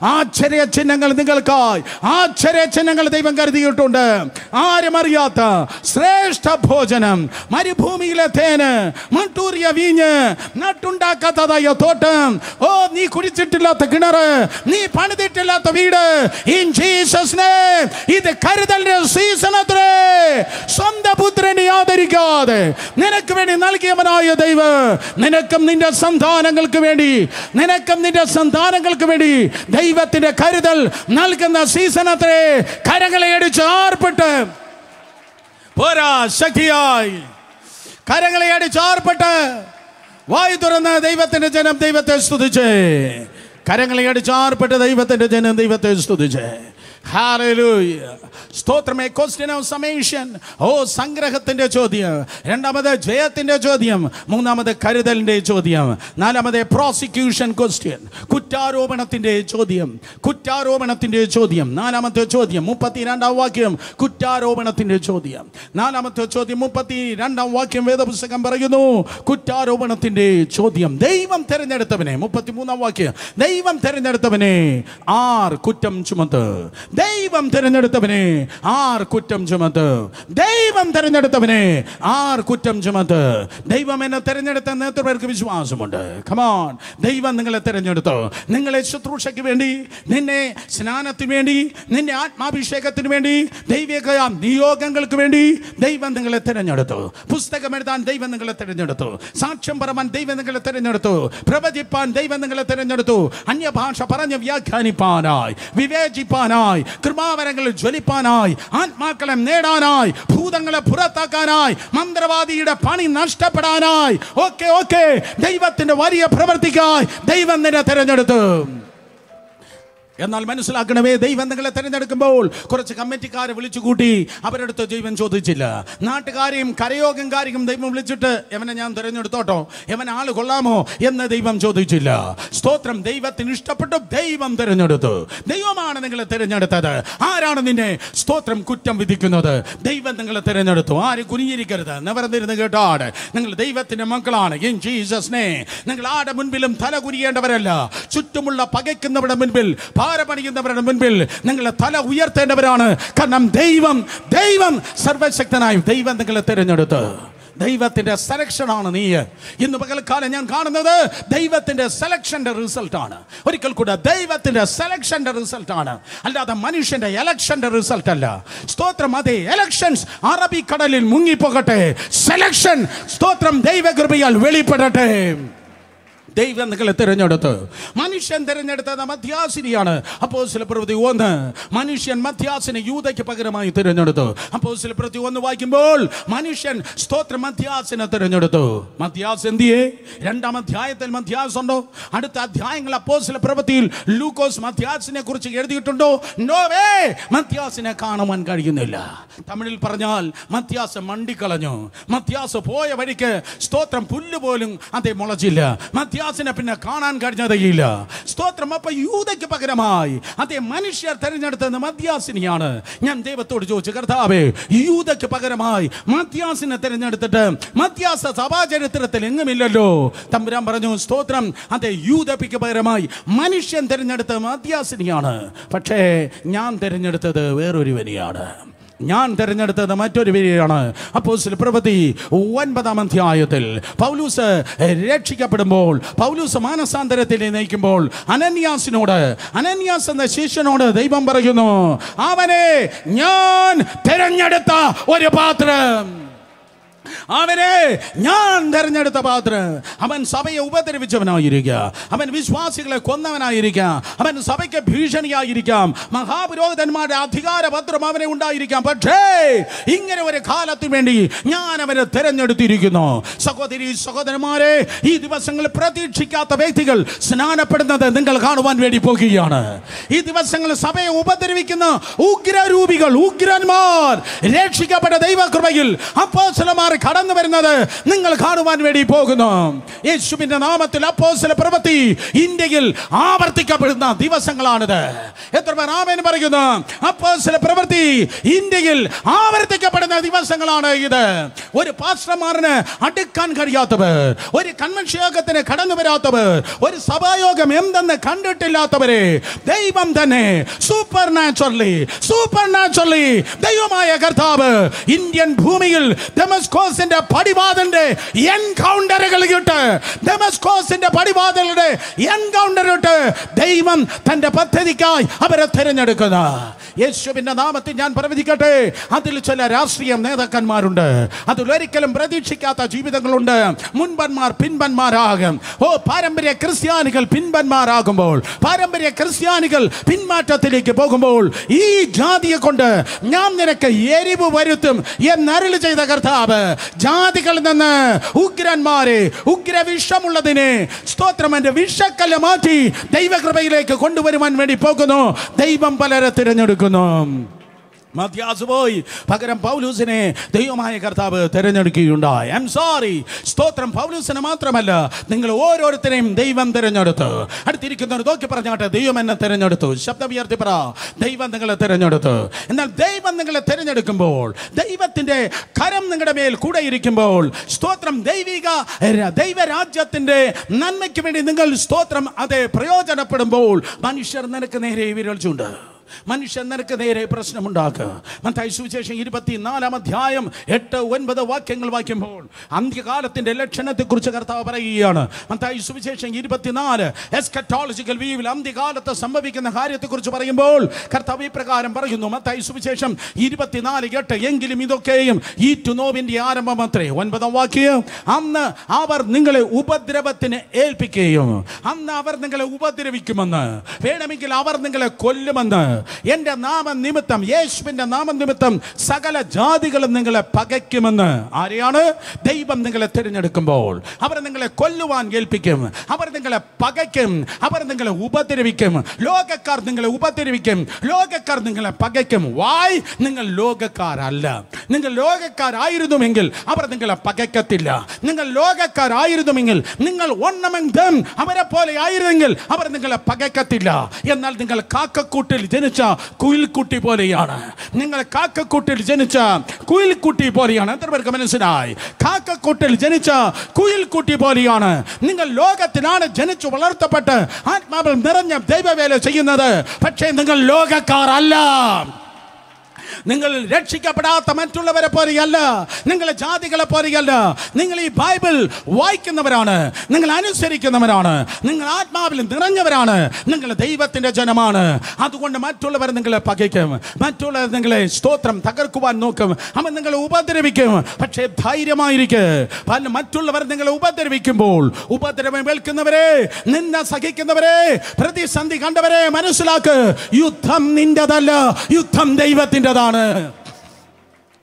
S1: ആശ്ചര്യ ചിഹ്നങ്ങൾ നിങ്ങൾക്കായി. ആശ്ചര്യ ചിഹ്നങ്ങൾ ദൈവം കരുതിയിട്ടുണ്ട്. ആരും അറിയാത്ത ശ്രേഷ്ഠ ഭോജനം. മരുഭൂമിയിലെ തേന് മട്ടൂറിയ വീഞ്ഞ് നട്ടുണ്ടാക്കാത്തതായ തോട്ടം. ഓ നീ കുടിച്ചിട്ടില്ലാത്ത കിണറ് നീ പണിതിട്ടില്ലാത്ത വീട്. ഇൻ ജീസസ് നെയിം ഇത് കരുതലിന്റെ സീസൺ അത്രേ. സ്വന്തം പുത്രനെ ആദരിക്കാതെ നിനക്ക് വേണ്ടി നൽകിയവനായ ദൈവ നിനക്കും നിന്റെ സന്താനങ്ങൾക്ക് വേണ്ടി നിനക്കും നിന്റെ സന്താനങ്ങൾക്ക് വേണ്ടി ദൈവത്തിന്റെ കരുതൽ നൽകുന്ന സീസൺ അത്രേ. കരങ്ങളെ അടിച്ച് ആർപ്പിട്ട്. പോരാ ശക്തിയായി. കരങ്ങളെ അടിച്ചാർപ്പെട്ട് വായു തുറന്ന് ദൈവത്തിന്റെ ജനം ദൈവത്തെ സ്തുതിച്ചേ. കരങ്ങളെ അടിച്ചാർപ്പെട്ട് ദൈവത്തിന്റെ ജനം ദൈവത്തെ സ്തുതിച്ചേ. Hallelujah. സ്തോത്രമേ ക്വസ്റ്റ്യൻ ഓഫ് സമേഷൻ ഓ സംഗ്രഹത്തിന്റെ ചോദ്യം. രണ്ടാമത് ജയത്തിന്റെ ചോദ്യം. മൂന്നാമത് കരുതലിന്റെ ചോദ്യം. നാലാമത് പ്രോസിക്യൂഷൻ ക്വസ്റ്റ്യൻ കുറ്റാരോപണത്തിന്റെ ചോദ്യം. കുറ്റാരോപണത്തിന്റെ ചോദ്യം. നാലാമത്തെ ചോദ്യം മുപ്പത്തിരണ്ടാം വാക്യം. കുറ്റാരോപണത്തിന്റെ ചോദ്യം. നാലാമത്തെ ചോദ്യം മുപ്പത്തി രണ്ടാം വാക്യം വേദപുസ്തകം പറയുന്നു. കുറ്റാരോപണത്തിന്റെ ചോദ്യം. ദൈവം തെരഞ്ഞെടുത്തവനെ. മുപ്പത്തിമൂന്നാം വാക്യം. ദൈവം തിരഞ്ഞെടുത്തവനെ. ആർ കുറ്റം ചുമത്ത്? ദൈവം തിരഞ്ഞെടുത്തവനെ ആർ കുറ്റം ചുമത്ത്? ദൈവം തിരഞ്ഞെടുത്തവനെ ആർ കുറ്റം ചുമത്ത്? ദൈവം എന്നെ തിരഞ്ഞെടുത്ത എത്ര പേർക്ക് വിശ്വാസമുണ്ട്. കമോൺ ദൈവം നിങ്ങളെ തിരഞ്ഞെടുത്തു. നിങ്ങളെ ശുശ്രൂഷയ്ക്ക് വേണ്ടി നിന്നെ സ്നാനത്തിന് വേണ്ടി നിന്നെ ആത്മാഭിഷേകത്തിന് വേണ്ടി ദൈവിക നിയോഗങ്ങൾക്ക് വേണ്ടി ദൈവം നിങ്ങളെ തിരഞ്ഞെടുത്തു. പുസ്തകം എഴുതാൻ ദൈവം നിങ്ങളെ തിരഞ്ഞെടുത്തു. സാക്ഷ്യം പറവാൻ ദൈവം നിങ്ങളെ തിരഞ്ഞെടുത്തു. പ്രവചിപ്പാൻ ദൈവം നിങ്ങളെ തിരഞ്ഞെടുത്തു. അന്യഭാഷ പറഞ്ഞ് വ്യാഖ്യാനിപ്പാനായി വിവേചിപ്പാനായി ജ്വലിപ്പാനായി കൃപാവരങ്ങളിൽ ജ്വലിപ്പാനായി ആത്മാക്കളെ നേടാനായി ഭൂതങ്ങളെ പുറത്താക്കാനായി മന്ത്രവാദിയുടെ പണി നഷ്ടപ്പെടാനായി. Okay okay. ദൈവത്തിന്റെ വലിയ പ്രവർത്തിക്കായി ദൈവം നിന്നെ തിരഞ്ഞെടുത്തു. എന്നാൽ മനസ്സിലാക്കണമേ ദൈവം നിങ്ങളെ തിരഞ്ഞെടുക്കുമ്പോൾ കുറച്ച് കമ്മിറ്റിക്കാരെ വിളിച്ചു കൂട്ടി അവരെടുത്ത് ദൈവം ചോദിച്ചില്ല. നാട്ടുകാരെയും കരയോഗംകാരെയും ദൈവം വിളിച്ചിട്ട് എവനെ ഞാൻ തിരഞ്ഞെടുത്തോട്ടോ? എവൻ ആൾ കൊള്ളാമോ? എന്ന് ദൈവം ചോദിച്ചില്ല. സ്തോത്രം ദൈവത്തിന് ഇഷ്ടപ്പെട്ടു ദൈവം തിരഞ്ഞെടുത്തു. ദൈവമാണ് നിങ്ങളെ തിരഞ്ഞെടുത്തത്. ആരാണ് നിന്നെ സ്തോത്രം കുറ്റം വിധിക്കുന്നത്? ദൈവം നിങ്ങളെ തിരഞ്ഞെടുത്തു. ആര് കുനിഞ്ഞിരിക്കരുത്? നിവർന്നിരുന്ന് കേട്ടാട്. നിങ്ങൾ ദൈവത്തിന്റെ മക്കളാണ്. ഇൻ ജീസസ് നിങ്ങൾ ആടെ മുൻപിലും തല കുനിയേണ്ടവരല്ല. ചുറ്റുമുള്ള പകയ്ക്കുന്നവരുടെ മുൻപിൽ ഭാരപണിയുന്നവരുടെ മുൻപിൽ നിങ്ങളെ തല ഉയർത്തേണ്ടവരാണ്. കാരണം ദൈവം ദൈവം സർവശക്തനായും ദൈവം നിങ്ങളെ തിരഞ്ഞെടുത്ത്. ദൈവത്തിന്റെ സെലക്ഷനാണ് നീ. ഇന്ന് പകൽക്കാലം ഞാൻ കാണുന്നത് ദൈവത്തിന്റെ സെലക്ഷന്റെ റിസൾട്ട് ആണ്. ഒരിക്കൽ കൂടെ ദൈവത്തിന്റെ സെലക്ഷന്റെ റിസൾട്ട് ആണ്. അല്ലാതെ മനുഷ്യന്റെ എലക്ഷന്റെ റിസൾട്ട് അല്ല. സ്തോത്രം അതെ എലക്ഷൻസ് അറബിക്കടലിൽ മുങ്ങിപ്പോകട്ടെ. സെലക്ഷൻ സ്തോത്രം ദൈവകൃപയാൽ വെളിപ്പെടട്ടെ. ദൈവം നിങ്ങളെ തിരഞ്ഞെടുത്ത്. മനുഷ്യൻ തിരഞ്ഞെടുത്തത് മധ്യാസിനിയാണ്. അപ്പോൾ ചില പ്രവൃത്തി ഒന്ന് മനുഷ്യൻ മധ്യാസിനെ യൂതയ്ക്ക് പകരമായി തിരഞ്ഞെടുത്തു. അപ്പോൾ ചില പ്രവൃത്തി ഒന്ന് വായിക്കുമ്പോൾ മനുഷ്യൻ സ്തോത്ര മധ്യാസിനെ തിരഞ്ഞെടുത്തു. മധ്യാസ് എന്തിയെ? രണ്ടാം അധ്യായത്തിൽ മധ്യാസ് ഉണ്ടോ? അടുത്ത അധ്യായങ്ങൾ അപ്പോൾ ചില പ്രവൃത്തിയിൽ ലൂക്കോസ് മധ്യാസിനെ കുറിച്ച് എഴുതിയിട്ടുണ്ടോ? നോവേ! മധ്യാസിനെ കാണുവാൻ കഴിയുന്നില്ല. തമിഴിൽ പറഞ്ഞാൽ മധ്യാസ് മണ്ടിക്കളഞ്ഞു. മധ്യാസ് പോയ വഴിക്ക് സ്തോത്രം പുല്ല് പോലും അതേ മുളച്ചില്ല. മധ്യാസിനെ പിന്നെ കാണാൻ കഴിഞ്ഞതയില്ല. സ്തോത്രം. അപ്പൊ യൂതയ്ക്ക് പകരമായി അതേ മനുഷ്യർ തെരഞ്ഞെടുത്തത് മധ്യാസിനിയാണ് ഞാൻ ദൈവത്തോട് ചോദിച്ചു കർത്താവേ യൂതയ്ക്ക് പകരമായി മധ്യാസിനെ തിരഞ്ഞെടുത്തിട്ട് മധ്യാസ സഭാചരിത്രത്തിൽ എങ്ങുമില്ലല്ലോ? തമ്പുരാൻ പറഞ്ഞു സ്തോത്രം. അതേ യൂതപ്പിക്ക് പകരമായി മനുഷ്യൻ തിരഞ്ഞെടുത്തത് മധ്യാസിനിയാണ് പക്ഷേ ഞാൻ തിരഞ്ഞെടുത്തത് വേറൊരുവനെയാണ്. ഞാൻ തിരഞ്ഞെടുത്തത് മറ്റൊരു പേരാണ് അപ്പോൾ പ്രവൃത്തി ഒൻപതാം അധ്യായത്തിൽ പൗലൂസ് രക്ഷിക്കപ്പെടുമ്പോൾ പൗലൂസ് മാനസാന്തരത്തിൽ നയിക്കുമ്പോൾ അനന്യാസിനോട് അനന്യാസ് എന്ന ശിഷ്യനോട് ദൈവം പറയുന്നു അവനെ ഞാൻ തിരഞ്ഞെടുത്ത ഒരു പാത്രം. അവനെ ഞാൻ തെരഞ്ഞെടുത്ത പാത്രം അവൻ സഭയെ ഉപദ്രവിച്ചവനായിരിക്കുക അവൻ വിശ്വാസികളെ കൊന്നവനായിരിക്കാം. അവൻ സഭയ്ക്ക് ഭീഷണിയായിരിക്കാം. മഹാപുരോഹിതന്മാരുടെ അധികാരപത്രം അവനെ ഉണ്ടായിരിക്കാം. പക്ഷേ ഇങ്ങനെ ഒരു കാലത്തിന് വേണ്ടി ഞാൻ അവനെ തിരഞ്ഞെടുത്തിരിക്കുന്നു. സഹോദരി സഹോദരന്മാരെ ഈ ദിവസങ്ങളിൽ പ്രതീക്ഷിക്കാത്ത വ്യക്തികൾ സ്നാനപ്പെടുന്നത് നിങ്ങൾ കാണുവാൻ വേണ്ടി പോകുകയാണ്. ഈ ദിവസങ്ങളിൽ സഭയെ ഉപദ്രവിക്കുന്ന ഉഗ്രരൂപികൾ ഉഗ്രന്മാർ രക്ഷിക്കപ്പെട്ട ദൈവകൃപയിൽ അപ്പോസ്തലന്മാർ കടന്നു വരുന്നത് നിങ്ങൾ കാണുവാൻ വേണ്ടി പോകുന്നു. യേശുവിന്റെ നാമത്തിൽ അപ്പോസ്തല പ്രവൃത്തി ഇന്ത്യയിൽ ആവർത്തിക്കപ്പെടുന്ന ദിവസങ്ങളാണിത്. എത്ര പേർ ആമേൻ പറയുന്നു? അപ്പോസ്തല പ്രവൃത്തി ഇന്ത്യയിൽ ആവർത്തിക്കപ്പെടുന്ന ദിവസങ്ങളാണ് ഇത്. ഒരു പാസ്റ്റർമാറിന് അടുക്കാൻ കഴിയാത്തവർ ഒരു കൺവെൻഷൻ യോഗത്തിന് കടന്നു വരാത്തവർ ഒരു സഭായോഗം എന്തെന്ന് കണ്ടിട്ടില്ലാത്തവരെ ദൈവം തന്നെ സൂപ്പർ നാച്ചുറലി സൂപ്പർ നാച്ചുറലി ദൈവമായ കർത്താവ് ഇന്ത്യൻ ഭൂമിയിൽ ഡെമസ്കോസിന്റെ പടിവാതിലിന്റെ എൻകൗണ്ടറുകൾ ഇട്ട് ഡെമസ്കോസിന്റെ പടിവാതിലിന്റെ എൻകൗണ്ടർ ഇട്ട് ദൈവം തന്റെ പദ്ധതിക്കായി അവരെ തിരഞ്ഞെടുക്കുന്ന. യേശുവിന്റെ നാമത്തിൽ ഞാൻ പ്രവചിക്കട്ടെ. അതിൽ ചില രാഷ്ട്രീയ നേതാക്കന്മാരുണ്ട്. അതിൽ ഒരിക്കലും പ്രതീക്ഷിക്കാത്ത ജീവിതങ്ങളുണ്ട്. മുൻപന്മാർ പിൻപന്മാരാകും. ഓ പാരമ്പര്യ ക്രിസ്ത്യാനികൾ പിൻപന്മാരാകുമ്പോൾ പാരമ്പര്യ ക്രിസ്ത്യാനികൾ പിന്മാറ്റത്തിലേക്ക് പോകുമ്പോൾ ഈ ജാതിയെ കൊണ്ട് ഞാൻ നിനക്ക് എരിവ് വരുത്തും എന്നരുളി ചെയ്ത കർത്താവ്. ജാതികളിൽ നിന്ന് ഉഗ്രന്മാരെ ഉഗ്രവിഷമുള്ളതിനെ സ്തോത്രം എന്റെ വിഷക്കല്ല് മാറ്റി ദൈവകൃപയിലേക്ക് കൊണ്ടുവരുവാൻ വേണ്ടി പോകുന്നു. ദൈവം പലരെ തിരഞ്ഞെടുക്കുന്നു. മധ്യാസ് പോയി. പകരം പൗലൂസിനെ ദൈവമായ കർത്താവ് തിരഞ്ഞെടുക്കുകയുണ്ടായി. ഐ എം സോറി സ്തോത്രം പൗലൂസിനെ മാത്രമല്ല നിങ്ങൾ ഓരോരുത്തരെയും ദൈവം തിരഞ്ഞെടുത്തു. അടുത്തിരിക്കുന്നവർ നോക്കി പറഞ്ഞാട്ടെ ദൈവം എന്നെ തിരഞ്ഞെടുത്തു. ശബ്ദം ഉയർത്തി പറ ദൈവം നിങ്ങളെ തിരഞ്ഞെടുത്തു. എന്നാൽ ദൈവം നിങ്ങളെ തിരഞ്ഞെടുക്കുമ്പോൾ ദൈവത്തിന്റെ കരം നിങ്ങളുടെ മേൽ കൂടെ ഇരിക്കുമ്പോൾ സ്തോത്രം ദൈവിക ദൈവരാജ്യത്തിന്റെ നന്മയ്ക്ക് വേണ്ടി നിങ്ങൾ സ്തോത്രം അതെ പ്രയോജനപ്പെടുമ്പോൾ മനുഷ്യർ നിനക്ക് നേരെ വിരൽച്ചുണ്ട് മനുഷ്യൻ നിനക്ക് നേരെ പ്രശ്നമുണ്ടാക്കുക മത്തായി സുവിശേഷം ഇരുപത്തിനാലാം അധ്യായം എട്ട് ഒൻപത് വാക്യങ്ങൾ വായിക്കുമ്പോൾ അന്ത്യകാലത്തിന്റെ ലക്ഷണത്തെക്കുറിച്ച് കർത്താവ് പറയുകയാണ്. മത്തായി സുവിശേഷം ഇരുപത്തിനാല് എസ്കറ്റോളജിക്കൽ വ്യൂവിൽ അന്ത്യകാലത്ത് സംഭവിക്കുന്ന കാര്യത്തെക്കുറിച്ച് പറയുമ്പോൾ കർത്താവ് ഇപ്രകാരം പറയുന്നു. മത്തായി സുവിശേഷം ഇരുപത്തിനാല് എട്ട് എങ്കിലും ഇതൊക്കെയും ഈ നോവിന്റെ ആരംഭം അത്രേ ഒൻപതാം വാക്യം അന്ന് അവർ നിങ്ങളെ ഉപദ്രവത്തിന് ഏൽപ്പിക്കുകയും അന്ന് അവർ നിങ്ങളെ ഉപദ്രവിക്കുമെന്ന് വേണമെങ്കിൽ അവർ നിങ്ങളെ കൊല്ലുമെന്ന് എന്റെ നാമനിമിത്തം യേശുവിന്റെ നാമനിമിത്തം സകല ജാതികളും നിങ്ങളെ പകയ്ക്കുമെന്ന്. ആരെയാണ്? ദൈവം നിങ്ങളെ തിരഞ്ഞെടുക്കുമ്പോൾ. അവർ നിങ്ങളെ കൊല്ലുവാൻ ഏൽപ്പിക്കും. അവർ നിങ്ങളെ പകയ്ക്കും. അവർ നിങ്ങളെ ഉപദ്രവിക്കും. ലോകക്കാർ നിങ്ങളെ ഉപദ്രവിക്കും. ലോകക്കാർ നിങ്ങളെ പകയ്ക്കും. വായ് നിങ്ങൾ ലോകക്കാരല്ല. നിങ്ങൾ ലോകക്കാരായിരുന്നുവെങ്കിൽ അവർ നിങ്ങളെ പകയ്ക്കത്തില്ല. നിങ്ങൾ ലോകക്കാരായിരുന്നുവെങ്കിൽ നിങ്ങൾ ഒന്നമെങ്കും അവരെ പോലെ ആയിരുന്നെങ്കിൽ അവർ നിങ്ങളെ പകയ്ക്കത്തില്ല. എന്നാൽ നിങ്ങൾ കാക്കക്കൂട്ടിൽ ജനിച്ച കുയിൽക്കുട്ടി പോലെയാണ്. നിങ്ങൾ കാക്കക്കൂട്ടിൽ ജനിച്ച കുയിൽക്കുട്ടി പോലെയാണ്. എത്ര പേർക്ക് മനസ്സിലായി? കാക്കക്കൂട്ടിൽ ജനിച്ച കുയിൽക്കുട്ടി പോലെയാണ്. നിങ്ങൾ ലോകത്തിലാണ് ജനിച്ചു വളർത്തപ്പെട്ട് ആത്മാവിൽ നിറഞ്ഞ ദൈവവേല ചെയ്യുന്നത്. പക്ഷേ നിങ്ങൾ ലോകക്കാരല്ല. നിങ്ങൾ രക്ഷിക്കപ്പെടാത്ത മറ്റുള്ളവരെ പോലെയല്ല. നിങ്ങൾ ജാതികളെ പോലെയല്ല. നിങ്ങൾ ഈ ബൈബിൾ വായിക്കുന്നവരാണ്. നിങ്ങൾ അനുസരിക്കുന്നവരാണ്. നിങ്ങൾ ആത്മാവിൽ നിറഞ്ഞവരാണ്. നിങ്ങൾ ദൈവത്തിന്റെ ജനമാണ്. അതുകൊണ്ട് മറ്റുള്ളവർ നിങ്ങളെ പകയ്ക്കും. മറ്റുള്ളവർ നിങ്ങളെ സ്തോത്രം തകർക്കുവാൻ നോക്കും. അവൻ നിങ്ങളെ ഉപദ്രവിക്കും. പക്ഷേ ധൈര്യമായിരിക്കും. മറ്റുള്ളവർ നിങ്ങളെ ഉപദ്രവിക്കുമ്പോൾ ഉപദ്രവം ഏൽക്കുന്നവരെ നിന്ന സഹിക്കുന്നവരെ പ്രതിസന്ധി കണ്ടവരെ മനസ്സിലാക്ക്. യുദ്ധം നിന്റെതല്ല. യുദ്ധം ദൈവത്തിന്റെതാണ് അതാണ്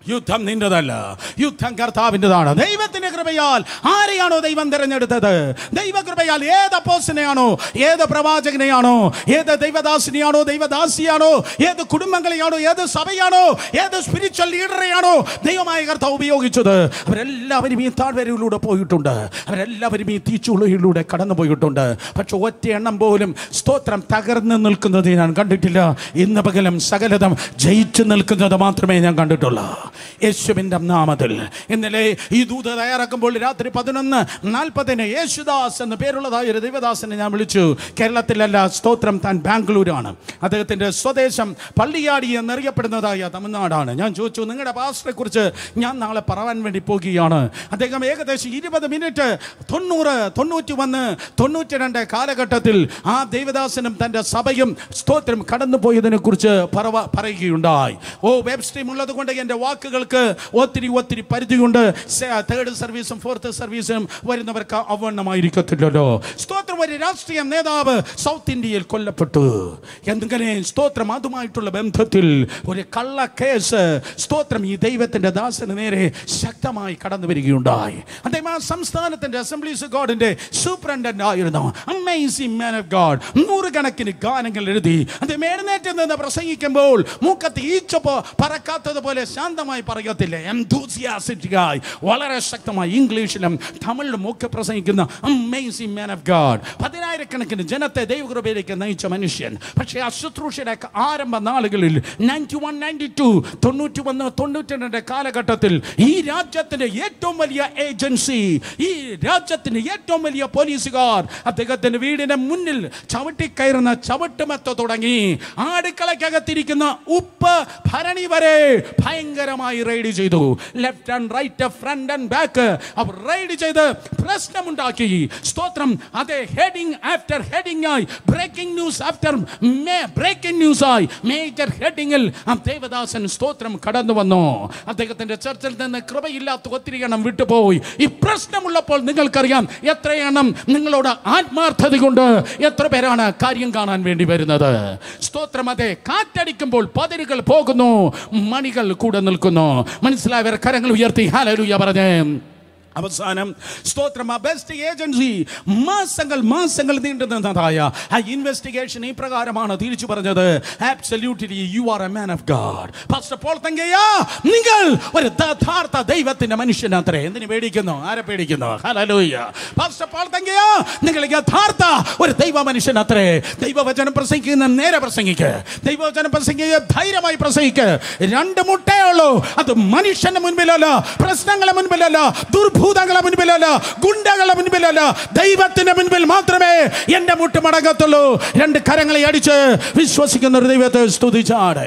S1: യുദ്ധം നിന്റെതല്ല. യുദ്ധം കർത്താവിന്റെതാണ് ദൈവത്തിന്റെ കൃപയാൽ ആരെയാണോ ദൈവം തിരഞ്ഞെടുത്തത്? ദൈവകൃപയാൽ ഏത് അപ്പോസിനെയാണോ ഏത് പ്രവാചകനെയാണോ? ഏത് ദൈവദാസിനെയാണോ? ദൈവദാസിയാണോ? ഏത് കുടുംബങ്ങളെയാണോ? ഏത് സഭയാണോ? ഏത് സ്പിരിച്വൽ ലീഡറെയാണോ ദൈവമായ കർത്താവ് ഉപയോഗിച്ചത്. അവരെല്ലാവരും ഈ താഴ്വരയിലൂടെ പോയിട്ടുണ്ട്. അവരെല്ലാവരും ഈ തീച്ചുളയിലൂടെ കടന്നു പോയിട്ടുണ്ട് പക്ഷെ ഒറ്റ എണ്ണം പോലും സ്തോത്രം തകർന്ന് നിൽക്കുന്നത് ഞാൻ കണ്ടിട്ടില്ല. ഇന്ന് പകലും സകലതം ജയിച്ചു നിൽക്കുന്നത് മാത്രമേ ഞാൻ കണ്ടിട്ടുള്ളൂ. യേശുവിന്റെ നാമത്തിൽ. ഇന്നലെ ഈ ദൂത തയ്യാറാക്കുമ്പോൾ രാത്രി പതിനൊന്ന് നാൽപ്പതിന് യേശുദാസ് എന്ന് പേരുള്ളതായ ഒരു ദൈവദാസനെ ഞാൻ വിളിച്ചു. കേരളത്തിലല്ല സ്തോത്രം താൻ ബാംഗ്ലൂരാണ്. അദ്ദേഹത്തിന്റെ സ്വദേശം പള്ളിയാടി എന്നറിയപ്പെടുന്നതായ തമിഴ്നാടാണ്. ഞാൻ ചോദിച്ചു നിങ്ങളുടെ പാസ്റ്ററെ കുറിച്ച് ഞാൻ നാളെ പറയാൻ വേണ്ടി പോകുകയാണ്. അദ്ദേഹം ഏകദേശം ഇരുപത് മിനിറ്റ് തൊണ്ണൂറ് തൊണ്ണൂറ്റി ഒന്ന് തൊണ്ണൂറ്റി രണ്ട് കാലഘട്ടത്തിൽ ആ ദൈവദാസനും തന്റെ സഭയും സ്തോത്രം കടന്നുപോയതിനെ കുറിച്ച് പറവ പറയുകയുണ്ടായി. ഓ വെബ് സ്ട്രീം ഉള്ളത് കൊണ്ട് എന്റെ വാക്കുകൾക്ക് ഒത്തിരി ഒത്തിരി പരിധിയുണ്ട്. തേർഡ് സർവീസും ഫോർത്ത് സർവീസും വരുന്നവർക്ക് അവണ്ണമായിരിക്കത്തില്ലല്ലോ. സ്തോത്രം ഒരു രാഷ്ട്രീയ നേതാവ് സൗത്ത് ഇന്ത്യയിൽ കൊല്ലപ്പെട്ടു. എന്തെങ്കിലും സ്തോത്രം അതുമായിട്ടുള്ള ബന്ധത്തിൽ ഒരു കള്ള കേസ്. സ്തോത്രം ഈ ദൈവത്തിന്റെ ദാസന് നേരെ ശക്തമായി കടന്നു വരികയുണ്ടായി. അദ്ദേഹം ആ സംസ്ഥാനത്തിന്റെ അസംബ്ലീസ് ഗോഡിന്റെ സൂപ്രണ്ടന്റ് ആയിരുന്നു. അമേസിംഗ് മാൻ ഓഫ് ഗോഡ് നൂറുകണക്കിന് ഗാനങ്ങൾ എഴുതി. അദ്ദേഹം എഴുന്നേറ്റ് നിന്ന് പ്രസംഗിക്കുമ്പോൾ മൂക്കത്ത് ഈച്ച പോ- പറക്കാത്തതുപോലെ ശാന്തമായി പറയത്തില്ല? enthusiastic ആയി വളരെ ശക്തമായി ഇംഗ്ലീഷിലും തമിഴിലും ഒക്കെ പ്രസംഗിക്കുന്ന അമേസിംഗ് മാൻ ഓഫ് ഗാഡ് പതിനായിരക്കണക്കിന് ജനത്തെ ദൈവകൃപയിലേക്ക് നയിച്ച മനുഷ്യൻ. പക്ഷേ ആ ശുശ്രൂഷയുടെ ആരംഭ നാളുകളിൽ നയന്റി വൺ നയന്റി ടു തൊണ്ണൂറ്റി ഒന്ന് തൊണ്ണൂറ്റി രണ്ട് കാലഘട്ടത്തിൽ ഈ രാജ്യത്തിന്റെ ഏറ്റവും വലിയ ഏജൻസി ഈ രാജ്യത്തിന്റെ ഏറ്റവും വലിയ പോലീസുകാർ അദ്ദേഹത്തിന്റെ വീടിന്റെ മുന്നിൽ ചവിട്ടിക്കയറുന്ന ചവിട്ടുമെത്ത തുടങ്ങി. ആടുക്കളക്കകത്തിരിക്കുന്ന ഉപ്പ് ഭരണി വരെ ഭയങ്കരമായി റൈഡ് ചെയ്തു. Left and right front and back our raid ചെയ്ത് പ്രശ്നമുണ്ടാക്കി. സ്തോത്രം. അതേ ഹെഡിങ് ആഫ്റ്റർ ഹെഡിങ് ആയി. Breaking news after may breaking news ആയി. മേജർ ഹെഡിങ്ങിൽ ആ ദേവദാസൻ സ്തോത്രം കടന്നു വന്നു. അദ്ദേഹത്തിന്റെ ചർച്ചിൽ നിന്ന് കൃപയില്ലാത്ത ഒത്തിരി എണ്ണം വിട്ടുപോയി. ഈ പ്രശ്നമുള്ളപ്പോൾ നിങ്ങൾക്കറിയാം എത്ര എണ്ണം നിങ്ങളോട് ആത്മാർത്ഥത കൊണ്ട് എത്ര പേരാണ് കാര്യം കാണാൻ വേണ്ടി വരുന്നത്. സ്തോത്രം അതെ കാറ്റടിക്കുമ്പോൾ പതിരുകൾ പോകുന്നു. മണികൾ കൂടെ നിൽക്കുന്നു. മനസ്സിലായവർ കരങ്ങൾ ഉയർത്തി. ഹാലലൂയ പറഞ്ഞേ. അവസാനം സ്തോത്രം ആ ബെസ്റ്റ് ഏജൻസി മാസങ്ങൾ മാസങ്ങൾ നീണ്ടു നിന്നതായ ആ ഇൻവെസ്റ്റിഗേഷൻ ഈ പ്രകാരമാണ് തിരിച്ചു പറഞ്ഞത്. Absolutely you are a man of God first Paul Thangiah നിങ്ങൾ ഒരു യഥാർത്ഥ ദൈവത്തിന്റെ മനുഷ്യനത്രേ. എന്തിനു പേടിക്കുന്നു? ആരെ പേടിക്കുന്നു? ഹല്ലേലൂയ ഫസ്റ്റ് പോൾ തങ്കയ്യ നിങ്ങൾ യഥാർത്ഥ ഒരു ദൈവ മനുഷ്യനത്രേ. ദൈവവചനം പ്രസംഗിക്കുന്ന നേരെ പ്രസംഗിക്ക്. ദൈവവചനം പ്രസംഗിക്കുക ധൈര്യമായി പ്രസംഗിക്ക്. രണ്ട് മുട്ടേ ഉള്ളൂ. അത് മനുഷ്യന്റെ മുൻപിലല്ല പ്രശ്നങ്ങളുടെ മുൻപിലല്ല ദുർഭൂതങ്ങളെ മുൻപിലല്ല ഗുണ്ടകളുടെ മുൻപിലല്ല ദൈവത്തിന്റെ മുൻപിൽ മാത്രമേ എന്റെ മുട്ട് മടങ്ങത്തുള്ളൂ രണ്ട് കരങ്ങളെ അടിച്ച് വിശ്വസിക്കുന്ന ഒരു ദൈവത്തെ സ്തുതിച്ചാട്.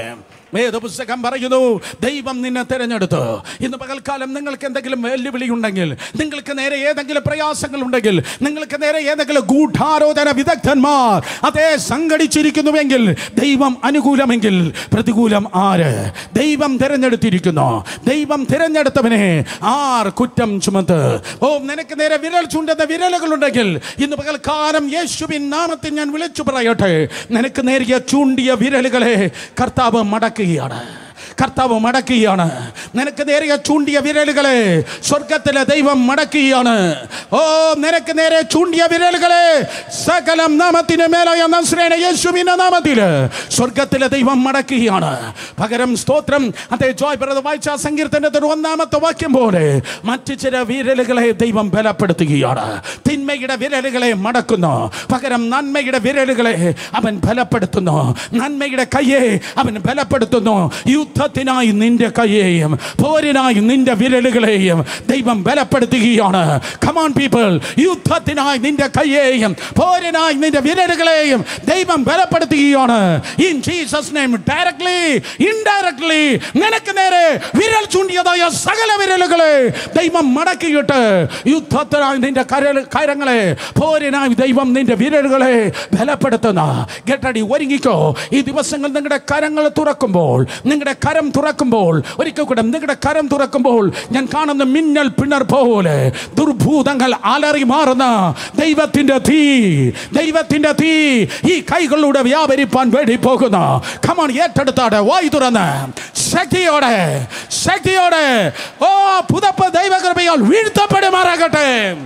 S1: വേദപുസ്തകം പറയുന്നു? ദൈവം നിന്നെ തിരഞ്ഞെടുത്തു. ഇന്ന് പകൽക്കാലം നിങ്ങൾക്ക് എന്തെങ്കിലും വെല്ലുവിളി ഉണ്ടെങ്കിൽ നിങ്ങൾക്ക് നേരെ ഏതെങ്കിലും പ്രയാസങ്ങൾ ഉണ്ടെങ്കിൽ നിങ്ങൾക്ക് നേരെ ഏതെങ്കിലും ഗൂഢാരോധന വിദഗ്ധന്മാർ അതേ സംഘടിച്ചിരിക്കുന്നുവെങ്കിൽ ദൈവം അനുകൂലമെങ്കിൽ പ്രതികൂലം ആര്? ദൈവം തിരഞ്ഞെടുത്തിരിക്കുന്നു. ദൈവം തിരഞ്ഞെടുത്തവനെ ആർ കുറ്റം ചുമത്ത്? ഓ നിനക്ക് നേരെ വിരൽ ചൂണ്ടുന്ന വിരലുകളുണ്ടെങ്കിൽ ഇന്ന് പകൽക്കാലം യേശുവിൻ നാമത്തിൽ ഞാൻ വിളിച്ചു പറയട്ടെ. നിനക്ക് നേരിയ ചൂണ്ടിയ വിരലുകളെ കർത്താവ് മടക്കുകയാണ് കർത്താവ് മടക്കുകയാണ്. നിനക്ക് നേരെ ചൂണ്ടിയ വിരലുകളെ സ്വർഗത്തിലെ ദൈവം മടക്കുകയാണ്. ഓ നിനക്ക് നേരെ ചൂണ്ടിയ വിരലുകളെ സകലം നാമത്തിന് മേലായ നസ്രേന യേശുവിന്റെ നാമത്തിൽ സ്വർഗത്തിലെ ദൈവം മടക്കുകയാണ്. പകരം സ്തോത്രം. അതേ ജോയ് ബ്രദർ വായിച്ച സങ്കീർത്തനത്തിന് ഒന്നാമത്തെ വാക്യം പോലെ മറ്റു ചില വിരലുകളെ ദൈവം ബലപ്പെടുത്തുകയാണ്. തിന്മയുടെ വിരലുകളെ മടക്കുന്നു. പകരം നന്മയുടെ വിരലുകളെ അവൻ ബലപ്പെടുത്തുന്നു. നന്മയുടെ കയ്യെ അവൻ ബലപ്പെടുത്തുന്നു. യുദ്ധത്തിനായി നിന്റെ കയ്യെയും പോരിനായി നിന്റെ വിരലുകളെയും ദൈവം ബലപ്പെടുത്തുകയാണ്. കമാൺ പീപ്പിൾ യുദ്ധത്തിനായി നിന്റെ കയ്യെയും പോരിനായി നിന്റെ വിരലുകളെയും ദൈവം ബലപ്പെടുത്തുകയാണ്. In Jesus name directly indirectly നിനക്ക് നേരെ വിരൽ ചൂണ്ടിയതായ സകല വിരലുകളെ ദൈവം മടക്കിയിട്ട് യുദ്ധത്തിനായി നിന്റെ കരൽ കരങ്ങളെ പോരിനായി ദൈവം നിന്റെ വിരലുകളെ ബലപ്പെടുത്തുന്ന. ഗെട്ടടി ഒരുങ്ങിക്കോ. ഈ ദിവസങ്ങൾ നിങ്ങളുടെ കരങ്ങൾ തുറക്കുമ്പോൾ നിങ്ങളുടെ കരം തുറക്കുമ്പോൾ ഒരിക്കൽ കൂടെ നിങ്ങളുടെ കരം തുറക്കുമ്പോൾ ഞാൻ കാണുന്ന മിന്നൽ പിണർ പോലെ ദുർഭൂതങ്ങൾ അലറി മാറുന്ന ദൈവത്തിന്റെ തീ ദൈവത്തിന്റെ തീ ഈ കൈകളിലൂടെ വ്യാപരിപ്പാൻ വേണ്ടി പോകുന്ന. കമൺ ഏറ്റെടുത്താടെ വായി തുറന്ന്. ശക്തിയോടെ ശക്തിയോടെ. ഓ പുതപ്പ് ദൈവകൃപയാൽ വീഴ്ത്തപ്പെടുമാറാകട്ടെ.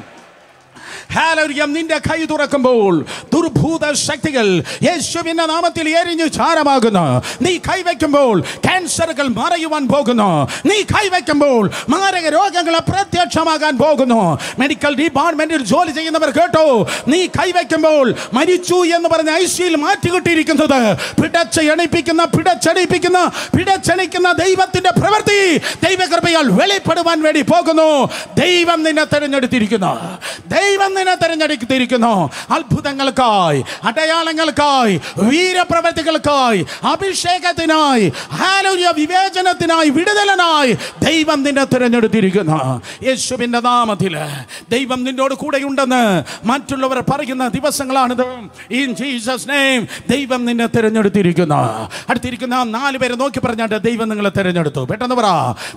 S1: ഹാലരിയം നിന്റെ കൈ തുറക്കുമ്പോൾ ദുർഭൂത ശക്തികൾ യേശുവിന്റെ നാമത്തിൽ എരിഞ്ഞു ചാരമാകുന്നു. നീ കൈവയ്ക്കുമ്പോൾ ക്യാൻസറുകൾ മറയുവാൻ പോകുന്നു. നീ കൈവയ്ക്കുമ്പോൾ മാരക രോഗങ്ങൾ അപ്രത്യക്ഷമാകാൻ പോകുന്നു. മെഡിക്കൽ ഡിപ്പാർട്ട്മെന്റിൽ ജോലി ചെയ്യുന്നവർ കേട്ടോ നീ കൈവയ്ക്കുമ്പോൾ മരിച്ചു എന്ന് പറഞ്ഞ ഐശ്വയിൽ മാറ്റിക്കിട്ടിയിരിക്കുന്നത് പിടച്ച് എണിപ്പിക്കുന്ന പിടച്ചണിപ്പിക്കുന്ന പിടച്ചണിക്കുന്ന ദൈവത്തിന്റെ പ്രവൃത്തി ദൈവകൃപയാൽ വെളിപ്പെടുവാൻ വേണ്ടി പോകുന്നു. ദൈവം നിന്നെ തെരഞ്ഞെടുത്തിരിക്കുന്നു. ദൈവം തെരഞ്ഞെടുത്തിരിക്കുന്നു? അത്ഭുതങ്ങൾക്കായി അടയാളങ്ങൾക്കായി വീരപ്രവൃത്തികൾക്കായി അഭിഷേകത്തിനായി ഹാലോയ വിവേചനത്തിനായി വിടുതലനായി ദൈവം നിന്നെ തിരഞ്ഞെടുത്തിരിക്കുന്നു. യേശുവിന്റെ നാമത്തിൽ ദൈവം നിന്നോട് കൂടെയുണ്ടെന്ന് മറ്റുള്ളവർ പറയുന്ന ദിവസങ്ങളാണിത്. ഇൻ ജീസസ് നെയിം ദൈവം നിന്നെ തിരഞ്ഞെടുത്തിരിക്കുന്നു. അടുത്തിരിക്കുന്ന നാല് പേരെ നോക്കി പറഞ്ഞാട്ട് ദൈവം നിങ്ങളെ തിരഞ്ഞെടുത്തു. പെട്ടെന്ന് പറ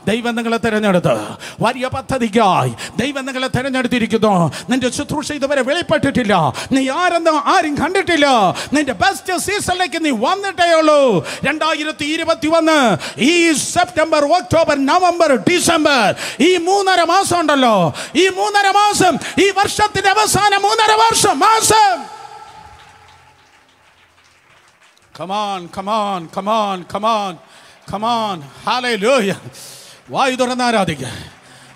S1: ദൈവം നിങ്ങളെ തിരഞ്ഞെടുത്തു. വലിയ പദ്ധതിക്കായി ദൈവം നിങ്ങളെ തിരഞ്ഞെടുത്തിരിക്കുന്നു. നിന്റെ ശുശ്രൂഷ ഇതുവരെ വെളിപ്പെട്ടിട്ടില്ല. നീ ആരെന്ന് ആരും കണ്ടിട്ടില്ല. നിന്റെ ബെസ്റ്റ് സീസണിലേക്ക് നീ വന്നിട്ടേ ഉള്ളൂ. രണ്ടായിരത്തി ഇരുപത്തി ഒന്ന് ഈ സെപ്റ്റംബർ ഒക്ടോബർ നവംബർ ഡിസംബർ ഈ മൂന്നര മാസം ഉണ്ടല്ലോ. ഈ മൂന്നര മാസം ഈ വർഷത്തിന്റെ അവസാന മൂന്നര വർഷം മാസം. Come on come on come on come on come on hallelujah വായു തുറന്ന്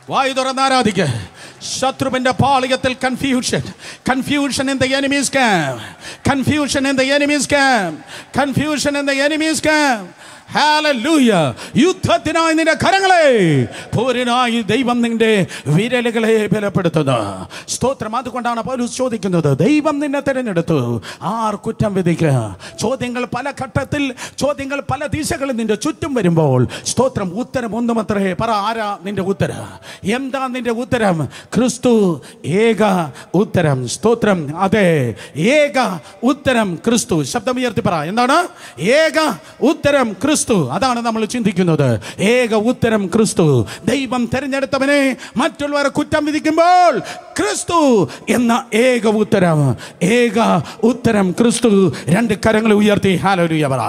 S1: വായു തുറന്ന് ശത്രുവിന്റെ പാളയത്തിൽ confusion confusion in the enemies camp confusion in the enemies camp confusion in the enemies hallelujah യുദ്ധത്തിനായി നിന്റെ കരങ്ങളെ പോരിനായി ദൈവം നിന്റെ വിരലുകളെ ബലപ്പെടുത്തുന്നു. സ്തോത്രം. അതുകൊണ്ടാണ് പൗലൂസ് ചോദിക്കുന്നത് ദൈവം നിന്നെ തിരഞ്ഞെടുത്തു. ആർ കുറ്റം വിധിക്കുക? ചോദ്യങ്ങൾ പല ഘട്ടത്തിൽ ചോദ്യങ്ങൾ പല ദിശകളിൽ നിന്റെ ചുറ്റും വരുമ്പോൾ സ്തോത്രം. ഉത്തരം ഒന്നും അത്രേ പറ ആരാ നിന്റെ ഉത്തരം? എന്താ നിന്റെ ഉത്തരം? ക്രിസ്തു ഏക ഉത്തരം. സ്തോത്രം. അതെ ഏക ഉത്തരം ക്രിസ്തു. ശബ്ദം ഉയർത്തി പറ. എന്താണ്? ഏക ഉത്തരം ക്രിസ്തു. അതാണ് നമ്മൾ ചിന്തിക്കുന്നത്. ഏക ഉത്തരം ക്രിസ്തു. ദൈവം തിരഞ്ഞെടുത്തവനെ മറ്റുള്ളവരെ കുറ്റം വിധിക്കുമ്പോൾ ക്രിസ്തു എന്ന ഏക ഉത്തരം. ഏക ഉത്തരം ക്രിസ്തു. രണ്ട് കരങ്ങൾ ഉയർത്തി. ഹാലോ പറ.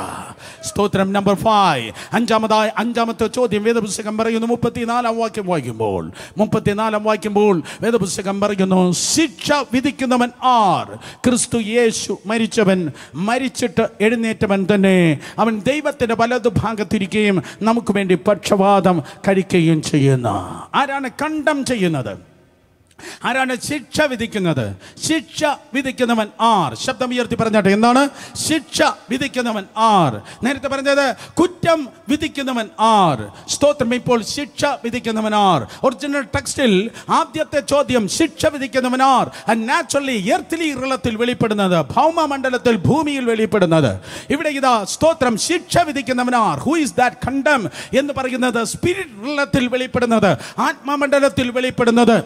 S1: സ്തോത്രം നമ്പർ ഫൈവ് അഞ്ചാമതായി അഞ്ചാമത്തെ ചോദ്യം വേദപുസ്തകം പറയുന്നു. മുപ്പത്തിനാലാം വാക്യം വായിക്കുമ്പോൾ മുപ്പത്തിനാലാം വായിക്കുമ്പോൾ വേദപുസ്തകം പറയുന്നു ശിക്ഷ വിധിക്കുന്നവൻ ആർ? ക്രിസ്തു യേശു മരിച്ചവൻ മരിച്ചിട്ട് എഴുന്നേറ്റവൻ തന്നെ. അവൻ ദൈവത്തിന്റെ വലതു ഭാഗത്തിരിക്കുകയും നമുക്ക് വേണ്ടി പക്ഷപാതം കഴിക്കുകയും ചെയ്യുന്ന. ആരാണ് കണ്ടം ചെയ്യുന്നത്? ആരാണ് ശിക്ഷ വിധിക്കുന്നത്? ശിക്ഷ വിധിക്കുന്നവൻ ആർ? ശബ്ദം ഉയർത്തി പറഞ്ഞാട്ടെ എന്താണ്? ശിക്ഷ വിധിക്കുന്നവൻ ആർ. നേരത്തെ പറഞ്ഞത് കുറ്റം വിധിക്കുന്നവൻ ആർ. സ്തോത്രം ഇപ്പോൾ ശിക്ഷ വിധിക്കുന്നവൻ ആർ. ഒറിജിനൽ ടെക്സ്റ്റിൽ ആദ്യത്തെ ചോദ്യം ശിക്ഷ വിധിക്കുന്നവൻ ആർ. നാച്ചുറലി എർത്തിലി ഇറളത്തിൽ വെളിപ്പെടുന്നത് ഭൗമമണ്ഡലത്തിൽ ഭൂമിയിൽ വെളിപ്പെടുന്നത്. ഇവിടെ ഇതാ സ്തോത്രം ശിക്ഷ വിധിക്കുന്നവൻ ആർ. ഹൂ ഇസ് ദാറ്റ് കണ്ടം എന്ന് പറയുന്നത് സ്പിരിറ്റ് വെളിപ്പെടുന്നത് ആത്മമണ്ഡലത്തിൽ വെളിപ്പെടുന്നത്.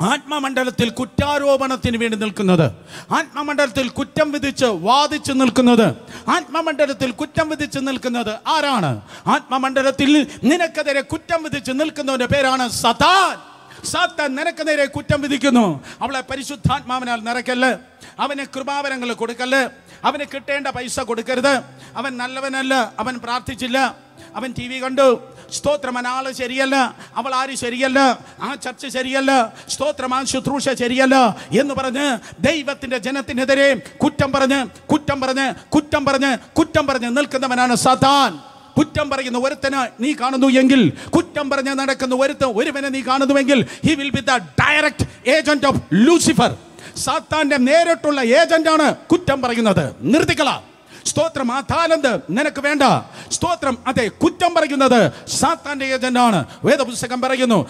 S1: ആത്മമണ്ഡലത്തിൽ കുറ്റാരോപണത്തിന് വേണ്ടി നിൽക്കുന്നത്. ആത്മമണ്ഡലത്തിൽ കുറ്റം വിധിച്ച് വാദിച്ചു നിൽക്കുന്നത്. ആത്മമണ്ഡലത്തിൽ കുറ്റം വിധിച്ച് നിൽക്കുന്നത് ആരാണ്? ആത്മമണ്ഡലത്തിൽ നിനക്കെതിരെ കുറ്റം വിധിച്ച് നിൽക്കുന്നവന്റെ പേരാണ് സതാൻ സാത്താൻ നിനക്ക് നേരെ കുറ്റം വിധിക്കുന്നു. അവളെ പരിശുദ്ധാത്മാവിനാൽ നിറയ്ക്കല്ല്. അവന് കൃപാവരങ്ങൾ കൊടുക്കല്ല്. അവന് കിട്ടേണ്ട പൈസ കൊടുക്കരുത്. അവൻ നല്ലവനല്ല. അവൻ പ്രാർത്ഥിച്ചില്ല. അവൻ ടി വി കണ്ടു. സ്തോത്രം ആൾ ശരിയല്ല അവൾ ആര് ശരിയല്ല? ആ ചർച്ച ശരിയല്ല സ്തോത്രം ആ ശുശ്രൂഷ ശരിയല്ല എന്ന് പറഞ്ഞ് ദൈവത്തിന്റെ ജനത്തിനെതിരെ കുറ്റം പറഞ്ഞ് കുറ്റം പറഞ്ഞ് കുറ്റം പറഞ്ഞ് കുറ്റം പറഞ്ഞ് നിൽക്കുന്നവനാണ് സതാൻ കുറ്റം പറയുന്ന ഒരുത്തന് നീ കാണുന്നു എങ്കിൽ കുറ്റം പറഞ്ഞ് നടക്കുന്ന ഒരുത്ത ഒരുവനെ നീ കാണുന്നുവെങ്കിൽ he will be the direct agent of Lucifer സാത്താന്റെ നേരിട്ടുള്ള ഏജന്റാണ് കുറ്റം പറയുന്നത്. നിർത്തിക്കള. സ്തോത്രം ആ താലന്ത് നിനക്ക് വേണ്ട. സ്തോത്രം അതെ കുറ്റം പറയുന്നത് സാത്താന്റെ ഏജന്റാണ്. വേദപുസ്തകം പറയുന്നു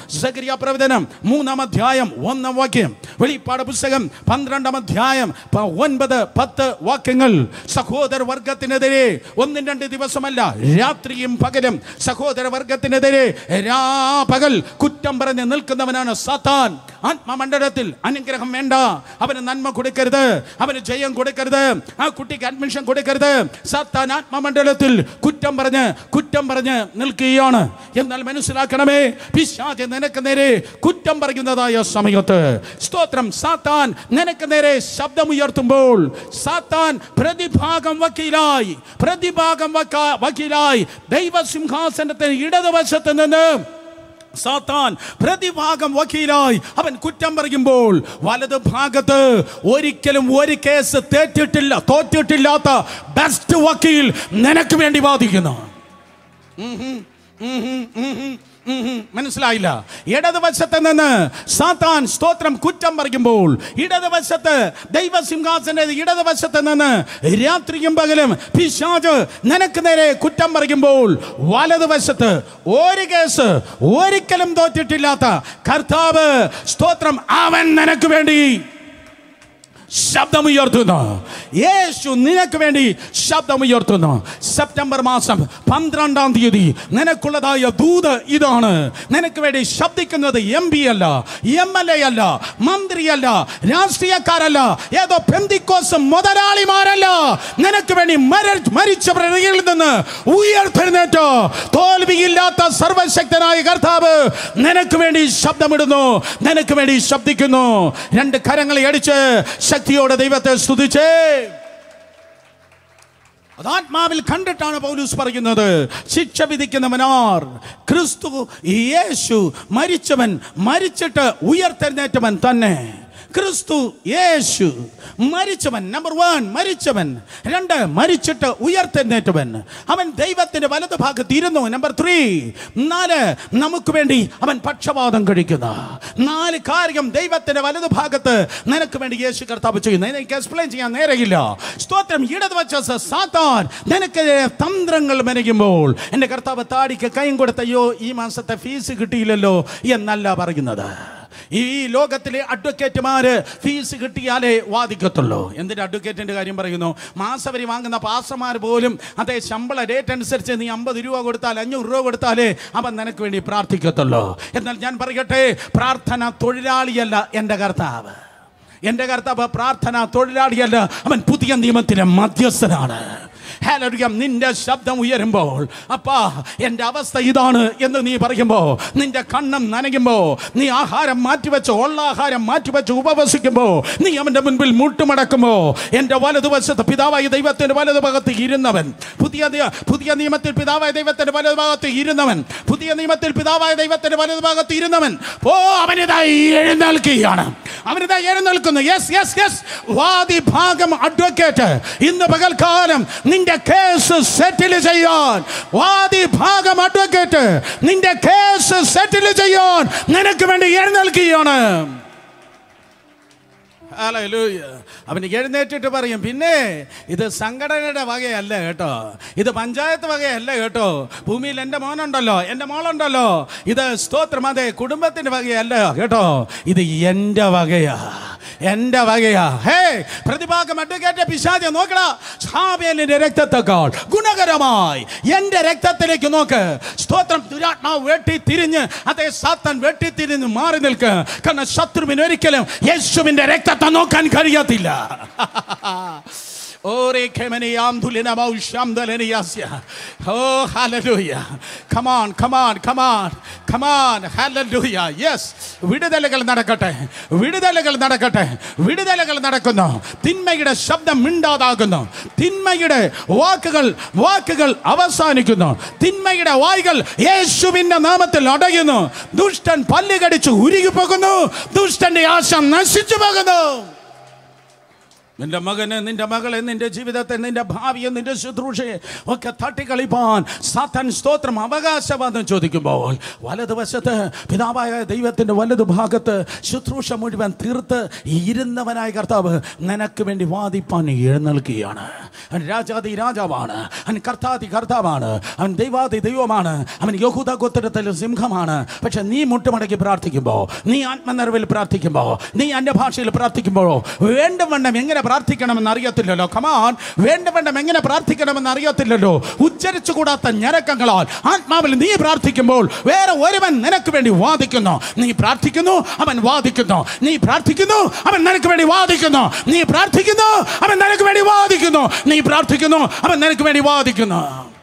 S1: പ്രവചനം മൂന്നാം അധ്യായം ഒന്നാം വാക്യം. വെളിപ്പാട് പുസ്തകം പന്ത്രണ്ടാം അധ്യായം ഒൻപത് പത്ത് വാക്യങ്ങൾ. സഹോദര വർഗത്തിനെതിരെ ഒന്നും രണ്ട് ദിവസമല്ല രാത്രിയും പകലും സഹോദര വർഗത്തിനെതിരെ രാ പകൽ കുറ്റം പറഞ്ഞ് നിൽക്കുന്നവനാണ് സാത്താൻ. ആത്മമണ്ഡലത്തിൽ അനുഗ്രഹം വേണ്ട. അവന് നന്മ കൊടുക്കരുത്. അവന് ജയം കൊടുക്കരുത്. ആ കുട്ടിക്ക് അഡ്മിഷൻ കൊടുക്കരുത്. സാത്താൻ ആത്മമണ്ഡലത്തിൽ കുറ്റം പറഞ്ഞ് കുറ്റം പറഞ്ഞ് നിൽക്കുകയാണ്. എന്നാൽ മനസ്സിലാക്കണമേ പിശാച് നിനക്ക് നേരെ കുറ്റം പറയുന്നതായ സമയത്ത്. സ്തോത്രം. സാത്താൻ നിനക്ക് നേരെ ശബ്ദമുയർത്തുമ്പോൾ സാത്താൻ പ്രതിഭാഗം വക്കീലായി. പ്രതിഭാഗം വക്ക- വക്കീലായി. ദൈവസിംഹാസനത്തിന് ഇടതുവശത്ത് നിന്ന് സാത്താൻ പ്രതിഭാഗം വക്കീലായി അവൻ കുറ്റം പറയുമ്പോൾ വലത് ഭാഗത്ത് ഒരിക്കലും ഒരു കേസ് തേറ്റിട്ടില്ല തോറ്റിട്ടില്ലാത്ത ബെസ്റ്റ് വക്കീൽ നിനക്ക് വേണ്ടി വാദിക്കുന്നു. മനസ്സിലായില്ല. ഇടതുവശത്ത് നിന്ന് സാത്താൻ സ്തോത്രം കുറ്റം പറയുമ്പോൾ ഇടതുവശത്ത് ദൈവസിംഹാസന ഇടതുവശത്ത് നിന്ന് രാത്രിയും പകലും പിശാജ് നിനക്ക് നേരെ കുറ്റം പറയുമ്പോൾ വലതുവശത്ത് ഒരു കേസ് ഒരിക്കലും തോറ്റിട്ടില്ലാത്ത കർത്താവ് സ്തോത്രം അവൻ നിനക്ക് വേണ്ടി. ശബ്ദമുയർത്തുന്നു. യേശു നിനക്ക് വേണ്ടി ശബ്ദമുയർത്തുന്നു. സെപ്റ്റംബർ മാസം പന്ത്രണ്ടാം തീയതി നിനക്കുള്ളതായ ദൂത് ഇതാണ്. നിനക്ക് വേണ്ടി ശബ്ദിക്കുന്നത് എം പി അല്ല എം എൽ എ അല്ല മന്ത്രിയല്ല രാഷ്ട്രീയക്കാരല്ല ഏതോ പെന്തിക്കോസ് മുതലാളിമാരല്ല. നിനക്ക് വേണ്ടി മര പ്രതികളിൽ നിന്ന് ഉയർത്തെഴുന്നേറ്റോ. തോൽവിയില്ലാത്ത സർവശക്തനായ കർത്താവ് നിനക്ക് വേണ്ടി ശബ്ദമിടുന്നു നിനക്ക് വേണ്ടി ശബ്ദിക്കുന്നു. രണ്ട് കരങ്ങളെ അടിച്ച് ശക്തിയോടെ ദൈവത്തെ സ്തുതിച്ചേ. അതാത്മാവിൽ കണ്ടിട്ടാണ് പൗലൂസ് പറയുന്നത്. ശിക്ഷ വിധിക്കുന്നവനാർ ക്രിസ്തു യേശു മരിച്ചവൻ മരിച്ചിട്ട് ഉയർത്തെഴുന്നേറ്റവൻ തന്നെ. ക്രിസ്തു യേശു. മരിച്ചവൻ നമ്പർ വൺ മരിച്ചവൻ. രണ്ട് മരിച്ചിട്ട് ഉയർത്തെഴുന്നേറ്റവൻ. അവൻ ദൈവത്തിന്റെ വലതു ഭാഗത്ത് ഇരുന്നു. നമ്പർ ത്രീ നാല് നമുക്ക് വേണ്ടി അവൻ പക്ഷപാതം കഴിക്കുന്ന. നാല് കാര്യം ദൈവത്തിന്റെ വലതു ഭാഗത്ത് നിനക്ക് വേണ്ടി യേശു കർത്താവ് ചെയ്യുന്നു. എനിക്ക് എക്സ്പ്ലെയിൻ ചെയ്യാൻ നേരെയില്ല സ്തോത്രം ഇടത് വച്ച സാത്താൻ നിനക്ക് തന്ത്രങ്ങൾ മെനയുമ്പോൾ എന്റെ കർത്താവ് താടിക്ക് കൈയും കൊടുത്തയ്യോ ഈ മാസത്തെ ഫീസ് കിട്ടിയില്ലല്ലോ എന്നല്ല പറയുന്നത്. ഈ ലോകത്തിലെ അഡ്വക്കേറ്റുമാര് ഫീസ് കിട്ടിയാലേ വാദിക്കത്തുള്ളൂ. എന്തിന്റെ അഡ്വക്കേറ്റിന്റെ കാര്യം പറയുന്നു? മാസവരി വാങ്ങുന്ന പാസ്റ്റർമാർ പോലും അതേ ശമ്പള റേറ്റ് അനുസരിച്ച് നീ അമ്പത് രൂപ കൊടുത്താൽ അഞ്ഞൂറ് രൂപ കൊടുത്താലേ അവൻ നിനക്ക് വേണ്ടി പ്രാർത്ഥിക്കത്തുള്ളൂ. എന്നാൽ ഞാൻ പറയട്ടെ പ്രാർത്ഥന തൊഴിലാളിയല്ല എന്റെ കർത്താവ്. എന്റെ കർത്താവ് പ്രാർത്ഥന തൊഴിലാളിയല്ല അവൻ പുതിയ നിയമത്തിലെ മധ്യസ്ഥനാണ്. ഹല്ലേലൂയ നിന്റെ ശബ്ദം ഉയരുമ്പോൾ അപ്പാ എന്റെ അവസ്ഥ ഇതാണ് എന്ന് നീ പറയുമ്പോൾ നിന്റെ കണ്ണം നനയുമ്പോൾ നീ ആഹാരം മാറ്റിവെച്ച് ഉള്ള ആഹാരം മാറ്റിവെച്ച് ഉപവസിക്കുമ്പോൾ നീ അവന്റെ മുൻപിൽ മുട്ടുമടക്കുമ്പോൾ എന്റെ വലതുവശത്ത് പിതാവായ ദൈവത്തിന്റെ വലതുഭാഗത്ത് ഇരുന്നവൻ പുതിയ പുതിയ നിയമത്തിൽ പിതാവായ ദൈവത്തിന്റെ വലതുഭാഗത്ത് ഇരുന്നവൻ പുതിയ നിയമത്തിൽ പിതാവായ ദൈവത്തിന്റെ വലതുഭാഗത്ത് ഇരുന്നവൻ ഓ അവനിതായി എഴുന്നേൽക്കുകയാണ്. അവനിതാ എഴുന്നേൽക്കുന്നു. Yes yes yes. വാദി ഭാഗം അഡ്വക്കേറ്റ് ഇന്ന് പകൽക്കാലം നിന്റെ കേസ് സെറ്റിൽ ചെയ്യാൻ വാദി ഭാഗം അഡ്വക്കേറ്റ് നിന്റെ കേസ് സെറ്റിൽ ചെയ്യാൻ നിനക്ക് വേണ്ടി എഴുന്നേൽക്കുകയാണ്. അവന് എഴുന്നേറ്റിട്ട് പറയും പിന്നെ ഇത് സംഘടനയുടെ വകയല്ല കേട്ടോ. ഇത് പഞ്ചായത്ത് വകയല്ല കേട്ടോ. ഭൂമിയിൽ എന്റെ മോനുണ്ടല്ലോ എന്റെ മോളുണ്ടല്ലോ. ഇത് സ്തോത്രം അതെ കുടുംബത്തിന്റെ വകയല്ല കേട്ടോ. ഇത് എന്റെ വകയാ എന്റെ വകയാ. ഹേ പ്രതിഭാഗം അഡ്വക്കേറ്റ് പിശാചെ നോക്കടാ. ഹാബേലിന്റെ രക്തത്തെക്കാൾ ഗുണകരമായി എന്റെ രക്തത്തിലേക്ക് നോക്ക്. സ്തോത്രം ദുരാത്മാവ് വെട്ടി തിരിഞ്ഞ് അതേ സാത്തൻ വെട്ടി തിരിഞ്ഞ് മാറി നിൽക്ക്. കാരണം ശത്രുവിന് ഒരിക്കലും യേശുവിന്റെ രക്തത്തെ നോക്കാൻ കഴിയത്തില്ല. (laughs) Oh, hallelujah. Come on, come on, come on, come on. Hallelujah. Yes. വിടുതലുകൾ നടക്കട്ടെ വിടുതലുകൾ നടക്കട്ടെ വിടുതലുകൾ നടക്കുന്നു തിന്മയുടെ ശബ്ദം മിണ്ടാതാകുന്നു തിന്മയുടെ വാക്കുകൾ വാക്കുകൾ അവസാനിക്കുന്നു തിന്മയുടെ വായികൾ യേശുവിന്റെ നാമത്തിൽ അടയുന്നു ദുഷ്ടൻ പല്ല് കടിച്ച് ഉരുകി പോകുന്നു ദുഷ്ടന്റെ ആശം നശിച്ചു പോകുന്നു നിന്റെ മകന് നിന്റെ മകളെ നിന്റെ ജീവിതത്തെ നിന്റെ ഭാവിയെ നിന്റെ ശുശ്രൂഷയെ ഒക്കെ തട്ടിക്കളിപ്പാൻ സാത്താൻ സ്തോത്രം അവകാശവാദം ചോദിക്കുമ്പോൾ വലതുവശത്ത് പിതാവായ ദൈവത്തിന്റെ വലതു ഭാഗത്ത് ശുശ്രൂഷ മുഴുവൻ തീർത്ത് ഇരുന്നവനായ കർത്താവ് നിനക്ക് വേണ്ടി വാദിപ്പാൻ എഴുന്നേൽക്കുകയാണ്. അവൻ രാജാതി രാജാവാണ് അവൻ കർത്താതി കർത്താവാണ് അവൻ ദൈവാതി ദൈവമാണ് അവൻ യഹൂദ ഗോത്രത്തിൽ സിംഹമാണ്. പക്ഷെ നീ മുട്ടുമടക്കി പ്രാർത്ഥിക്കുമ്പോൾ നീ ആത്മനിറവിൽ പ്രാർത്ഥിക്കുമ്പോൾ നീ അന്യഭാഷയിൽ പ്രാർത്ഥിക്കുമ്പോഴോ വേണ്ടവണ്ണം എങ്ങനെ പ്രാർത്ഥിക്കണമെന്ന് അറിയത്തില്ലല്ലോ. കമാൻ വേണ്ടവണ്ണം എങ്ങനെ പ്രാർത്ഥിക്കണമെന്ന് അറിയത്തില്ലല്ലോ. ഉച്ചരിച്ചു കൂടാത്ത ഞരക്കങ്ങളാൽ ആത്മാവിൽ നീ പ്രാർത്ഥിക്കുമ്പോൾ വേറെ ഒരുവൻ നിനക്ക് വേണ്ടി വാദിക്കുന്നു. നീ പ്രാർത്ഥിക്കുന്നു അവൻ വാദിക്കുന്നു. നീ പ്രാർത്ഥിക്കുന്നു അവൻ നിനക്ക് വേണ്ടി വാദിക്കുന്നു. നീ പ്രാർത്ഥിക്കുന്നു അവൻ നിനക്ക് വേണ്ടി വാദിക്കുന്നു. നീ പ്രാർത്ഥിക്കുന്നു അവൻ നിനക്ക് വേണ്ടി വാദിക്കുന്നു.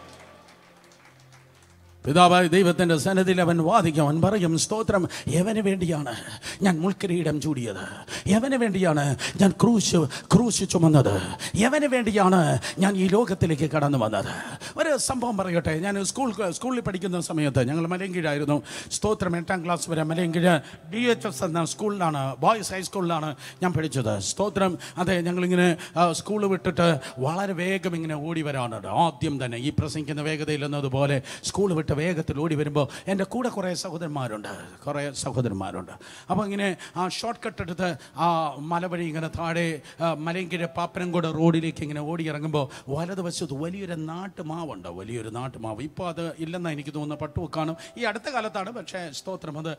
S1: പിതാവായ ദൈവത്തിന്റെ സന്നദ്ധിയിൽ അവൻ വാദിക്കും. അവൻ പറയും സ്തോത്രം എവന് വേണ്ടിയാണ് ഞാൻ മുൾക്കിരീടം ചൂടിയത്? എവന് വേണ്ടിയാണ് ഞാൻ ക്രൂശ് ക്രൂശ് ചുമന്നത്? എവന് വേണ്ടിയാണ് ഞാൻ ഈ ലോകത്തിലേക്ക് കടന്നു വന്നത്? ഒരു സംഭവം പറയട്ടെ. ഞാൻ സ്കൂൾ സ്കൂളിൽ പഠിക്കുന്ന സമയത്ത് ഞങ്ങൾ മലയങ്കിഴായിരുന്നു. സ്തോത്രം എട്ടാം ക്ലാസ് വരെ മലയങ്കിഴ ഡി എച്ച് എസ് എന്ന സ്കൂളിലാണ് ബോയ്സ് ഹൈസ്കൂളിലാണ് ഞാൻ പഠിച്ചത്. സ്തോത്രം അതെ ഞങ്ങളിങ്ങനെ സ്കൂൾ വിട്ടിട്ട് വളരെ വേഗം ഇങ്ങനെ ഓടി വരാനുണ്ട് ആദ്യം തന്നെ ഈ പ്രസംഗിക്കുന്ന വേഗതയിൽ എന്നതുപോലെ സ്കൂൾ വിട്ട് വേഗത്തിൽ ഓടി വരുമ്പോൾ എന്റെ കൂടെ കുറേ സഹോദരന്മാരുണ്ട് കുറേ സഹോദരന്മാരുണ്ട്. അപ്പോൾ ഇങ്ങനെ ആ ഷോർട്ട് കട്ട് എടുത്ത് ആ മല വഴി ഇങ്ങനെ താഴെ മലയങ്കിഴ പാപ്പനംകോട് റോഡിലേക്ക് ഇങ്ങനെ ഓടി ഇറങ്ങുമ്പോൾ വലതുവശത്ത് വലിയൊരു നാട്ടുമാവുണ്ട് വലിയൊരു നാട്ടുമാവ്. ഇപ്പോൾ അത് ഇല്ലെന്നാണ് എനിക്ക് തോന്നുന്നത് പട്ടുവെക്കാണ്. ഈ അടുത്ത കാലത്താണ് പക്ഷേ സ്തോത്രം അത്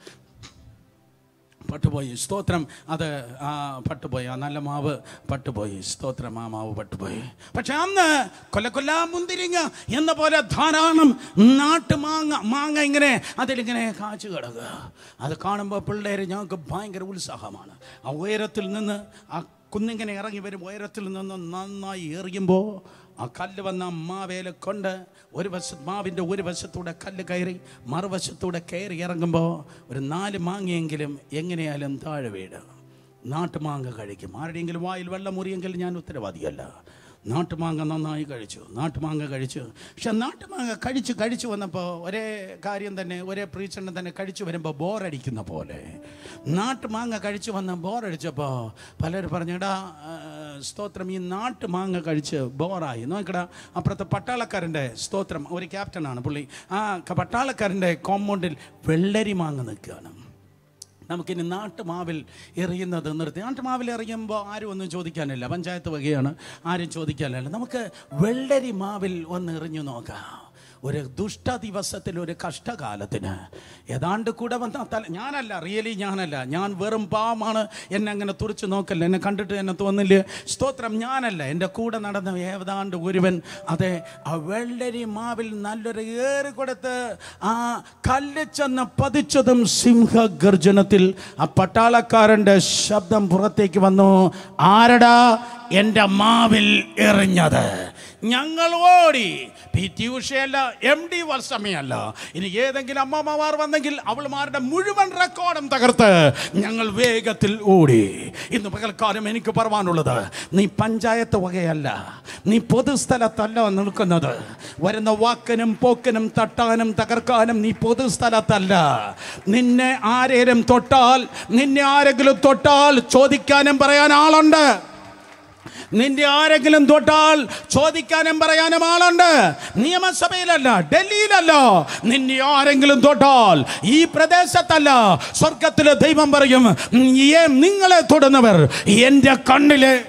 S1: പട്ടുപോയി. സ്തോത്രം. അത് ആ പട്ടുപോയി. ആ നല്ല മാവ് പട്ടുപോയി. സ്തോത്രം. ആ മാവ് പട്ടുപോയി. പക്ഷെ അന്ന് കൊല്ല കൊല്ലാ മുന്തിരിങ്ങ എന്ന പോലെ ധാരാളം നാട്ടുമാങ്ങ മാങ്ങ ഇങ്ങനെ അതിലിങ്ങനെ കാച്ചു കിടക്കുക. അത് കാണുമ്പോൾ പിള്ളേർ ഞങ്ങൾക്ക് ഭയങ്കര ഉത്സാഹമാണ്. ആ ഉയരത്തിൽ നിന്ന് ആ കുന്നിങ്ങനെ ഇറങ്ങി വരും ഉയരത്തിൽ നിന്ന് നന്നായി എറിയുമ്പോൾ ആ കല്ല് വന്ന മാവേല കൊണ്ട് ഒരു വശത്ത് മാവിന്റെ ഒരു വശത്തൂടെ കല്ല് കയറി മറുവശത്തൂടെ കയറി ഇറങ്ങുമ്പോൾ ഒരു നാല് മാങ്ങയെങ്കിലും എങ്ങനെയായാലും താഴെ വീട് നാട്ടുമാങ്ങ കഴിക്കും. ആരുടെയെങ്കിലും വായിൽ വെള്ളം മുറിയെങ്കിൽ ഞാൻ ഉത്തരവാദിയല്ല. നാട്ടുമാങ്ങ നന്നായി കഴിച്ചു നാട്ടുമാങ്ങ കഴിച്ചു. പക്ഷെ നാട്ടുമാങ്ങ കഴിച്ച് കഴിച്ചു വന്നപ്പോൾ ഒരേ കാര്യം തന്നെ ഒരേ പ്രീച്ചണ്ണം തന്നെ കഴിച്ചു വരുമ്പോൾ ബോറടിക്കുന്ന പോലെ. നാട്ടുമാങ്ങ കഴിച്ചു വന്ന് ബോറടിച്ചപ്പോൾ പലരും പറഞ്ഞടാ സ്തോത്രം ഈ നാട്ടുമാങ്ങ കഴിച്ച് ബോറായി. നോക്കടാ അപ്പുറത്തെ പട്ടാളക്കാരന്റെ സ്തോത്രം ഒരു ക്യാപ്റ്റനാണ് പുള്ളി. ആ പട്ടാളക്കാരന്റെ കോമ്പൗണ്ടിൽ വെള്ളരി മാങ്ങ നിൽക്കുകയാണ്. നമുക്കിനി നാട്ടുമാവിൽ എറിയുന്നത് നിർത്തി. നാട്ടുമാവിൽ എറിയുമ്പോൾ ആരും ഒന്നും ചോദിക്കാനില്ല. പഞ്ചായത്ത് വകയാണ്. ആരും ചോദിക്കാനില്ല. നമുക്ക് വെള്ളരി മാവിൽ ഒന്ന് എറിഞ്ഞു നോക്കാം. ഒരു ദുഷ്ട ദിവസത്തിൽ ഒരു കഷ്ടകാലത്തിന്. ഏതാണ്ട് കൂടെ വന്ന തല ഞാനല്ല റിയലി ഞാനല്ല. ഞാൻ വെറും പാവമാണ് എന്നെ അങ്ങനെ തുറച്ചു നോക്കല്ല? എന്നെ കണ്ടിട്ട് എന്നെ തോന്നില്ല? സ്തോത്രം ഞാനല്ല. എന്റെ കൂടെ നടന്ന ഏതാണ്ട് ഒരുവൻ അതെ ആ വെള്ളരി മാവിൽ നല്ലൊരു ഏറി കൊടുത്ത് ആ കല്ല് ചെന്ന് പതിച്ചതും സിംഹഗർജനത്തിൽ ആ പട്ടാളക്കാരന്റെ ശബ്ദം പുറത്തേക്ക് വന്നു. ആരടാ? എന്റെ മാവിൽ എറിഞ്ഞത്. ഞങ്ങൾ ഓടി പി ടി ഉഷയല്ല എം ഡി വർഷമയല്ല ഇനി ഏതെങ്കിലും അമ്മമ്മമാർ വന്നെങ്കിൽ അവൾമാരുടെ മുഴുവൻ റെക്കോർഡും തകർത്ത് ഞങ്ങൾ വേഗത്തിൽ ഓടി. ഇന്ന് പകൽക്കാലം എനിക്ക് പറയാനുള്ളത് നീ പഞ്ചായത്ത് വകയല്ല നീ പൊതുസ്ഥലത്തല്ല നിൽക്കുന്നത്. വരുന്ന വാക്കനും പോക്കനും തട്ടാനും തകർക്കാനും നീ പൊതുസ്ഥലത്തല്ല. നിന്നെ ആരേലും തൊട്ടാൽ നിന്നെ ആരെങ്കിലും തൊട്ടാൽ ചോദിക്കാനും പറയാൻ ആളുണ്ട്. നിന്റെ ആരെങ്കിലും തൊട്ടാൽ ചോദിക്കാനും പറയാനും ആളുണ്ട്. നിയമസഭയിലല്ല ഡൽഹിയിലല്ല. നിന്നെ ആരെങ്കിലും തൊട്ടാൽ ഈ പ്രദേശത്തല്ല. സ്വർഗത്തിലെ ദൈവം പറയും "ഏ, നിങ്ങളെ തൊടുന്നവർ എന്റെ കണ്ണിലെ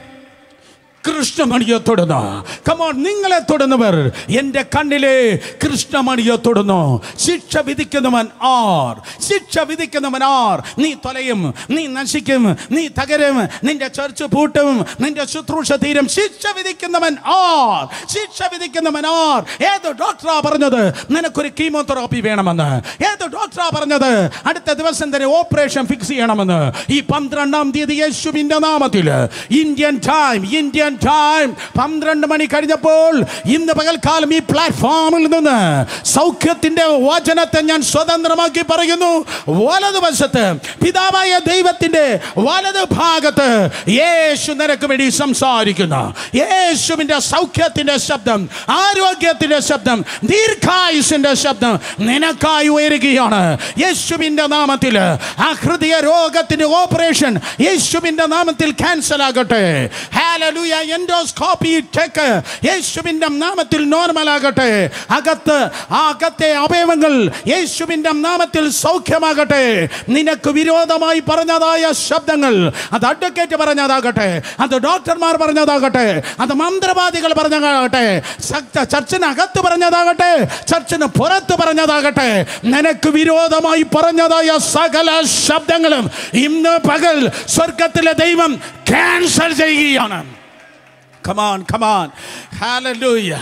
S1: കൃഷ്ണമണിയെ തൊടുന്നു. കമോൺ നിങ്ങളെ തൊടുന്നവർ. എന്റെ കണ്ണിലെ കൃഷ്ണമണിയെ തൊടുന്നു. ശിക്ഷ വിധിക്കുന്നവൻ ആർ? ശിക്ഷ വിധിക്കുന്നവൻ ആർ? നീ തൊലയും നീ നശിക്കും നീ തകരും നിന്റെ ചർച്ച് പൂട്ടും നിന്റെ ശുശ്രൂഷ തീരും. ശിക്ഷ വിധിക്കുന്നവൻ ആർ? ശിക്ഷ വിധിക്കുന്നവൻ ആർ? ഏത് ഡോക്ടറാ പറഞ്ഞത്? നിനക്കൊരു കീമോതെറാപ്പി വേണമെന്ന്. ഏത് ഡോക്ടറാ പറഞ്ഞത്? അടുത്ത ദിവസം തന്നെ ഓപ്പറേഷൻ ഫിക്സ് ചെയ്യണമെന്ന്. ഈ പന്ത്രണ്ടാം തീയതി യേശുവിന്റെ നാമത്തിൽ. ഇന്ത്യൻ ടൈം ഇന്ത്യൻ ടൈം പന്ത്രണ്ട് മണി കഴിഞ്ഞപ്പോൾ ഇന്ന് പകൽക്കാലം ഈ പ്ലാറ്റ്ഫോമിൽ നിന്ന് സൗഖ്യത്തിന്റെ വചനത്തെ ഞാൻ സ്വതന്ത്രമാക്കി പറയുന്നു. വലതുവശത്ത് പിതാവായ ദൈവത്തിന്റെ വലത് ഭാഗത്ത് യേശു നിനക്ക് വേണ്ടി സംസാരിക്കുന്നു. യേശുവിന്റെ സൗഖ്യത്തിന്റെ ശബ്ദം ആരോഗ്യത്തിന്റെ ശബ്ദം ദീർഘായുസിന്റെ ശബ്ദം നിനക്കായി ഉയരുകയാണ്. യേശുവിന്റെ നാമത്തിൽ ആ ഹൃദയ രോഗത്തിന്റെ ഓപ്പറേഷൻ യേശുവിന്റെ നാമത്തിൽ ക്യാൻസൽ ആകട്ടെ. ഹാലലൂയ എൻഡോസ്കോപ്പി ടെക്ക് യേശുവിന്റെ നാമത്തിൽ നോർമൽ ആകട്ടെ. അകത്ത് ആ അകത്തെ അവയവങ്ങൾ യേശുവിന്റെ നാമത്തിൽ സൗഖ്യമാകട്ടെ. നിനക്ക് വിരോധമായി പറഞ്ഞതായ ശബ്ദങ്ങൾ അത് അഡ്വക്കേറ്റ് പറഞ്ഞതാകട്ടെ. അത് ഡോക്ടർമാർ പറഞ്ഞതാകട്ടെ. അത് മന്ത്രവാദികൾ പറഞ്ഞതാകട്ടെ. ചർച്ചിന് ചർച്ചിനകത്ത് പറഞ്ഞതാകട്ടെ. ചർച്ചിന് പുറത്ത് പറഞ്ഞതാകട്ടെ. നിനക്ക് വിരോധമായി പറഞ്ഞതായ സകല ശബ്ദങ്ങളും ഇന്ന് പകൽ സ്വർഗത്തിലെ ദൈവം ക്യാൻസൽ ചെയ്യുകയാണ്. കമാൻ കമാൻ ഹാലലൂയ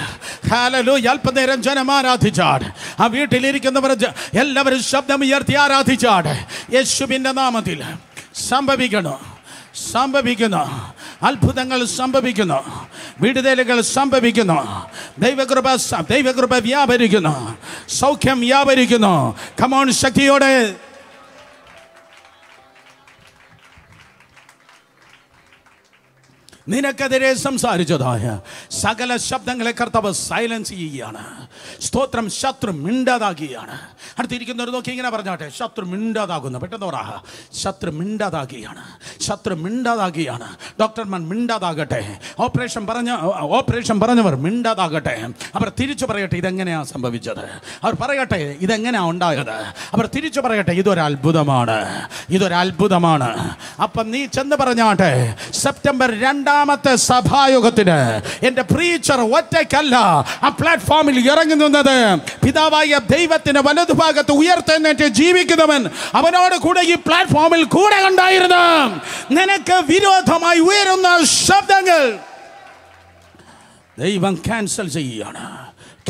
S1: ഹാലലൂയ അല്പനേരം ജനം ആരാധിച്ചാട്. ആ വീട്ടിലിരിക്കുന്നവർ എല്ലാവരും ശബ്ദം ഉയർത്തി ആരാധിച്ചാട്. യേശുവിന്റെ നാമത്തിൽ സംഭവിക്കണം സംഭവിക്കുന്നു. അത്ഭുതങ്ങൾ സംഭവിക്കുന്നു. വിടുതലുകൾ സംഭവിക്കുന്നു. ദൈവകൃപ ദൈവകൃപ വ്യാപരിക്കുന്നു. സൗഖ്യം വ്യാപരിക്കുന്നു. കമോൺ ശക്തിയോടെ. നിനക്കെതിരെ സംസാരിച്ചതായ സകല ശബ്ദങ്ങളെ കർത്താവ് സൈലൻസ് ചെയ്യുകയാണ്. സ്തോത്രം ശത്രു മിണ്ടാതാകുകയാണ്. അടുത്തിരിക്കുന്നവർ നോക്കി ഇങ്ങനെ പറഞ്ഞാട്ടെ ശത്രു മിണ്ടാതാകുന്നു. പെട്ടെന്ന് പറ ശത്രു മിണ്ടാതാകുകയാണ്. ശത്രു മിണ്ടാതാകുകയാണ്. ഡോക്ടർമാർ മിണ്ടാതാകട്ടെ. ഓപ്പറേഷൻ പറഞ്ഞ ഓപ്പറേഷൻ പറഞ്ഞവർ മിണ്ടാതാകട്ടെ. അവർ തിരിച്ചു പറയട്ടെ ഇതെങ്ങനെയാണ് സംഭവിച്ചത്? അവർ പറയട്ടെ ഇതെങ്ങനെയാണ് ഉണ്ടായത്? അവർ തിരിച്ചു പറയട്ടെ ഇതൊരു അത്ഭുതമാണ്. ഇതൊരു അത്ഭുതമാണ്. അപ്പം നീ ചെന്ന് പറഞ്ഞാട്ടെ സെപ്റ്റംബർ രണ്ടാമത്തെ സഭായോഗത്തിന് എന്റെ പ്രീച്ചർ ഒറ്റയ്ക്കല്ല ആ പ്ലാറ്റ്ഫോമിൽ ഇറങ്ങി നിന്നത് പിതാവായ ദൈവത്തിന് വലതുഭാഗത്ത് ഉയർത്തെന്നേറ്റ് ജീവിക്കുന്നവൻ അവനോട് കൂടെ ഈ പ്ലാറ്റ്ഫോമിൽ കൂടെ ഉണ്ടായിരുന്നു നിനക്ക് വിരോധമായി ഉയരുന്ന ശബ്ദങ്ങൾ ദൈവം ക്യാൻസൽ ചെയ്യുകയാണ്.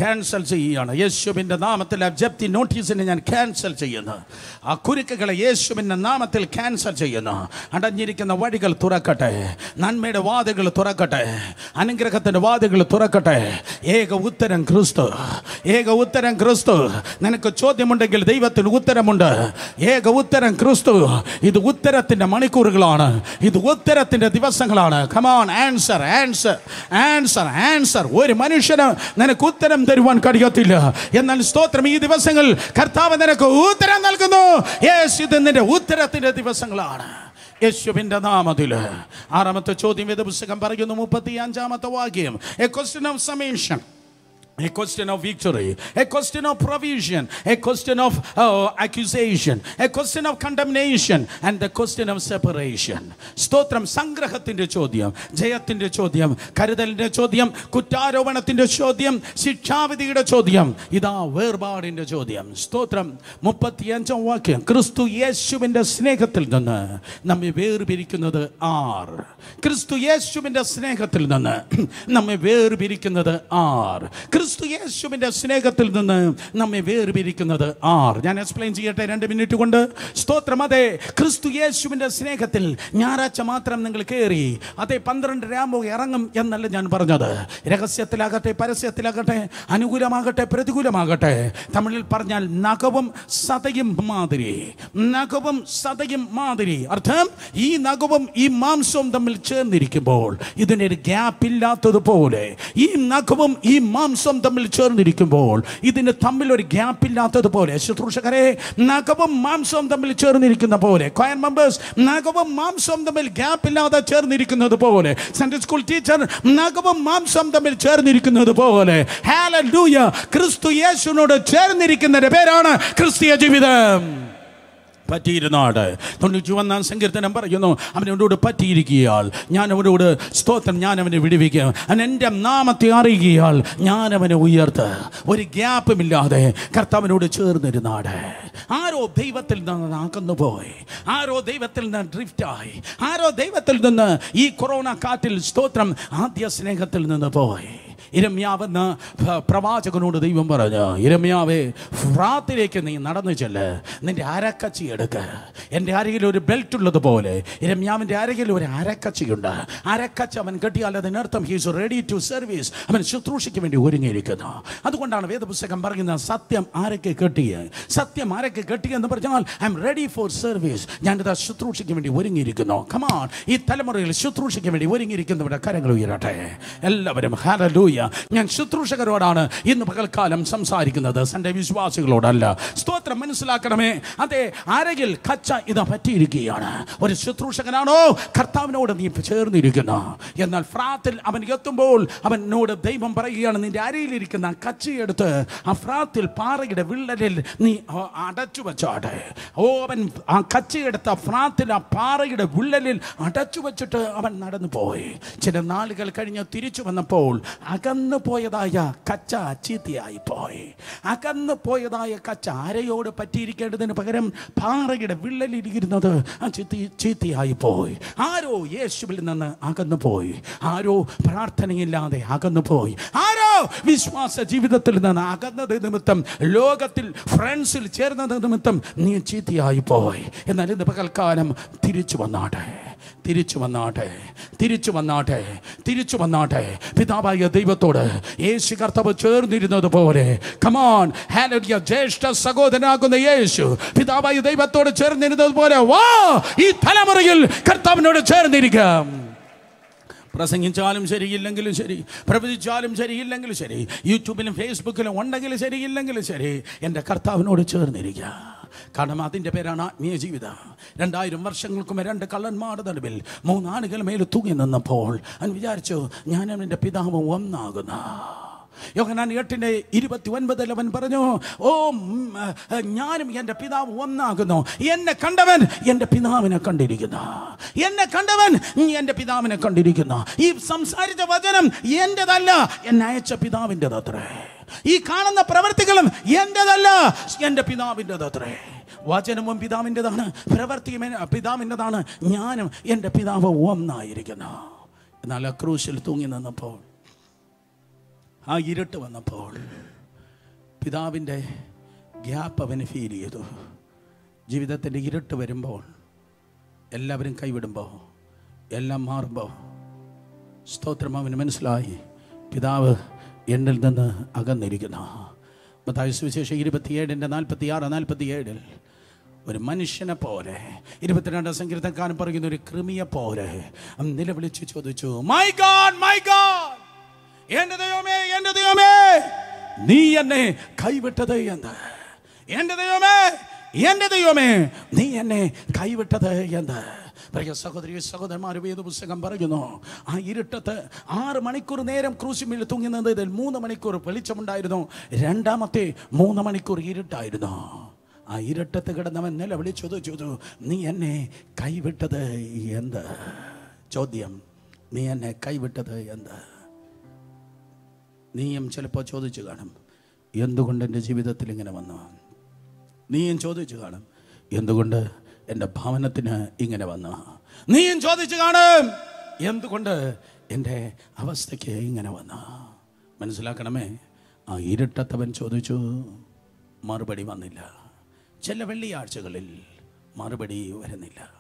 S1: ക്യാൻസൽ ചെയ്യുകയാണ് യേശുവിന്റെ നാമത്തിൽ ആ ജപ്തി നോട്ടീസിനെ ഞാൻ ക്യാൻസൽ ചെയ്യുന്നു. ആ കുരുക്കുകളെ യേശുവിന്റെ നാമത്തിൽ ക്യാൻസൽ ചെയ്യുന്നു. അടഞ്ഞിരിക്കുന്ന വഴികൾ തുറക്കട്ടെ. നന്മയുടെ വാതികൾ തുറക്കട്ടെ. അനുഗ്രഹത്തിന്റെ വാതികൾ തുറക്കട്ടെ. ഏക ഉത്തരം ക്രിസ്തു. ഏക ഉത്തരം ക്രിസ്തു. നിനക്ക് ചോദ്യമുണ്ടെങ്കിൽ ദൈവത്തിന് ഉത്തരമുണ്ട്. ഏക ഉത്തരം ക്രിസ്തു. ഇത് ഉത്തരത്തിന്റെ മണിക്കൂറുകളാണ്. ഇത് ഉത്തരത്തിന്റെ ദിവസങ്ങളാണ്. Come on answer answer answer answer ഒരു മനുഷ്യന് നിനക്ക് ഉത്തരം തരുവാൻ കഴിയത്തില്ല. എന്നാൽ സ്തോത്രം ഈ ദിവസങ്ങൾ കർത്താവ് നിനക്ക് ഉത്തരം നൽകുന്നു. യേശു നിന്റെ ഉത്തരത്തിന്റെ ദിവസങ്ങളാണ്. യേശുവിന്റെ നാമത്തിൽ. ആറാമത്തെ ചോദ്യം വേദപുസ്തകം പറയുന്നു മുപ്പത്തി അഞ്ചാമത്തെ വാക്യം. A question of summation A question of victory, a question of provision, a question of uh, accusation, a question of condemnation, and the question of separation. സ്തോത്രം സംഗ്രഹത്തിന്റെ ചോദ്യം ജയത്തിന്റെ ചോദ്യം കരുതലിന്റെ ചോദ്യം കുറ്റാരോപണത്തിന്റെ ചോദ്യം ശിക്ഷാവിധിയുടെ ചോദ്യം. ഇതാ വേർപാടിന്റെ ചോദ്യം. സ്തോത്രം. മുപ്പത്തിയഞ്ചാം വാക്യം. ക്രിസ്തു യേശുവിന്റെ സ്നേഹത്തിൽ നിന്ന് നമ്മെ വേർപിരിക്കുന്നത് ആർ? ക്രിസ്തു യേശുവിന്റെ സ്നേഹത്തിൽ നിന്ന് നമ്മെ വേർപിരിക്കുന്നത് ആർ? ക്രിസ്തു ക്രിസ്തു യേശുവിന്റെ സ്നേഹത്തിൽ നിന്ന് നമ്മെ വേർപിരിക്കുന്നത് ആർ. ഞാൻ എക്സ്പ്ലെയിൻ ചെയ്യട്ടെ രണ്ട് മിനിറ്റ് കൊണ്ട്? സ്തോത്രം. അതെ ക്രിസ്തു യേശുവിന്റെ സ്നേഹത്തിൽ ഞായറാഴ്ച മാത്രം നിങ്ങൾ കയറി. അതെ പന്ത്രണ്ട് രാമോ ഇറങ്ങും എന്നല്ല ഞാൻ പറഞ്ഞത്. രഹസ്യത്തിലാകട്ടെ പരസ്യത്തിലാകട്ടെ അനുകൂലമാകട്ടെ പ്രതികൂലമാകട്ടെ. തമിഴിൽ പറഞ്ഞാൽ നഖവും സതയും മാതിരി. നഖവും സതയും മാതിരി. അർത്ഥം ഈ നഖവും ഈ മാംസവും തമ്മിൽ ചേർന്നിരിക്കുമ്പോൾ ഇതിനൊരു ഗ്യാപ്പ് ഇല്ലാത്തതുപോലെ ഈ നഖവും ഈ മാംസവും തമ്മിൽ ചേർന്നിരിക്കുമ്പോൾ ഇതിന് തമ്മിൽ ഒരു ഗ്യാപ്പ് ഇല്ലാത്തതുപോലെ. ശുശ്രൂഷകരെ നഖവും മാംസവും തമ്മിൽ ചേർന്നിരിക്കുന്ന പോലെ. കോയൻ മെമ്പേഴ്സ് നഖവും മാംസവും തമ്മിൽ ഗ്യാപ്പ് ഇല്ലാതെ ചേർന്നിരിക്കുന്നത് പോലെ. സെൻട്രൽ സ്കൂൾ ടീച്ചർ നഖവും മാംസം തമ്മിൽ ചേർന്നിരിക്കുന്നത് പോലെ. ഹാലൂയ ക്രിസ്തു യേശുവിനോട് ചേർന്നിരിക്കുന്നതിന്റെ പേരാണ് ക്രിസ്തീയ ജീവിതം. പറ്റിയിരുന്നാട്. തൊണ്ണൂറ്റി ഒന്നാം സങ്കീർത്തനം പറയുന്നു അവനോട് പറ്റിയിരിക്കുകയാൽ ഞാൻ അവനോട് സ്തോത്രം ഞാൻ അവനെ വിടുവിക്കുക അവൻ എന്റെ നാമത്തെ അറിയുകയാൽ ഞാൻ അവനെ ഉയർത്ത്. ഒരു ഗ്യാപ്പുമില്ലാതെ കർത്താവിനോട് ചേർന്നിരുന്നാട്. ആരോ ദൈവത്തിൽ നിന്ന് അകന്നു പോയി. ആരോ ദൈവത്തിൽ നിന്ന് ഡ്രിഫ്റ്റായി ആരോ ദൈവത്തിൽ നിന്ന് ഈ കൊറോണ കാറ്റിൽ സ്തോത്രം ആദ്യ സ്നേഹത്തിൽ നിന്ന് പോയി. ഇരമ്യാവെന്ന് പ്രവാചകനോട് ദൈവം പറഞ്ഞു ഇരമ്യാവേ ഫ്രാത്തിലേക്ക് നീ നടന്നു ചെല്ല്. നിന്റെ അരക്കച്ചി എടുക്ക. എന്റെ അരയിൽ ഒരു ബെൽറ്റ് ഉള്ളതുപോലെ. ഇരമ്യാവിന്റെ അരയിൽ ഒരു അരക്കച്ചയുണ്ട്. അരക്കച്ച അവൻ കെട്ടിയാൽ അതിനർത്ഥം ഹീസ് റെഡി ടു സർവീസ് അവൻ ശുശ്രൂഷയ്ക്ക് വേണ്ടി ഒരുങ്ങിയിരിക്കുന്നു. അതുകൊണ്ടാണ് വേദപുസ്തകം പറയുന്നത് സത്യം ആരൊക്കെ കെട്ടിയ? സത്യം ആരൊക്കെ കെട്ടിയെന്ന് പറഞ്ഞാൽ I M ready for service ഞാൻ ഞാനിതാ ശുശ്രൂഷയ്ക്ക് വേണ്ടി ഒരുങ്ങിയിരിക്കുന്നു. കമാൺ ഈ തലമുറയിൽ ശുശ്രൂഷയ്ക്ക് വേണ്ടി ഒരുങ്ങിയിരിക്കുന്നവരുടെ കരങ്ങൾ ഉയരട്ടെ. എല്ലാവരും ഹലലൂയ ഞാൻ ശുശ്രൂഷകരോടാണ് ഇന്ന് പകൽക്കാലം സംസാരിക്കുന്നത്. സന്റെ വിശ്വാസികളോടല്ല. സ്തോത്രം മനസ്സിലാക്കണമേ. അതെ ആരെങ്കിൽ കച്ച ഇതാ പറ്റിയിരിക്കുകയാണ്. ഒരു ശുശ്രൂഷകനാണോ? കർത്താവിനോട് നീ ചേർന്നിരിക്കുന്നു. എന്നാൽ ഫ്രാത്തിൽ അവൻ എത്തുമ്പോൾ അവനോട് ദൈവം പറയുകയാണ് നിന്റെ അരയിലിരിക്കുന്ന കച്ചയെടുത്ത് ആ ഫ്രാത്തിൽ പാറയുടെ വിള്ളലിൽ നീ അടച്ചു വെച്ചാട്ടെ ഓ അവൻ ആ കച്ചയെടുത്ത ഫ്രാത്തിൽ ആ പാറയുടെ വിള്ളലിൽ അടച്ചു വെച്ചിട്ട് അവൻ നടന്നു പോയി ചില നാളുകൾ കഴിഞ്ഞ് തിരിച്ചു വന്നപ്പോൾ അകന്നു പോയതായ കച്ച ചീത്തയായി പോയി അകന്നു പോയതായ കച്ച അരയോട് പറ്റിയിരിക്കേണ്ടതിന് പകരം പാറയുടെ വിള്ളലിരിക്കുന്നത് ചീത്തി ചീത്തയായി പോയി. ആരോ യേശുവിൽ നിന്ന് അകന്നു പോയി. ആരോ പ്രാർത്ഥനയില്ലാതെ അകന്നു പോയി. ആരോ വിശ്വാസ ജീവിതത്തിൽ നിന്ന് അകന്നത് നിമിത്തം ലോകത്തിൽ ഫ്രണ്ട്സിൽ ചേർന്നത് നിമിത്തം നീ ചീത്തയായി പോയി. എന്നാൽ ഇന്ന് പകൽക്കാലം തിരിച്ചു വന്നാട്ടെ. തിരിച്ചു വന്നാട്ടെ തിരിച്ചു വന്നാട്ടെ തിരിച്ചു വന്നാട്ടെ. പിതാവായ ദൈവത്തോട് യേശു കർത്തവ് ചേർന്നിരുന്നത് പോലെ. കമാൺ ഹാലലിയ ജ്യേഷ്ഠ സഹോദരനാകുന്ന യേശു പിതാവായ ദൈവത്തോട് ചേർന്നിരുന്നത് പോലെ. വാ ഈ തലമുറയിൽ കർത്താവിനോട് ചേർന്നിരിക്കാം. പ്രസംഗിച്ചാലും ശരിയില്ലെങ്കിലും ശരി പ്രവചിച്ചാലും ശരിയില്ലെങ്കിലും ശരി യൂട്യൂബിലും ഫേസ്ബുക്കിലും ഉണ്ടെങ്കിലും ശരിയില്ലെങ്കിലും ശരി എന്റെ കർത്താവിനോട് ചേർന്നിരിക്കുക കാരണം അതിന്റെ പേരാണ് ആത്മീയ ജീവിതം. രണ്ടായിരം വർഷങ്ങൾക്ക് രണ്ട് കള്ളന്മാരുടെ നടുവിൽ മൂന്നാളുകൾ മേൽ തൂങ്ങി നിന്നപ്പോൾ അവൻ വിചാരിച്ചു ഞാൻ അവന്റെ പിതാവ് ഒന്നാകുന്ന. യോഹനാൻ എട്ടിന്റെ ഇരുപത്തി ഒൻപതിൽ അവൻ പറഞ്ഞു ഓ ഞാനും എന്റെ പിതാവ് ഒന്നാകുന്നു. എന്നെ കണ്ടവൻ എന്റെ പിതാവിനെ കണ്ടിരിക്കുന്നു. എന്നെ കണ്ടവൻ എന്റെ പിതാവിനെ കണ്ടിരിക്കുന്നു. ഈ സംസാരിച്ച വചനം എന്റെതല്ല എന്നെ അയച്ച പിതാവിന്റെതത്രേ. ഈ കാണുന്ന പ്രവൃത്തികളും എന്റെതല്ല എന്റെ പിതാവിന്റെത് അത്രേ. വചനവും പിതാവിന്റെതാണ് പ്രവർത്തിയും എൻ- പിതാവിന്റെതാണ് ഞാനും എന്റെ പിതാവ് ഒന്നായിരിക്കുന്നു. എന്നാൽ അക്രൂശിൽ ക്രൂശിൽ തൂങ്ങി നിന്നപ്പോൾ ആ ഇരുട്ട് വന്നപ്പോൾ പിതാവിന്റെ ഗ്യാപ്പ് അവന് ഫീൽ ചെയ്തു. ജീവിതത്തിന്റെ ഇരുട്ട് വരുമ്പോൾ എല്ലാവരും കൈവിടുമ്പോൾ എല്ലാം മാറുമ്പോൾ സ്തോത്രം അവന് മനസ്സിലായി. പിതാവ് എന്നിൽ നിന്ന് അകന്നിരിക്കുന്നു. മത്തായ സുവിശേഷം ഇരുപത്തിയേഴിന്റെ നാൽപ്പത്തി ആറ് നാൽപ്പത്തി ഏഴിൽ ഒരു മനുഷ്യനെ പോലെ ഇരുപത്തിരണ്ടാം സങ്കീർത്തക്കാരൻ പറയുന്ന ഒരു കൃമിയെ പോലെ നിലവിളിച്ച് ചോദിച്ചു മൈ ഗാഡ് മൈ ഗാഡ് എന്റെ ദൈവമേ എന്റെ ദൈവമേ നീ എന്നെ കൈവിട്ടത് എന്ന് എന്റെ ദൈവമേ എന്റെ ദൈവമേ നീ എന്നെ കൈവിട്ടത് എന്ന് പ്രിയ സഹോദരി സഹോദരന്മാർ വേദപുസ്തകം പറയുന്നു ആ ഇരുട്ടത്ത് ആറ് മണിക്കൂർ നേരം ക്രൂശിമിൽ തൂങ്ങി നിന്നതിൽ മൂന്ന് മണിക്കൂർ വെളിച്ചമുണ്ടായിരുന്നു. രണ്ടാമത്തെ മൂന്ന് മണിക്കൂർ ഇരുട്ടായിരുന്നു. ആ ഇരുട്ടത്ത് കിടന്നവൻ നിലവിളിച്ചു ചോദിച്ചു നീ എന്നെ കൈവിട്ടത് എന്ത്? ചോദ്യം നീ എന്നെ കൈവിട്ടത് എന്ത്? നീയും ചിലപ്പോൾ ചോദിച്ചു കാണും എന്തുകൊണ്ട് എന്റെ ജീവിതത്തിൽ ഇങ്ങനെ വന്നു? നീയും ചോദിച്ചു കാണും എന്തുകൊണ്ട് എന്റെ ഭവനത്തിന് ഇങ്ങനെ വന്ന. നീയും ചോദിച്ചു കാണും. എന്തുകൊണ്ട് എന്റെ അവസ്ഥയ്ക്ക് ഇങ്ങനെ വന്നു? മനസ്സിലാക്കണമേ ആ ഇരുട്ടത്തവൻ ചോദിച്ചു മറുപടി വന്നില്ല. ചില വെള്ളിയാഴ്ചകളിൽ മറുപടി വരുന്നില്ല.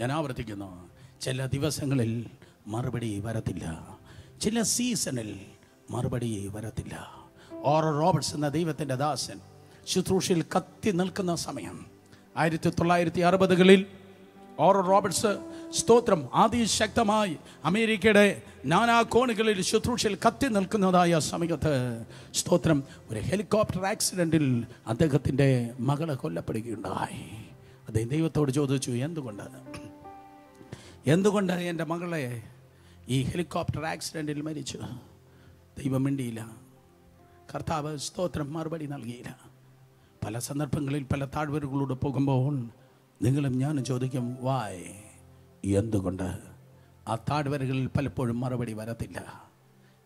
S1: ഞാൻ ആവർത്തിക്കുന്നു ചില ദിവസങ്ങളിൽ മറുപടി വരത്തില്ല. ചില സീസണിൽ മറുപടി വരത്തില്ല. ഓറോ റോബർട്സ് എന്ന ദൈവത്തിന്റെ ദാസൻ ശുശ്രൂഷയിൽ കത്തി നിൽക്കുന്ന സമയം ആയിരത്തി തൊള്ളായിരത്തി അറുപതുകളിൽ ഓറോ റോബർട്സ് സ്തോത്രം അതിശക്തമായി അമേരിക്കയുടെ നാനാ കോണുകളിൽ ശുശ്രൂഷയിൽ കത്തി നിൽക്കുന്നതായ സമയത്ത് സ്തോത്രം ഒരു ഹെലികോപ്റ്റർ ആക്സിഡന്റിൽ അദ്ദേഹത്തിന്റെ മകളെ കൊല്ലപ്പെടുകയുണ്ടായി. അദ്ദേഹം ദൈവത്തോട് ചോദിച്ചു എന്തുകൊണ്ട്? എന്തുകൊണ്ട് എന്റെ മകളെ ഈ ഹെലികോപ്റ്റർ ആക്സിഡന്റിൽ മരിച്ചു? ദൈവം മിണ്ടിയില്ല. കർത്താവ് സ്തോത്രം മറുപടി നൽകിയില്ല. പല സന്ദർഭങ്ങളിൽ പല താഴ്വരകളോട് പോകുമ്പോൾ നിങ്ങളും ഞാനും ചോദിക്കും വായ് എന്തുകൊണ്ട്? ആ താഴ്വരകളിൽ പലപ്പോഴും മറുപടി വരത്തില്ല.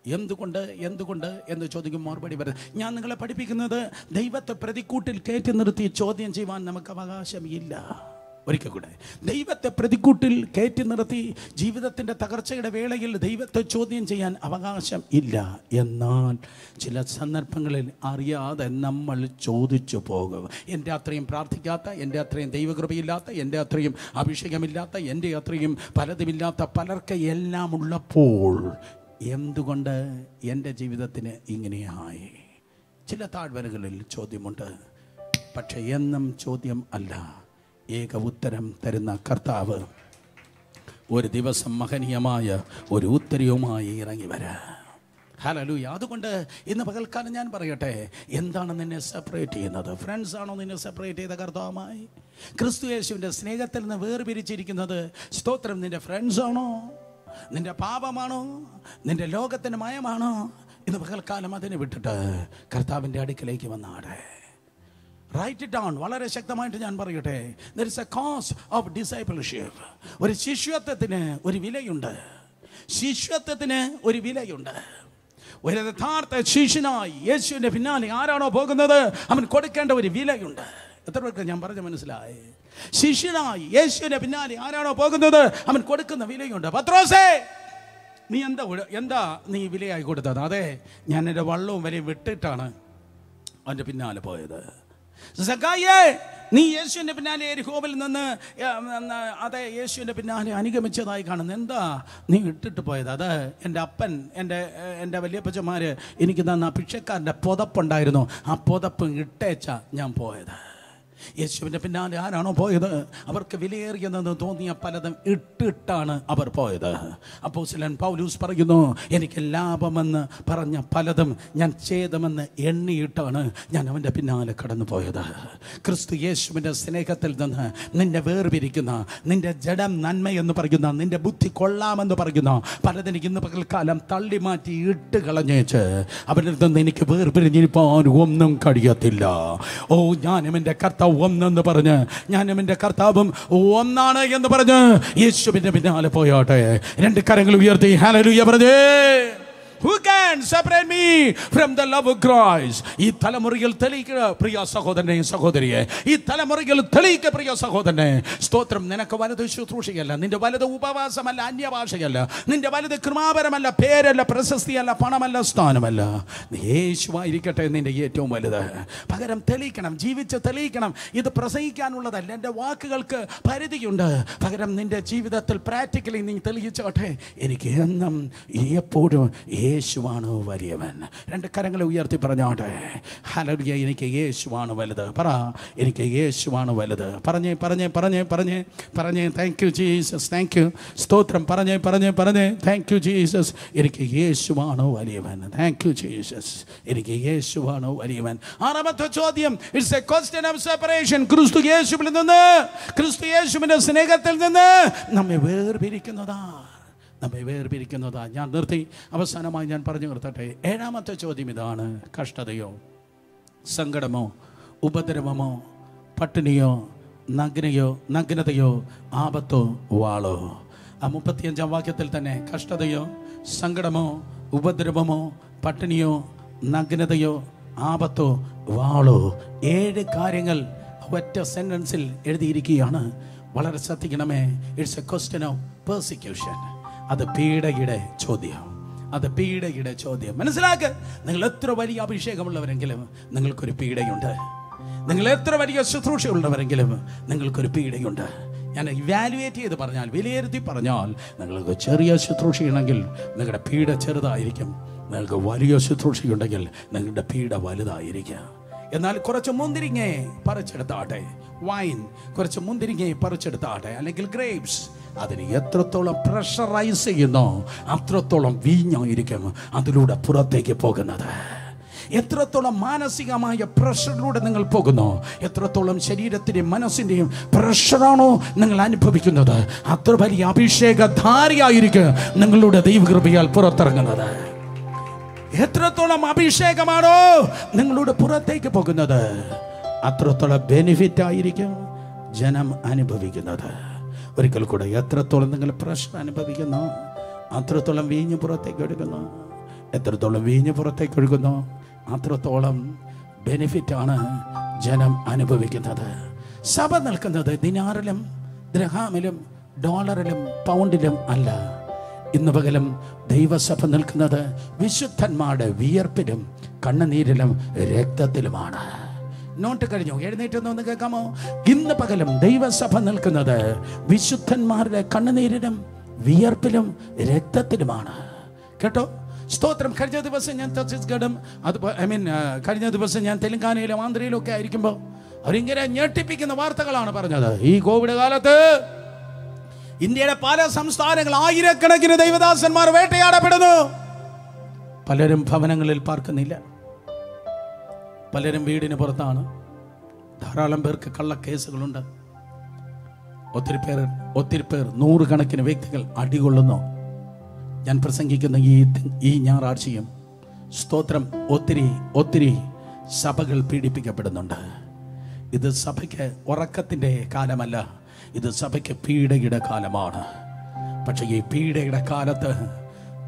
S1: എന്തുകൊണ്ട് എന്തുകൊണ്ട്? എന്ന് ചോദിക്കും മറുപടി വര ഞാൻ നിങ്ങളെ പഠിപ്പിക്കുന്നത് ദൈവത്തെ പ്രതിക്കൂട്ടിൽ കയറ്റി നിർത്തി ചോദ്യം ചെയ്യുവാൻ നമുക്ക് അവകാശമില്ല. ഒരിക്കൽ കൂടെ ദൈവത്തെ പ്രതിക്കൂട്ടിൽ കയറ്റി നിർത്തി ജീവിതത്തിന്റെ തകർച്ചയുടെ വേളയിൽ ദൈവത്തെ ചോദ്യം ചെയ്യാൻ അവകാശം ഇല്ല എന്നാൽ ചില സന്ദർഭങ്ങളിൽ അറിയാതെ നമ്മൾ ചോദിച്ചു പോകും. എന്റെ അത്രയും പ്രാർത്ഥിക്കാത്ത എന്റെ അത്രയും ദൈവകൃപയില്ലാത്ത എന്റെ അത്രയും അഭിഷേകമില്ലാത്ത എന്റെ അത്രയും പലതുമില്ലാത്ത പലർക്ക് എല്ലാം ഉള്ളപ്പോൾ എന്തുകൊണ്ട് എന്റെ ജീവിതത്തിന് ഇങ്ങനെയായി? ചില താഴ്വരകളിൽ ചോദ്യമുണ്ട്. പക്ഷേ എന്നും ചോദ്യം അല്ല. ഏക ഉത്തരം തരുന്ന കർത്താവ് ഒരു ദിവസം മഹനീയമായ ഒരു ഉത്തരവുമായി ഇറങ്ങി വരാം. ഹലലൂയ അതുകൊണ്ട് ഇന്ന് പകൽക്കാലം ഞാൻ പറയട്ടെ എന്താണ് നിന്നെ സെപ്പറേറ്റ് ചെയ്യുന്നത്? ഫ്രണ്ട്സ് ആണോ നിന്നെ സെപ്പറേറ്റ് ചെയ്ത കർത്താവുമായി? ക്രിസ്തു യേശുവിന്റെ സ്നേഹത്തിൽ നിന്ന് വേർപിരിച്ചിരിക്കുന്നത് സ്തോത്രം. നിന്റെ ഫ്രണ്ട്സ് ആണോ? നിന്റെ പാപമാണോ? നിന്റെ ലോകത്തിന്റെ മയമാണോ? ഇന്ന് പകൽക്കാലം അതിനെ വിട്ടിട്ട് കർത്താവിന്റെ അടുക്കിലേക്ക് വന്നാടെ. റൈറ്റ് ഇറ്റ് ഡൗൺ വളരെ ശക്തമായിട്ട് ഞാൻ പറയട്ടെ. There is a cause of discipleship ഒരു ശിഷ്യത്വത്തിന് ഒരു വിലയുണ്ട്. ശിഷ്യത്വത്തിന് ഒരു വിലയുണ്ട്. ഒരു യഥാർത്ഥ ശിഷ്യനായി യേശുവിന്റെ പിന്നാലെ ആരാണോ പോകുന്നത്? അവൻ കൊടുക്കേണ്ട ഒരു വിലയുണ്ട്. എത്ര പേർക്ക് ഞാൻ പറഞ്ഞ മനസ്സിലായി? ശിഷ്യനായി യേശുവിന്റെ പിന്നാലെ ആരാണോ പോകുന്നത്? അവൻ കൊടുക്കുന്ന വിലയുണ്ട്. പത്രോസേ നീ എന്താ എന്താ നീ വിലയായി കൊടുത്തത്? അതെ ഞാൻ എന്റെ വള്ളവും വരെ വിട്ടിട്ടാണ് അവന്റെ പിന്നാലെ പോയത്. സഖായേ നീ യേശുവിന്റെ പിന്നാലെ എരിഹോവിൽ നിന്ന് അതെ യേശുവിന്റെ പിന്നാലെ അനുഗമിച്ചതായി കാണുന്നു. എന്താ നീ ഇട്ടിട്ട് പോയത്? അത് എന്റെ അപ്പൻ എന്റെ എന്റെ വലിയപ്പച്ചന്മാർ എനിക്ക് തന്ന ഭിക്ഷക്കാരന്റെ പുതപ്പുണ്ടായിരുന്നു. ആ പുതപ്പ് ഇട്ടേച്ച ഞാൻ പോയത്. യേശുവിന്റെ പിന്നാലെ ആരാണോ പോയത്? അവർക്ക് വിലയേറിയതെന്ന് തോന്നിയ പലതും ഇട്ടിട്ടാണ് അവർ പോയത്. അപ്പോൾ സിലൻ പൗലൂസ് പറയുന്നു എനിക്ക് ലാഭമെന്ന് പറഞ്ഞ പലതും ഞാൻ ചെയ്തമെന്ന് എണ്ണിയിട്ടാണ് ഞാൻ അവന്റെ പിന്നാലെ കടന്നു പോയത് ക്രിസ്തു യേശുവിന്റെ സ്നേഹത്തിൽ നിന്ന് നിന്നെ വേർപിരിക്കുന്ന നിന്റെ ജഡം നന്മയെന്ന് പറയുന്ന നിന്റെ ബുദ്ധി കൊള്ളാമെന്ന് പറയുന്ന പലതിന് ഇന്ന് പകൽക്കാലം തള്ളി മാറ്റി ഇട്ട് കളഞ്ഞേച്ച് അവരിൽ നിന്ന് എനിക്ക് വേർപിരിഞ്ഞിരിപ്പാൻ ഒന്നും കഴിയത്തില്ല. ഓ ഞാനും എന്റെ കർത്താവ് ഒന്നെന്ന് പറഞ്ഞ് ഞാനും എന്റെ കർത്താവും ഒന്നാണ് എന്ന് പറഞ്ഞ് യേശുവിന്റെ പിന്നാലെ പോയോട്ടെ. രണ്ട് കരങ്ങൾ ഉയർത്തി ഹാലലുയ പറഞ്ഞേ. Can separate me from the love of Christ? ഈ തലമുറയിൽ തെളിയിക്കുക പ്രിയ സഹോദരനെ സഹോദരിയെ. ഈ തലമുറയിൽ തെളിയിക്കുക പ്രിയ സഹോദരനെ. സ്തോത്രം. നിനക്ക് വലുത് ശുശ്രൂഷയല്ല നിന്റെ വലുത് ഉപവാസമല്ല അന്യഭാഷയല്ല നിന്റെ വലുത് കൃമാപരമല്ല പേരല്ല പ്രശസ്തിയല്ല പണമല്ല സ്ഥാനമല്ല. യേശുവായിരിക്കട്ടെ നിന്റെ ഏറ്റവും വലുത്. പകരം തെളിയിക്കണം ജീവിച്ച് തെളിയിക്കണം. ഇത് പ്രസംഗിക്കാനുള്ളതല്ല. എന്റെ വാക്കുകൾക്ക് പരിധിയുണ്ട്. പകരം നിന്റെ ജീവിതത്തിൽ പ്രാക്ടിക്കലി നീ തെളിയിച്ചോട്ടെ. എനിക്ക് എന്നും എപ്പോഴും യേശുവാണ് വലിയവൻ. രണ്ട് കരങ്ങളെ ഉയർത്തി പറഞ്ഞോട്ടെ. ഹലറിയ എനിക്ക് യേശുവാണ് വലുത്. പറ എനിക്ക് യേശുവാണ് വലുത്. പറഞ്ഞേ പറഞ്ഞേ പറഞ്ഞേ പറഞ്ഞേ പറഞ്ഞേ. Thank you Jesus thank you സ്തോത്രം. പറഞ്ഞേ പറഞ്ഞേ പറഞ്ഞേ. താങ്ക് യു ജീസസ് എനിക്ക് യേശുവാണ് വലിയവൻ. താങ്ക് യു ജീസസ് എനിക്ക് യേശുവാണ് വലിയവൻ. ആറാമത്തെ ചോദ്യം. It's a question of separation ക്രിസ്തു യേശുവിൽ നിന്ന് ക്രിസ്തു യേശുവിന്റെ സ്നേഹത്തിൽ നിന്ന് നമ്മെ വേർപിരിക്കുന്നതാ. നമ്മെ വേർപിരിക്കുന്നതാ. ഞാൻ നിർത്തി. അവസാനമായി ഞാൻ പറഞ്ഞു നിർത്തട്ടെ. ഏഴാമത്തെ ചോദ്യം ഇതാണ്. കഷ്ടതയോ? സങ്കടമോ? ഉപദ്രവമോ? പട്ടിണിയോ? നഗ്നയോ? നഗ്നതയോ? ആപത്തോ? വാളോ? ആ മുപ്പത്തിയഞ്ചാം വാക്യത്തിൽ തന്നെ കഷ്ടതയോ? സങ്കടമോ? ഉപദ്രവമോ? പട്ടിണിയോ? നഗ്നതയോ? ആപത്തോ? വാളോ? ഏഴ് കാര്യങ്ങൾ ഒറ്റ സെന്റൻസിൽ എഴുതിയിരിക്കുകയാണ്. വളരെ ശ്രദ്ധിക്കണമേ. It's a question of persecution അത് പീഡയുടെ ചോദ്യം അത് പീഡയുടെ ചോദ്യം. മനസ്സിലാക്ക്? നിങ്ങൾ എത്ര വലിയ അഭിഷേകമുള്ളവരെങ്കിലും നിങ്ങൾക്കൊരു പീഡയുണ്ട്. നിങ്ങൾ എത്ര വലിയ ശുശ്രൂഷയുള്ളവരെങ്കിലും നിങ്ങൾക്കൊരു പീഡയുണ്ട്. ഞാൻ ഇവാലുവേറ്റ് ചെയ്ത് പറഞ്ഞാൽ വിലയിരുത്തി പറഞ്ഞാൽ നിങ്ങൾക്ക് ചെറിയ ശുശ്രൂഷയുണ്ടെങ്കിൽ നിങ്ങളുടെ പീഡ ചെറുതായിരിക്കും. നിങ്ങൾക്ക് വലിയ ശുശ്രൂഷയുണ്ടെങ്കിൽ നിങ്ങളുടെ പീഡ വലുതായിരിക്കും. എന്നാൽ കുറച്ച് മുന്തിരിങ്ങയെ പറിച്ചെടുത്താട്ടെ. വൈൻ കുറച്ച് മുന്തിരിങ്ങയെ പറിച്ചെടുത്താട്ടെ. അല്ലെങ്കിൽ ഗ്രേപ്സ് അതിന് എത്രത്തോളം പ്രഷറൈസ് ചെയ്യുന്നോ അത്രത്തോളം വീഞ്ഞായിരിക്കും അതിലൂടെ പുറത്തേക്ക് പോകുന്നത്. എത്രത്തോളം മാനസികമായ പ്രഷറിലൂടെ നിങ്ങൾ പോകുന്നു എത്രത്തോളം ശരീരത്തിന്റെയും മനസ്സിന്റെയും പ്രഷറാണോ നിങ്ങൾ അനുഭവിക്കുന്നത് അത്ര വലിയ അഭിഷേകധാരിയായിരിക്കും നിങ്ങളുടെ ദൈവകൃപയാൽ പുറത്തിറങ്ങുന്നത്. എത്രത്തോളം അഭിഷേകമാണോ നിങ്ങളുടെ പുറത്തേക്ക് പോകുന്നത് അത്രത്തോളം ബെനിഫിറ്റ് ആയിരിക്കും ജനം അനുഭവിക്കുന്നത്. ഒരിക്കൽ കൂടെ എത്രത്തോളം നിങ്ങൾ പ്രശ്നം അനുഭവിക്കുന്നു അത്രത്തോളം വീഞ്ഞ് പുറത്തേക്ക് എടുക്കുന്നു എത്രത്തോളം വീഞ്ഞ് പുറത്തേക്ക് ഒഴുകുന്നു അത്രത്തോളം ബെനിഫിറ്റാണ് ജനം അനുഭവിക്കുന്നത്. സഭ നിൽക്കുന്നത് ദിനാറിലും ദ്രഹാമിലും ഡോളറിലും പൗണ്ടിലും അല്ല. ഇന്ന് പകലും ദൈവസഭ നിൽക്കുന്നത് വിശുദ്ധന്മാരുടെ വിയർപ്പിലും കണ്ണുനീരിലും രക്തത്തിലുമാണ്. നോട്ട് കഴിഞ്ഞു? എഴുന്നേറ്റ് ഒന്ന് കേൾക്കാമോ? ഇന്ന് പകലും ദൈവസഭ നിൽക്കുന്നത് വിശുദ്ധന്മാരുടെ കണ്ണുനീരിലും വിയർപ്പിലും രക്തത്തിലുമാണ്. കേട്ടോ? സ്തോത്രം. കഴിഞ്ഞ ദിവസം ഞാൻ ഛത്തീസ്ഗഡും അത് ഐ മീൻ കഴിഞ്ഞ ദിവസം ഞാൻ തെലങ്കാനയിലും ആന്ധ്രയിലും ഒക്കെ ആയിരിക്കുമ്പോൾ അവരിങ്ങനെ ഞെട്ടിപ്പിക്കുന്ന വാർത്തകളാണ് പറഞ്ഞത്. ഈ കോവിഡ് കാലത്ത് ഇന്ത്യയുടെ പല സംസ്ഥാനങ്ങൾ ആയിരക്കണക്കിന് ദൈവദാസന്മാർ വേട്ടയാടപ്പെടുന്നു. പലരും ഭവനങ്ങളിൽ പാർക്കുന്നില്ല. പലരും വീടിന് പുറത്താണ്. ധാരാളം പേർക്ക് കള്ളക്കേസുകളുണ്ട്. ഒത്തിരി പേർ ഒത്തിരി പേർ നൂറുകണക്കിന് വ്യക്തികൾ അടികൊള്ളുന്നു. ഞാൻ പ്രസംഗിക്കുന്ന ഈ ഈ ഞായറാഴ്ചയും സ്തോത്രം ഒത്തിരി ഒത്തിരി സഭകൾ പീഡിപ്പിക്കപ്പെടുന്നുണ്ട്. ഇത് സഭയ്ക്ക് ഉറക്കത്തിന്റെ കാലമല്ല. ഇത് സഭയ്ക്ക് പീഡയുടെ കാലമാണ്. പക്ഷേ ഈ പീഡയുടെ കാലത്ത്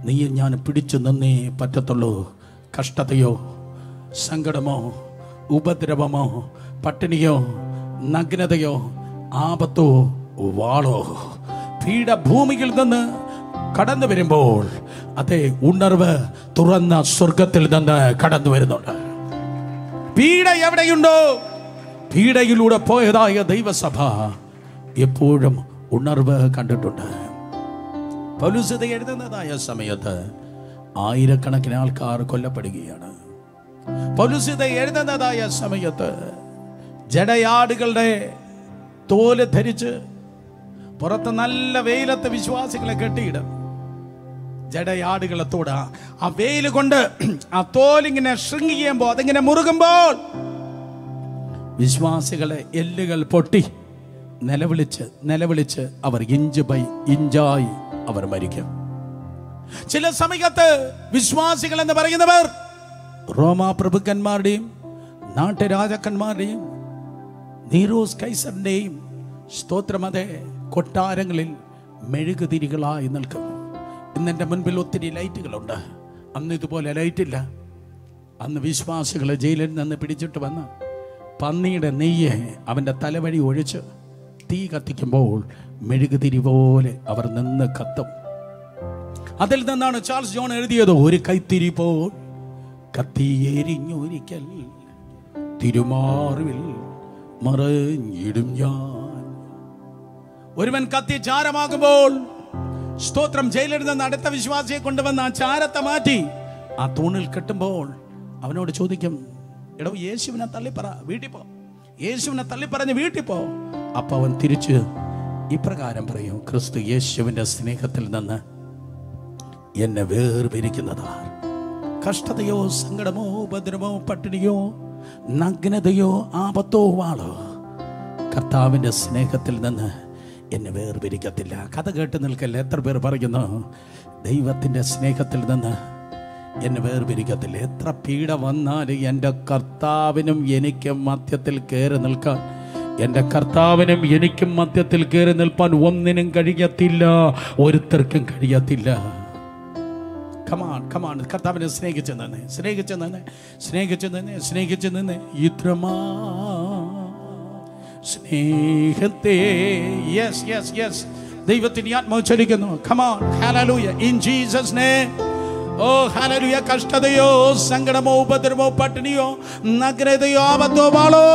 S1: നീ ഞാൻ പിടിച്ചു നിന്നേ പറ്റത്തുള്ളൂ. കഷ്ടതയോ സങ്കടമോ ഉപദ്രവമോ പട്ടിണിയോ നഗ്നതയോ ആപത്തോ വാളോ പീഠഭൂമിയിൽ നിന്ന് കടന്നു വരുമ്പോൾ അതേ ഉണർവ് തുറന്ന സ്വർഗത്തിൽ നിന്ന് കടന്നു വരുന്നുണ്ട്. പീഡ എവിടെയുണ്ടോ? പീഡയിലൂടെ പോയതായ ദൈവസഭ എപ്പോഴും ഉണർവ് കണ്ടിട്ടുണ്ട്. പൗലുസിത എഴുതുന്നതായ സമയത്ത് ആയിരക്കണക്കിന് ആൾക്കാർ കൊല്ലപ്പെടുകയാണ്. പൗലുസിത എഴുതുന്നതായ സമയത്ത് ജടയാടുകളുടെ തോൽ ധരിച്ച് പുറത്ത് നല്ല വെയിലത്ത് വിശ്വാസികളെ കെട്ടിയിടും. ജടയാടുകളെ തോട ആ വെയിൽ കൊണ്ട് ആ തോലിങ്ങനെ ശൃംഗി അതിങ്ങനെ മുറുകുമ്പോൾ വിശ്വാസികളെ എല്ലുകൾ പൊട്ടി നിലവിളിച്ച് നിലവിളിച്ച് അവർ ഇഞ്ച് ബൈ ഇഞ്ചായി അവർ മരിക്കും. ചില സമയത്ത് വിശ്വാസികൾ എന്ന് പറയുന്നവർ റോമാ പ്രഭുക്കന്മാരുടെയും നാട്ടുരാജാക്കന്മാരുടെയും നീറോസ് കൈസറിന്റെയും സ്തോത്രമതെ കൊട്ടാരങ്ങളിൽ മെഴുകുതിരികളായി നിൽക്കും. ഇന്നെന്റെ മുൻപിൽ ഒത്തിരി ലൈറ്റുകളുണ്ട്. അന്ന് ഇതുപോലെ ലൈറ്റില്ല. അന്ന് വിശ്വാസികളെ ജയിലിൽ നിന്ന് പിടിച്ചിട്ട് വന്ന് പന്നിയുടെ നെയ്യെ അവന്റെ തലവഴി ഒഴിച്ച് തീ കത്തിക്കുമ്പോൾ മെഴുകുതിരി പോലെ അവർ നിന്ന് കത്തും. അതിൽ നിന്നാണ് ചാൾസ് ജോൺ എഴുതിയത് ഒരു കൈത്തിരി പോൽ കത്തിയെരിഞ്ഞൊരിക്കൽ തിരുമാറിവിൽ മറഞ്ഞിടും ഞാൻ. ഒരുവൻ കത്തി ചാരമാകുമ്പോൾ സ്തോത്രം ജയിലിൽ നിന്ന് അടുത്ത വിശ്വാസിയെ കൊണ്ടുവന്ന് ആ ചാരത്തെ മാറ്റി ആ തൂണിൽ കെട്ടുമ്പോൾ അവനോട് ചോദിക്കും എടോ യേശുവിനെ തള്ളിപ്പറ വീട്ടിൽ പോ. യേശുവിനെ തള്ളിപ്പറഞ്ഞ് വീട്ടിൽ പോ. അപ്പൊ അവൻ തിരിച്ച് ഇപ്രകാരം പറയും ക്രിസ്തു യേശുവിന്റെ സ്നേഹത്തിൽ നിന്ന് എന്നെ വേർപിരിക്കുന്നതാ. കഷ്ടതയോ സങ്കടമോ ഉപദ്രവമോ പട്ടിണിയോ നഗ്നതയോ ആപത്തോ വാളോ കർത്താവിന്റെ സ്നേഹത്തിൽ നിന്ന് എന്നെ വേർപിരിക്കത്തില്ല. കഥ കേട്ട് നിൽക്കല്ല? എത്ര പേർ പറയുന്നു ദൈവത്തിന്റെ സ്നേഹത്തിൽ നിന്ന് എന്നെ വേർപിരിക്കത്തില്ല. എത്ര പീഡ വന്നാലും എന്റെ കർത്താവിനും എനിക്കും മധ്യത്തിൽ കയറി നിൽക്കാൻ എന്റെ കർത്താവിനും എനിക്കും മധ്യത്തിൽ കയറി നിൽപ്പാൻ ഒന്നിനും കഴിയത്തില്ല ഒരുത്തർക്കും കഴിയത്തില്ല. കമാൺ കമാൺ കർത്താവിനെ സ്നേഹിച്ചു നിന്ന് സ്നേഹിച്ചു നിന്ന് സ്നേഹിച്ചു നിന്ന് നിന്ന്. ഇത്രമാ സ്നേഹത്തെ. യെസ് യെസ് യെസ് ദൈവത്തിന് ആത്മാവ് ചലിക്കുന്നു come on hallelujah in Jesus name oh hallelujah കഷ്ടതയോ സങ്കടമോ ഉപദ്രവമോ പട്ടിണിയോ നഗ്നതയോ ആപത്തോ വാളോ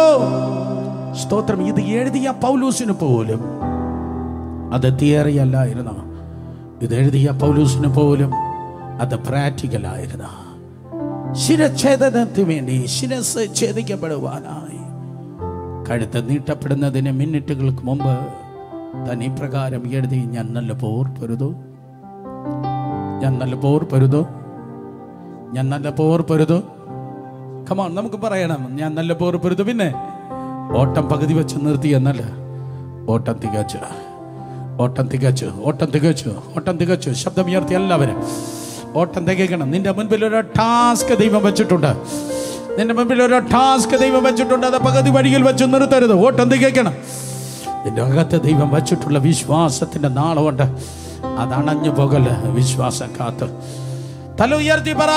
S1: സ്തോത്രം. ഇത് എഴുതിയ പൗലൂസിന് പോലും അത് തിയറി അല്ലായിരുന്നു ഇത് എഴുതിയ പൗലൂസിന് പോലും അത് പ്രാക്ടിക്കൽ ആയിരുന്നു. ശിരച്ഛേദനത്തിന് വേണ്ടി ശിരസ് ഛേദിക്കപ്പെടുവാനായി. കഴുത്ത് നീട്ടപ്പെടുന്നതിന് മിനിറ്റുകൾക്ക് മുമ്പ് താൻ ഇപ്രകാരം എഴുതി ഞാൻ നല്ല പോർ പൊരുതു. ഞാൻ നല്ല പോർ പൊരുതു. ഞാൻ നല്ല പോർ പൊരുതു. കമാൺ നമുക്ക് പറയണം. ഞാൻ നല്ല പോർ പൊരുതു. പിന്നെ ഓട്ടം പകുതി വെച്ച് നിർത്തി എന്നല്ല. ഓട്ടം തികച്ചു. ഓട്ടം തികച്ചു. ഓട്ടം തികച്ചു. ഓട്ടം തികച്ചു. ശബ്ദം ഉയർത്തി എല്ലാവരും. ഓട്ടം തികയ്ക്കണം. നിന്റെ മുൻപിൽ ഒരു ടാസ്ക് ദൈവം വെച്ചിട്ടുണ്ട്. നിന്റെ മുൻപിൽ ഒരു ടാസ്ക് ദൈവം വെച്ചിട്ടുണ്ട്. അത് പകുതി വഴിയിൽ വെച്ച് നിർത്തരുത്. ഓട്ടം തികയ്ക്കണം. നിന്റെ അകത്ത് ദൈവം വെച്ചിട്ടുള്ള വിശ്വാസത്തിന്റെ നാളമുണ്ട് അതണഞ്ഞു പോകല്ല പോകൽ. വിശ്വാസം കാത്ത്. തല ഉയർത്തി പറ.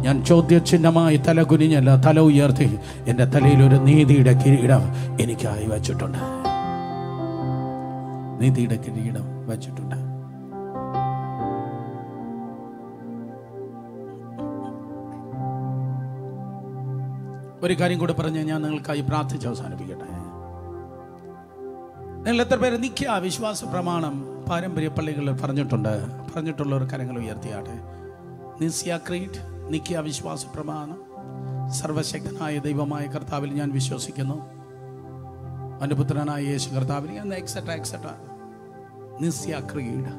S1: ഞാൻ ചോദ്യചിഹ്നമായി തല കുനിഞ്ഞല്ല തല ഉയർത്തി എന്റെ തലയിൽ ഒരു നീതിയുടെ കിരീടം എനിക്കായി വച്ചിട്ടുണ്ട്. നീതിയുടെ കിരീടം വച്ചിട്ടുണ്ട്. ഒരു കാര്യം കൂടെ പറഞ്ഞ് ഞാൻ നിങ്ങൾക്കായി പ്രാർത്ഥിച്ച് അവസാനിപ്പിക്കട്ടെ. നിങ്ങൾ എത്ര പേര്? നിൽക്കുക വിശ്വാസ പ്രമാണം പാരമ്പര്യ പള്ളികളിൽ പറഞ്ഞിട്ടുണ്ട്. പറഞ്ഞിട്ടുള്ള ഒരു കരങ്ങൾ ഉയർത്തിയാട്ടെ. നിസ്യ ക്രീറ്റ് നിൽക്കുക വിശ്വാസ പ്രമാണം. സർവശക്തനായ ദൈവമായ കർത്താവിൽ ഞാൻ വിശ്വസിക്കുന്നു. അനുപുത്രനായ യേശു കർത്താവിൽ ഞാൻ എക്സെട്ര എക്സെട്ര നിസ്യാക്രിയുടെ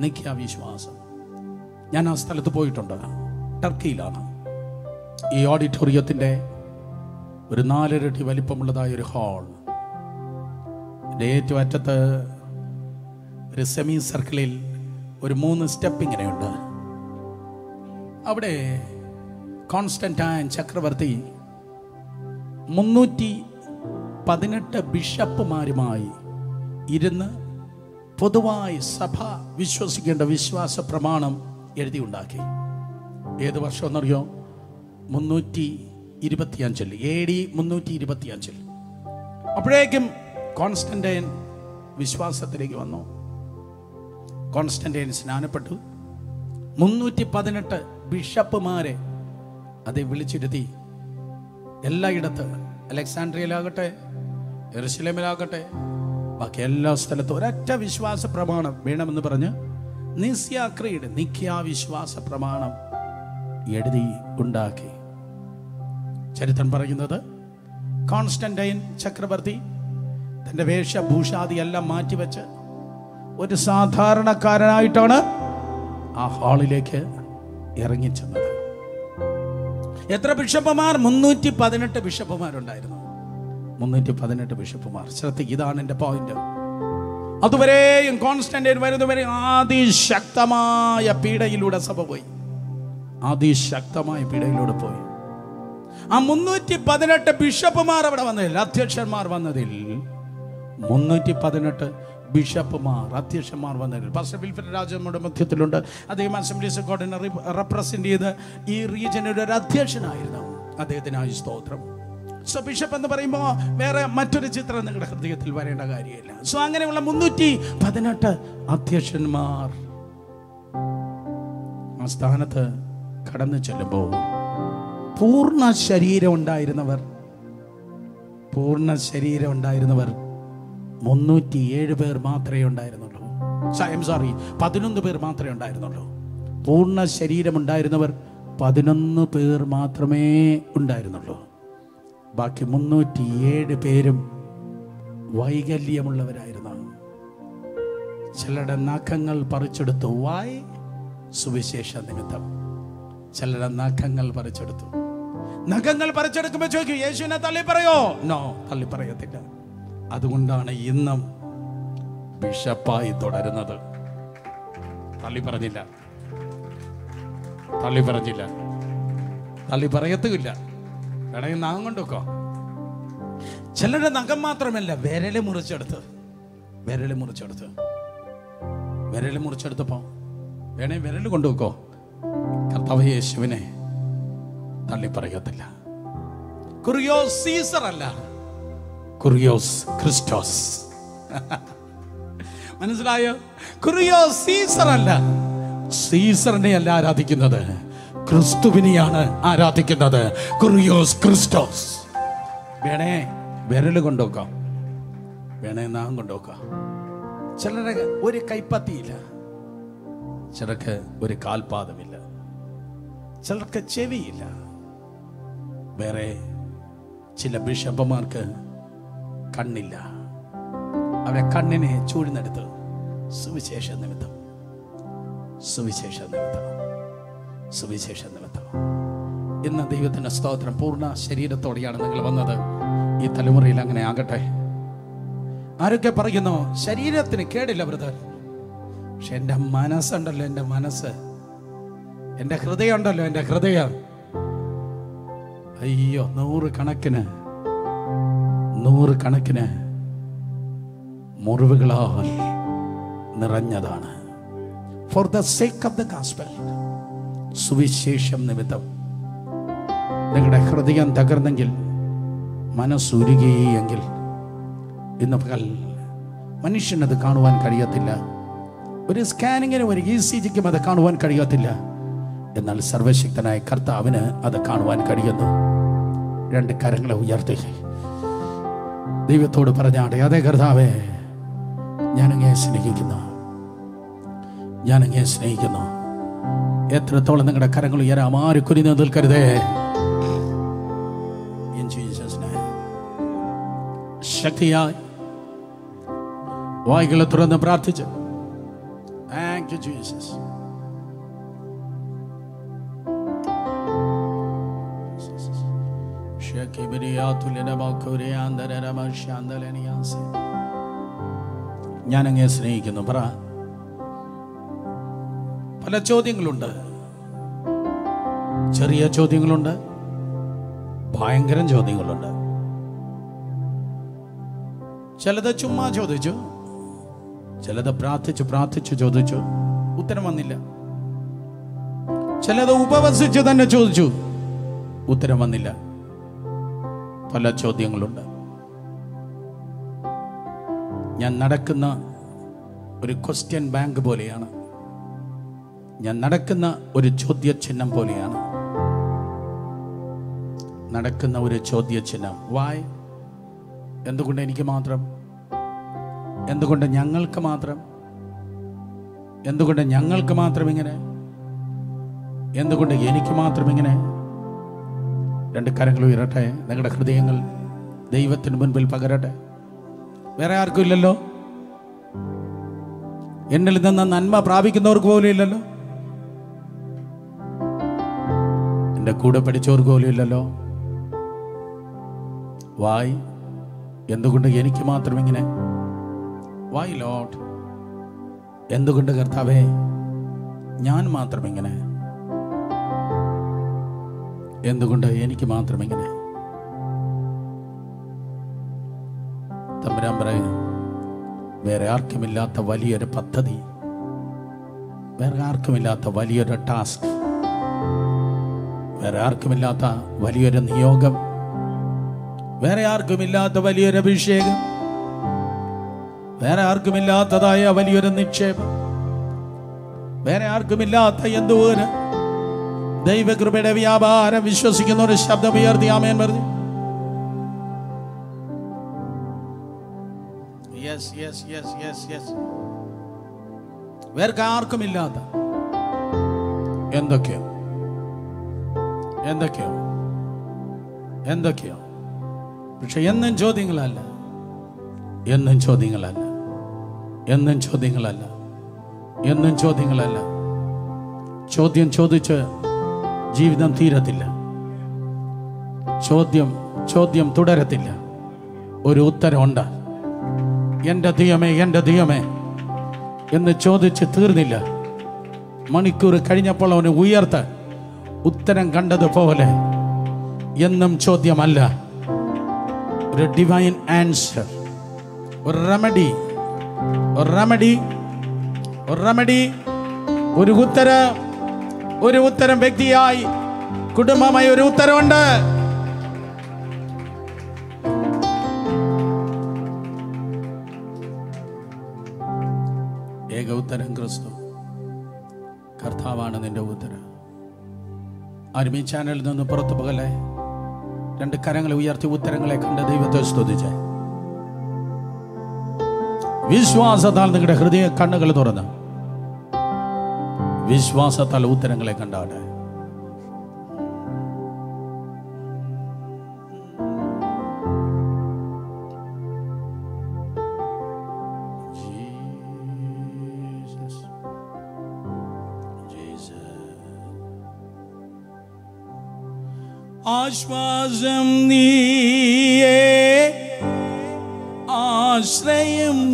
S1: നിത്യാവിശ്വാസം വിശ്വാസം. ഞാൻ ആ സ്ഥലത്ത് പോയിട്ടുണ്ട്. ടർക്കിയിലാണ്. ഈ ഓഡിറ്റോറിയത്തിന്റെ ഒരു നാലിരട്ടി വലിപ്പമുള്ളതായ ഒരു ഹാൾ. എന്റെ ഏറ്റവും അറ്റത്ത് ഒരു സെമി സർക്കിളിൽ ഒരു മൂന്ന് സ്റ്റെപ്പ് ഇങ്ങനെയുണ്ട്. അവിടെ കോൺസ്റ്റന്റൈൻ ചക്രവർത്തി മുന്നൂറ്റി പതിനെട്ട് ബിഷപ്പുമാരുമായി ഇരുന്ന് പൊതുവായി സഭ വിശ്വസിക്കേണ്ട വിശ്വാസ പ്രമാണം എഴുതിയുണ്ടാക്കി. ഏത് വർഷം എന്നറിയോ? മുന്നൂറ്റി ഇരുപത്തിയഞ്ചിൽ. എ ഡി മുന്നൂറ്റി ഇരുപത്തിയഞ്ചിൽ. അപ്പോഴേക്കും കോൺസ്റ്റന്റൈൻ വിശ്വാസത്തിലേക്ക് വന്നു. കോൺസ്റ്റന്റൈൻ സ്നാനപ്പെട്ടു. മുന്നൂറ്റി പതിനെട്ട് ബിഷപ്പുമാരെ അതെ വിളിച്ചിരുത്തി. എല്ലായിടത്ത് അലക്സാണ്ട്രിയയിലാകട്ടെ എറുസലേമിലാകട്ടെ ബാക്കി എല്ലാ സ്ഥലത്തും ഒരൊറ്റ വിശ്വാസ പ്രമാണം വേണമെന്ന് പറഞ്ഞ് നിസ്യാക്രിയുടെ നിഖ്യാവിശ്വാസ നിഖ്യ വിശ്വാസ പ്രമാണം എഴുതി ഉണ്ടാക്കി. ചരിത്രം പറയുന്നത് കോൺസ്റ്റന്റൈൻ ചക്രവർത്തി തന്റെ വേഷഭൂഷാദി എല്ലാം മാറ്റിവെച്ച് ഒരു സാധാരണക്കാരനായിട്ടാണ് ആ ഹാളിലേക്ക് ഇറങ്ങിച്ചെന്നത്. എത്ര ബിഷപ്പുമാർ? മുന്നൂറ്റി പതിനെട്ട് ബിഷപ്പുമാരുണ്ടായിരുന്നു. മുന്നൂറ്റി പതിനെട്ട് ബിഷപ്പുമാർ. ശ്രദ്ധിക്കുക ഇതാണ് എന്റെ പോയിന്റ് അതുവരെയും കോൺസ്റ്റന്റൈൻ വരുന്നവരെ അതിശക്തമായ പീഡയിലൂടെ സഭ പോയി. അതിശക്തമായ പീഡയിലൂടെ പോയി. ആ മുന്നൂറ്റി പതിനെട്ട് ബിഷപ്പുമാർ അവിടെ വന്നതിൽ അധ്യക്ഷന്മാർ വന്നതിൽ മുന്നൂറ്റി പതിനെട്ട് ബിഷപ്പുമാർ അധ്യക്ഷന്മാർ വന്നിരുന്നു പാസ്റ്റർ വിൽഫൻ രാജ നമ്മുടെ മധ്യത്തിലുണ്ട്. അദ്ദേഹം അസംബ്ലീസ് കോർഡിനറി റെപ്രസെന്റ് ചെയ്ത് ഈ റീജിയനിൽ ഒരു അധ്യക്ഷനായിരുന്നു. അദ്ദേഹത്തിനായി സ്തോത്രം. സോ ബിഷപ്പ് എന്ന് പറയുമ്പോൾ വേറെ മറ്റൊരു ചിത്രം നിങ്ങളുടെ ഹൃദയത്തിൽ വരേണ്ട കാര്യമില്ല. സോ അങ്ങനെയുള്ള മുന്നൂറ്റി പതിനെട്ട് അധ്യക്ഷന്മാർ ആ സ്ഥാനത്ത് കടന്നു ചെല്ലുമ്പോൾ പൂർണ ശരീരം ഉണ്ടായിരുന്നവർ പൂർണ ശരീരം ഉണ്ടായിരുന്നവർ മുന്നൂറ്റി ഏഴ് പേർ മാത്രമേ ഉണ്ടായിരുന്നുള്ളൂ. ഐം സോറി പതിനൊന്ന് പേർ മാത്രമേ ഉണ്ടായിരുന്നുള്ളൂ. പൂർണ ശരീരമുണ്ടായിരുന്നവർ പതിനൊന്ന് പേർ മാത്രമേ ഉണ്ടായിരുന്നുള്ളൂ. ബാക്കി മുന്നൂറ്റി ഏഴ് പേരും വൈകല്യമുള്ളവരായിരുന്നു. ചിലരുടെ നഖങ്ങൾ പറിച്ചെടുത്തു. വായ് സുവിശേഷ നിമിത്തം. ചിലരുടെ നഖങ്ങൾ പറിച്ചെടുത്തു. നഖങ്ങൾ പറിച്ചെടുക്കുമ്പോൾ ചോദിക്കും യേശുവിനെ തള്ളി പറയോ നോ തള്ളി പറയത്തില്ല അതുകൊണ്ടാണ് ഇന്നും ബിഷപ്പായി തുടരുന്നത്. തള്ളി പറഞ്ഞില്ല. തള്ളി പറഞ്ഞില്ല. തള്ളി പറയത്തുമില്ല. വേണമെങ്കിൽ നാം കൊണ്ടുക്കോ ചിലരുടെ നഖം മാത്രമല്ല വിരൽ മുറിച്ചെടുത്ത്. വിരൽ മുറിച്ചെടുത്ത്. വിരൽ മുറിച്ചെടുത്തപ്പോ വേണേ വിരൽ കൊണ്ടുവെക്കോ കർത്താവ് യേശുവിനെ തള്ളി പറയത്തില്ല. കുറിയോ സീസർ അല്ല. കുറിയോസ് ക്രിസ്റ്റോസ് (laughs) മനസ്സിലായോ? കുറിയോസ് സീസർ അല്ല സീസറിനെ അല്ല ആരാധിക്കുന്നത്. ക്രിസ്തുവിനെയാണ് ആരാധിക്കുന്നത്. കുറിയോസ് ക്രിസ്റ്റോസ് വേണേ വിരൽ കൊണ്ടുവെക്കാം വേണേ നാം കൊണ്ടുവെക്കാം ചിലരെ ഒരു കൈപ്പത്തിയില്ല. ചിലർക്ക് ഒരു കാൽപാദമില്ല. ചിലർക്ക് ചെവിയില്ല. വേറെ ചില ബിഷപ്പന്മാർക്ക് കണ്ണില്ല. അവരെ കണ്ണിനെ ചൂഴ്ന്നെടുത്ത് സുവിശേഷ നിമിത്തം. സുവിശേഷ നിമിത്തം. സുവിശേഷ നിമിത്തം. ഇന്ന് ദൈവത്തിന്റെ സ്തോത്രം പൂർണ ശരീരത്തോടെയാണ് നിങ്ങൾ വന്നത്. ഈ തലമുറയിൽ അങ്ങനെ ആകട്ടെ. ആരൊക്കെ പറയുന്നു ശരീരത്തിന് കേടില്ല ബ്രദർ. പക്ഷെ എന്റെ മനസ്സുണ്ടല്ലോ എന്റെ മനസ്സ്. എന്റെ ഹൃദയം ഉണ്ടല്ലോ എന്റെ ഹൃദയം. അയ്യോ നൂറ് കണക്കിന് നൂറ് കണക്കിന് മുറിവുകളാൽ നിറഞ്ഞതാണ്. For the sake of the gospel സുവിശേഷം നിമിത്തം നിങ്ങളുടെ ഹൃദയം തകർന്നെങ്കിൽ മനസ്സുരുകിയെങ്കിൽ ഇന്ന് പകൽ മനുഷ്യനത് കാണുവാൻ കഴിയത്തില്ല. ഒരു സ്കാനിങ്ങിനും ഒരു ഇ സി ജിക്കും അത് കാണുവാൻ കഴിയത്തില്ല. എന്നാൽ സർവശക്തനായ കർത്താവിന് അത് കാണുവാൻ കഴിയുന്നു. രണ്ട് കരങ്ങളെ ഉയർത്തി ദൈവത്തോട് പറഞ്ഞാടെ അതെ കർത്താവേ ഞാനങ്ങേ സ്നേഹിക്കുന്നു. ഞാനങ്ങേ സ്നേഹിക്കുന്നു. എത്രത്തോളം നിങ്ങളുടെ കരങ്ങൾ ഉയരാ ആര് കുനിന്ന് നിൽക്കരുതേ. ശക്തിയായി. വായികളെ തുറന്ന് പ്രാർത്ഥിച്ചു. താങ്ക് യു ജീസസ് ഞാൻ അങ്ങേ സ്നേഹിക്കുന്നു. പറ. പല ചോദ്യങ്ങളുണ്ട്. ചെറിയ ചോദ്യങ്ങളുണ്ട്. ഭയങ്കരം ചോദ്യങ്ങളുണ്ട്. ചിലത് ചുമ്മാ ചോദിച്ചു. ചിലത് പ്രാർത്ഥിച്ചു പ്രാർത്ഥിച്ചു ചോദിച്ചു. ഉത്തരം വന്നില്ല. ചിലത് ഉപവസിച്ച് തന്നെ ചോദിച്ചു. ഉത്തരം വന്നില്ല. പല ചോദ്യങ്ങളുണ്ട്. ഞാൻ നടക്കുന്ന ഒരു ക്വസ്റ്റ്യൻ ബാങ്ക് പോലെയാണ്. ഞാൻ നടക്കുന്ന ഒരു ചോദ്യചിഹ്നം പോലെയാണ്. നടക്കുന്ന ഒരു ചോദ്യചിഹ്നം. വായ് എന്തുകൊണ്ട് എനിക്ക് മാത്രം? എന്തുകൊണ്ട് ഞങ്ങൾക്ക് മാത്രം? എന്തുകൊണ്ട് ഞങ്ങൾക്ക് മാത്രം ഇങ്ങനെ? എന്തുകൊണ്ട് എനിക്ക് മാത്രം ഇങ്ങനെ? രണ്ട് കരങ്ങൾ ഉയരട്ടെ. നിങ്ങളുടെ ഹൃദയങ്ങൾ ദൈവത്തിന് മുൻപിൽ പകരട്ടെ. വേറെ ആർക്കും ഇല്ലല്ലോ. എന്നിൽ നിന്ന് നന്മ പ്രാപിക്കുന്നവർക്ക് പോലും ഇല്ലല്ലോ. എന്റെ കൂടെ പഠിച്ചവർക്ക് പോലും ഇല്ലല്ലോ. വായ് എന്തുകൊണ്ട് എനിക്ക് മാത്രം ഇങ്ങനെ? വായ് ലോട്ട് എന്തുകൊണ്ട് കർത്താവേ ഞാൻ മാത്രം ഇങ്ങനെ? എന്തുകൊണ്ട് എനിക്ക് മാത്രം ഇങ്ങനെ? തമ്പുരാൻ പറയും വേറെ ആർക്കുമില്ലാത്ത വലിയൊരു പദ്ധതി വേറെ ആർക്കുമില്ലാത്ത വലിയൊരു ടാസ്ക് വേറെ ആർക്കുമില്ലാത്ത വലിയൊരു നിയോഗം വേറെ ആർക്കുമില്ലാത്ത വലിയൊരു അഭിഷേകം വേറെ ആർക്കുമില്ലാത്തതായ വലിയൊരു നിക്ഷേപം വേറെ ആർക്കുമില്ലാത്ത എന്തോ ഒരു ദൈവകൃപയുടെ വ്യാപാരം വിശ്വസിക്കുന്ന ഒരു ശബ്ദം ഉയർത്തി ആമേൻ പറഞ്ഞു. Yes yes yes yes yes വേറെ ആർക്കുമില്ലാത്ത എന്തൊക്കെയോ. എന്തൊക്കെയോ. എന്തൊക്കെയോ. പക്ഷെ എന്നും ചോദ്യങ്ങളല്ല. എന്നും ചോദ്യങ്ങളല്ല. എന്നും ചോദ്യങ്ങളല്ല. എന്നും ചോദ്യങ്ങളല്ല. ചോദ്യം ചോദിച്ച് ജീവിതം തീരത്തില്ല. ചോദ്യം ചോദ്യം തുടരത്തില്ല. ഒരു ഉത്തരമുണ്ട്. എന്റെ ദൈവമേ എന്റെ ദൈവമേ എന്ന് ചോദിച്ച് തീർന്നില്ല. മണിക്കൂർ കഴിഞ്ഞപ്പോൾ അവന് ഉയർത്ത ഉത്തരം കണ്ടതുപോലെ എന്നും ചോദ്യമല്ല. ഒരു ഡിവൈൻ ആൻസർ ഒരു റെമഡി ഒരു റെമഡി ഒരു റെമഡി ഒരു ഉത്തരം. ഒരു ഉത്തരം വ്യക്തിയായി. കുടുംബമായി ഒരു ഉത്തരവുണ്ട്. ഏക ഉത്തരം ക്രിസ്തു. കർത്താവാണ് നിന്റെ ഉത്തരം. അരുമി ചാനലിൽ നിന്ന് പുറത്തു പോകലെ രണ്ട് കരങ്ങളെ ഉയർത്തി ഉത്തരങ്ങളെ കണ്ട ദൈവത്തെ സ്തുതിച്ച്. വിശ്വാസത്താൽ നിങ്ങളുടെ ഹൃദയ കണ്ണുകൾ തുറന്നു. விசுவாசத்தால் உத்தரங்களை கண்டாட. ஆஸ்வாசம் நீயே ஆசிரயம்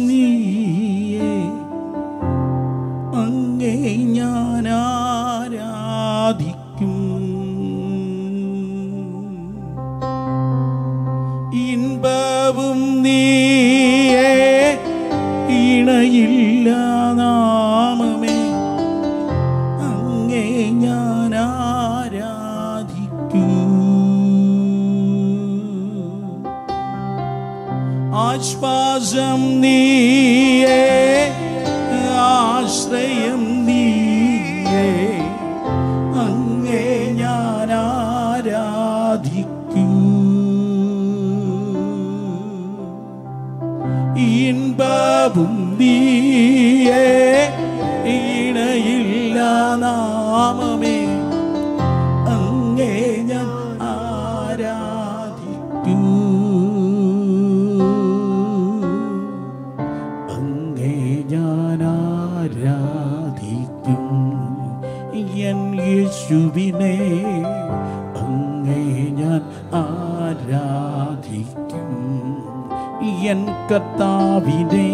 S1: भी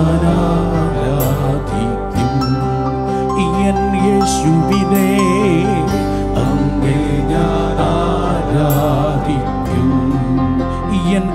S1: ഞാനാരാധിക്കും ഇയൻ യേശുവിനെ ഇയൻ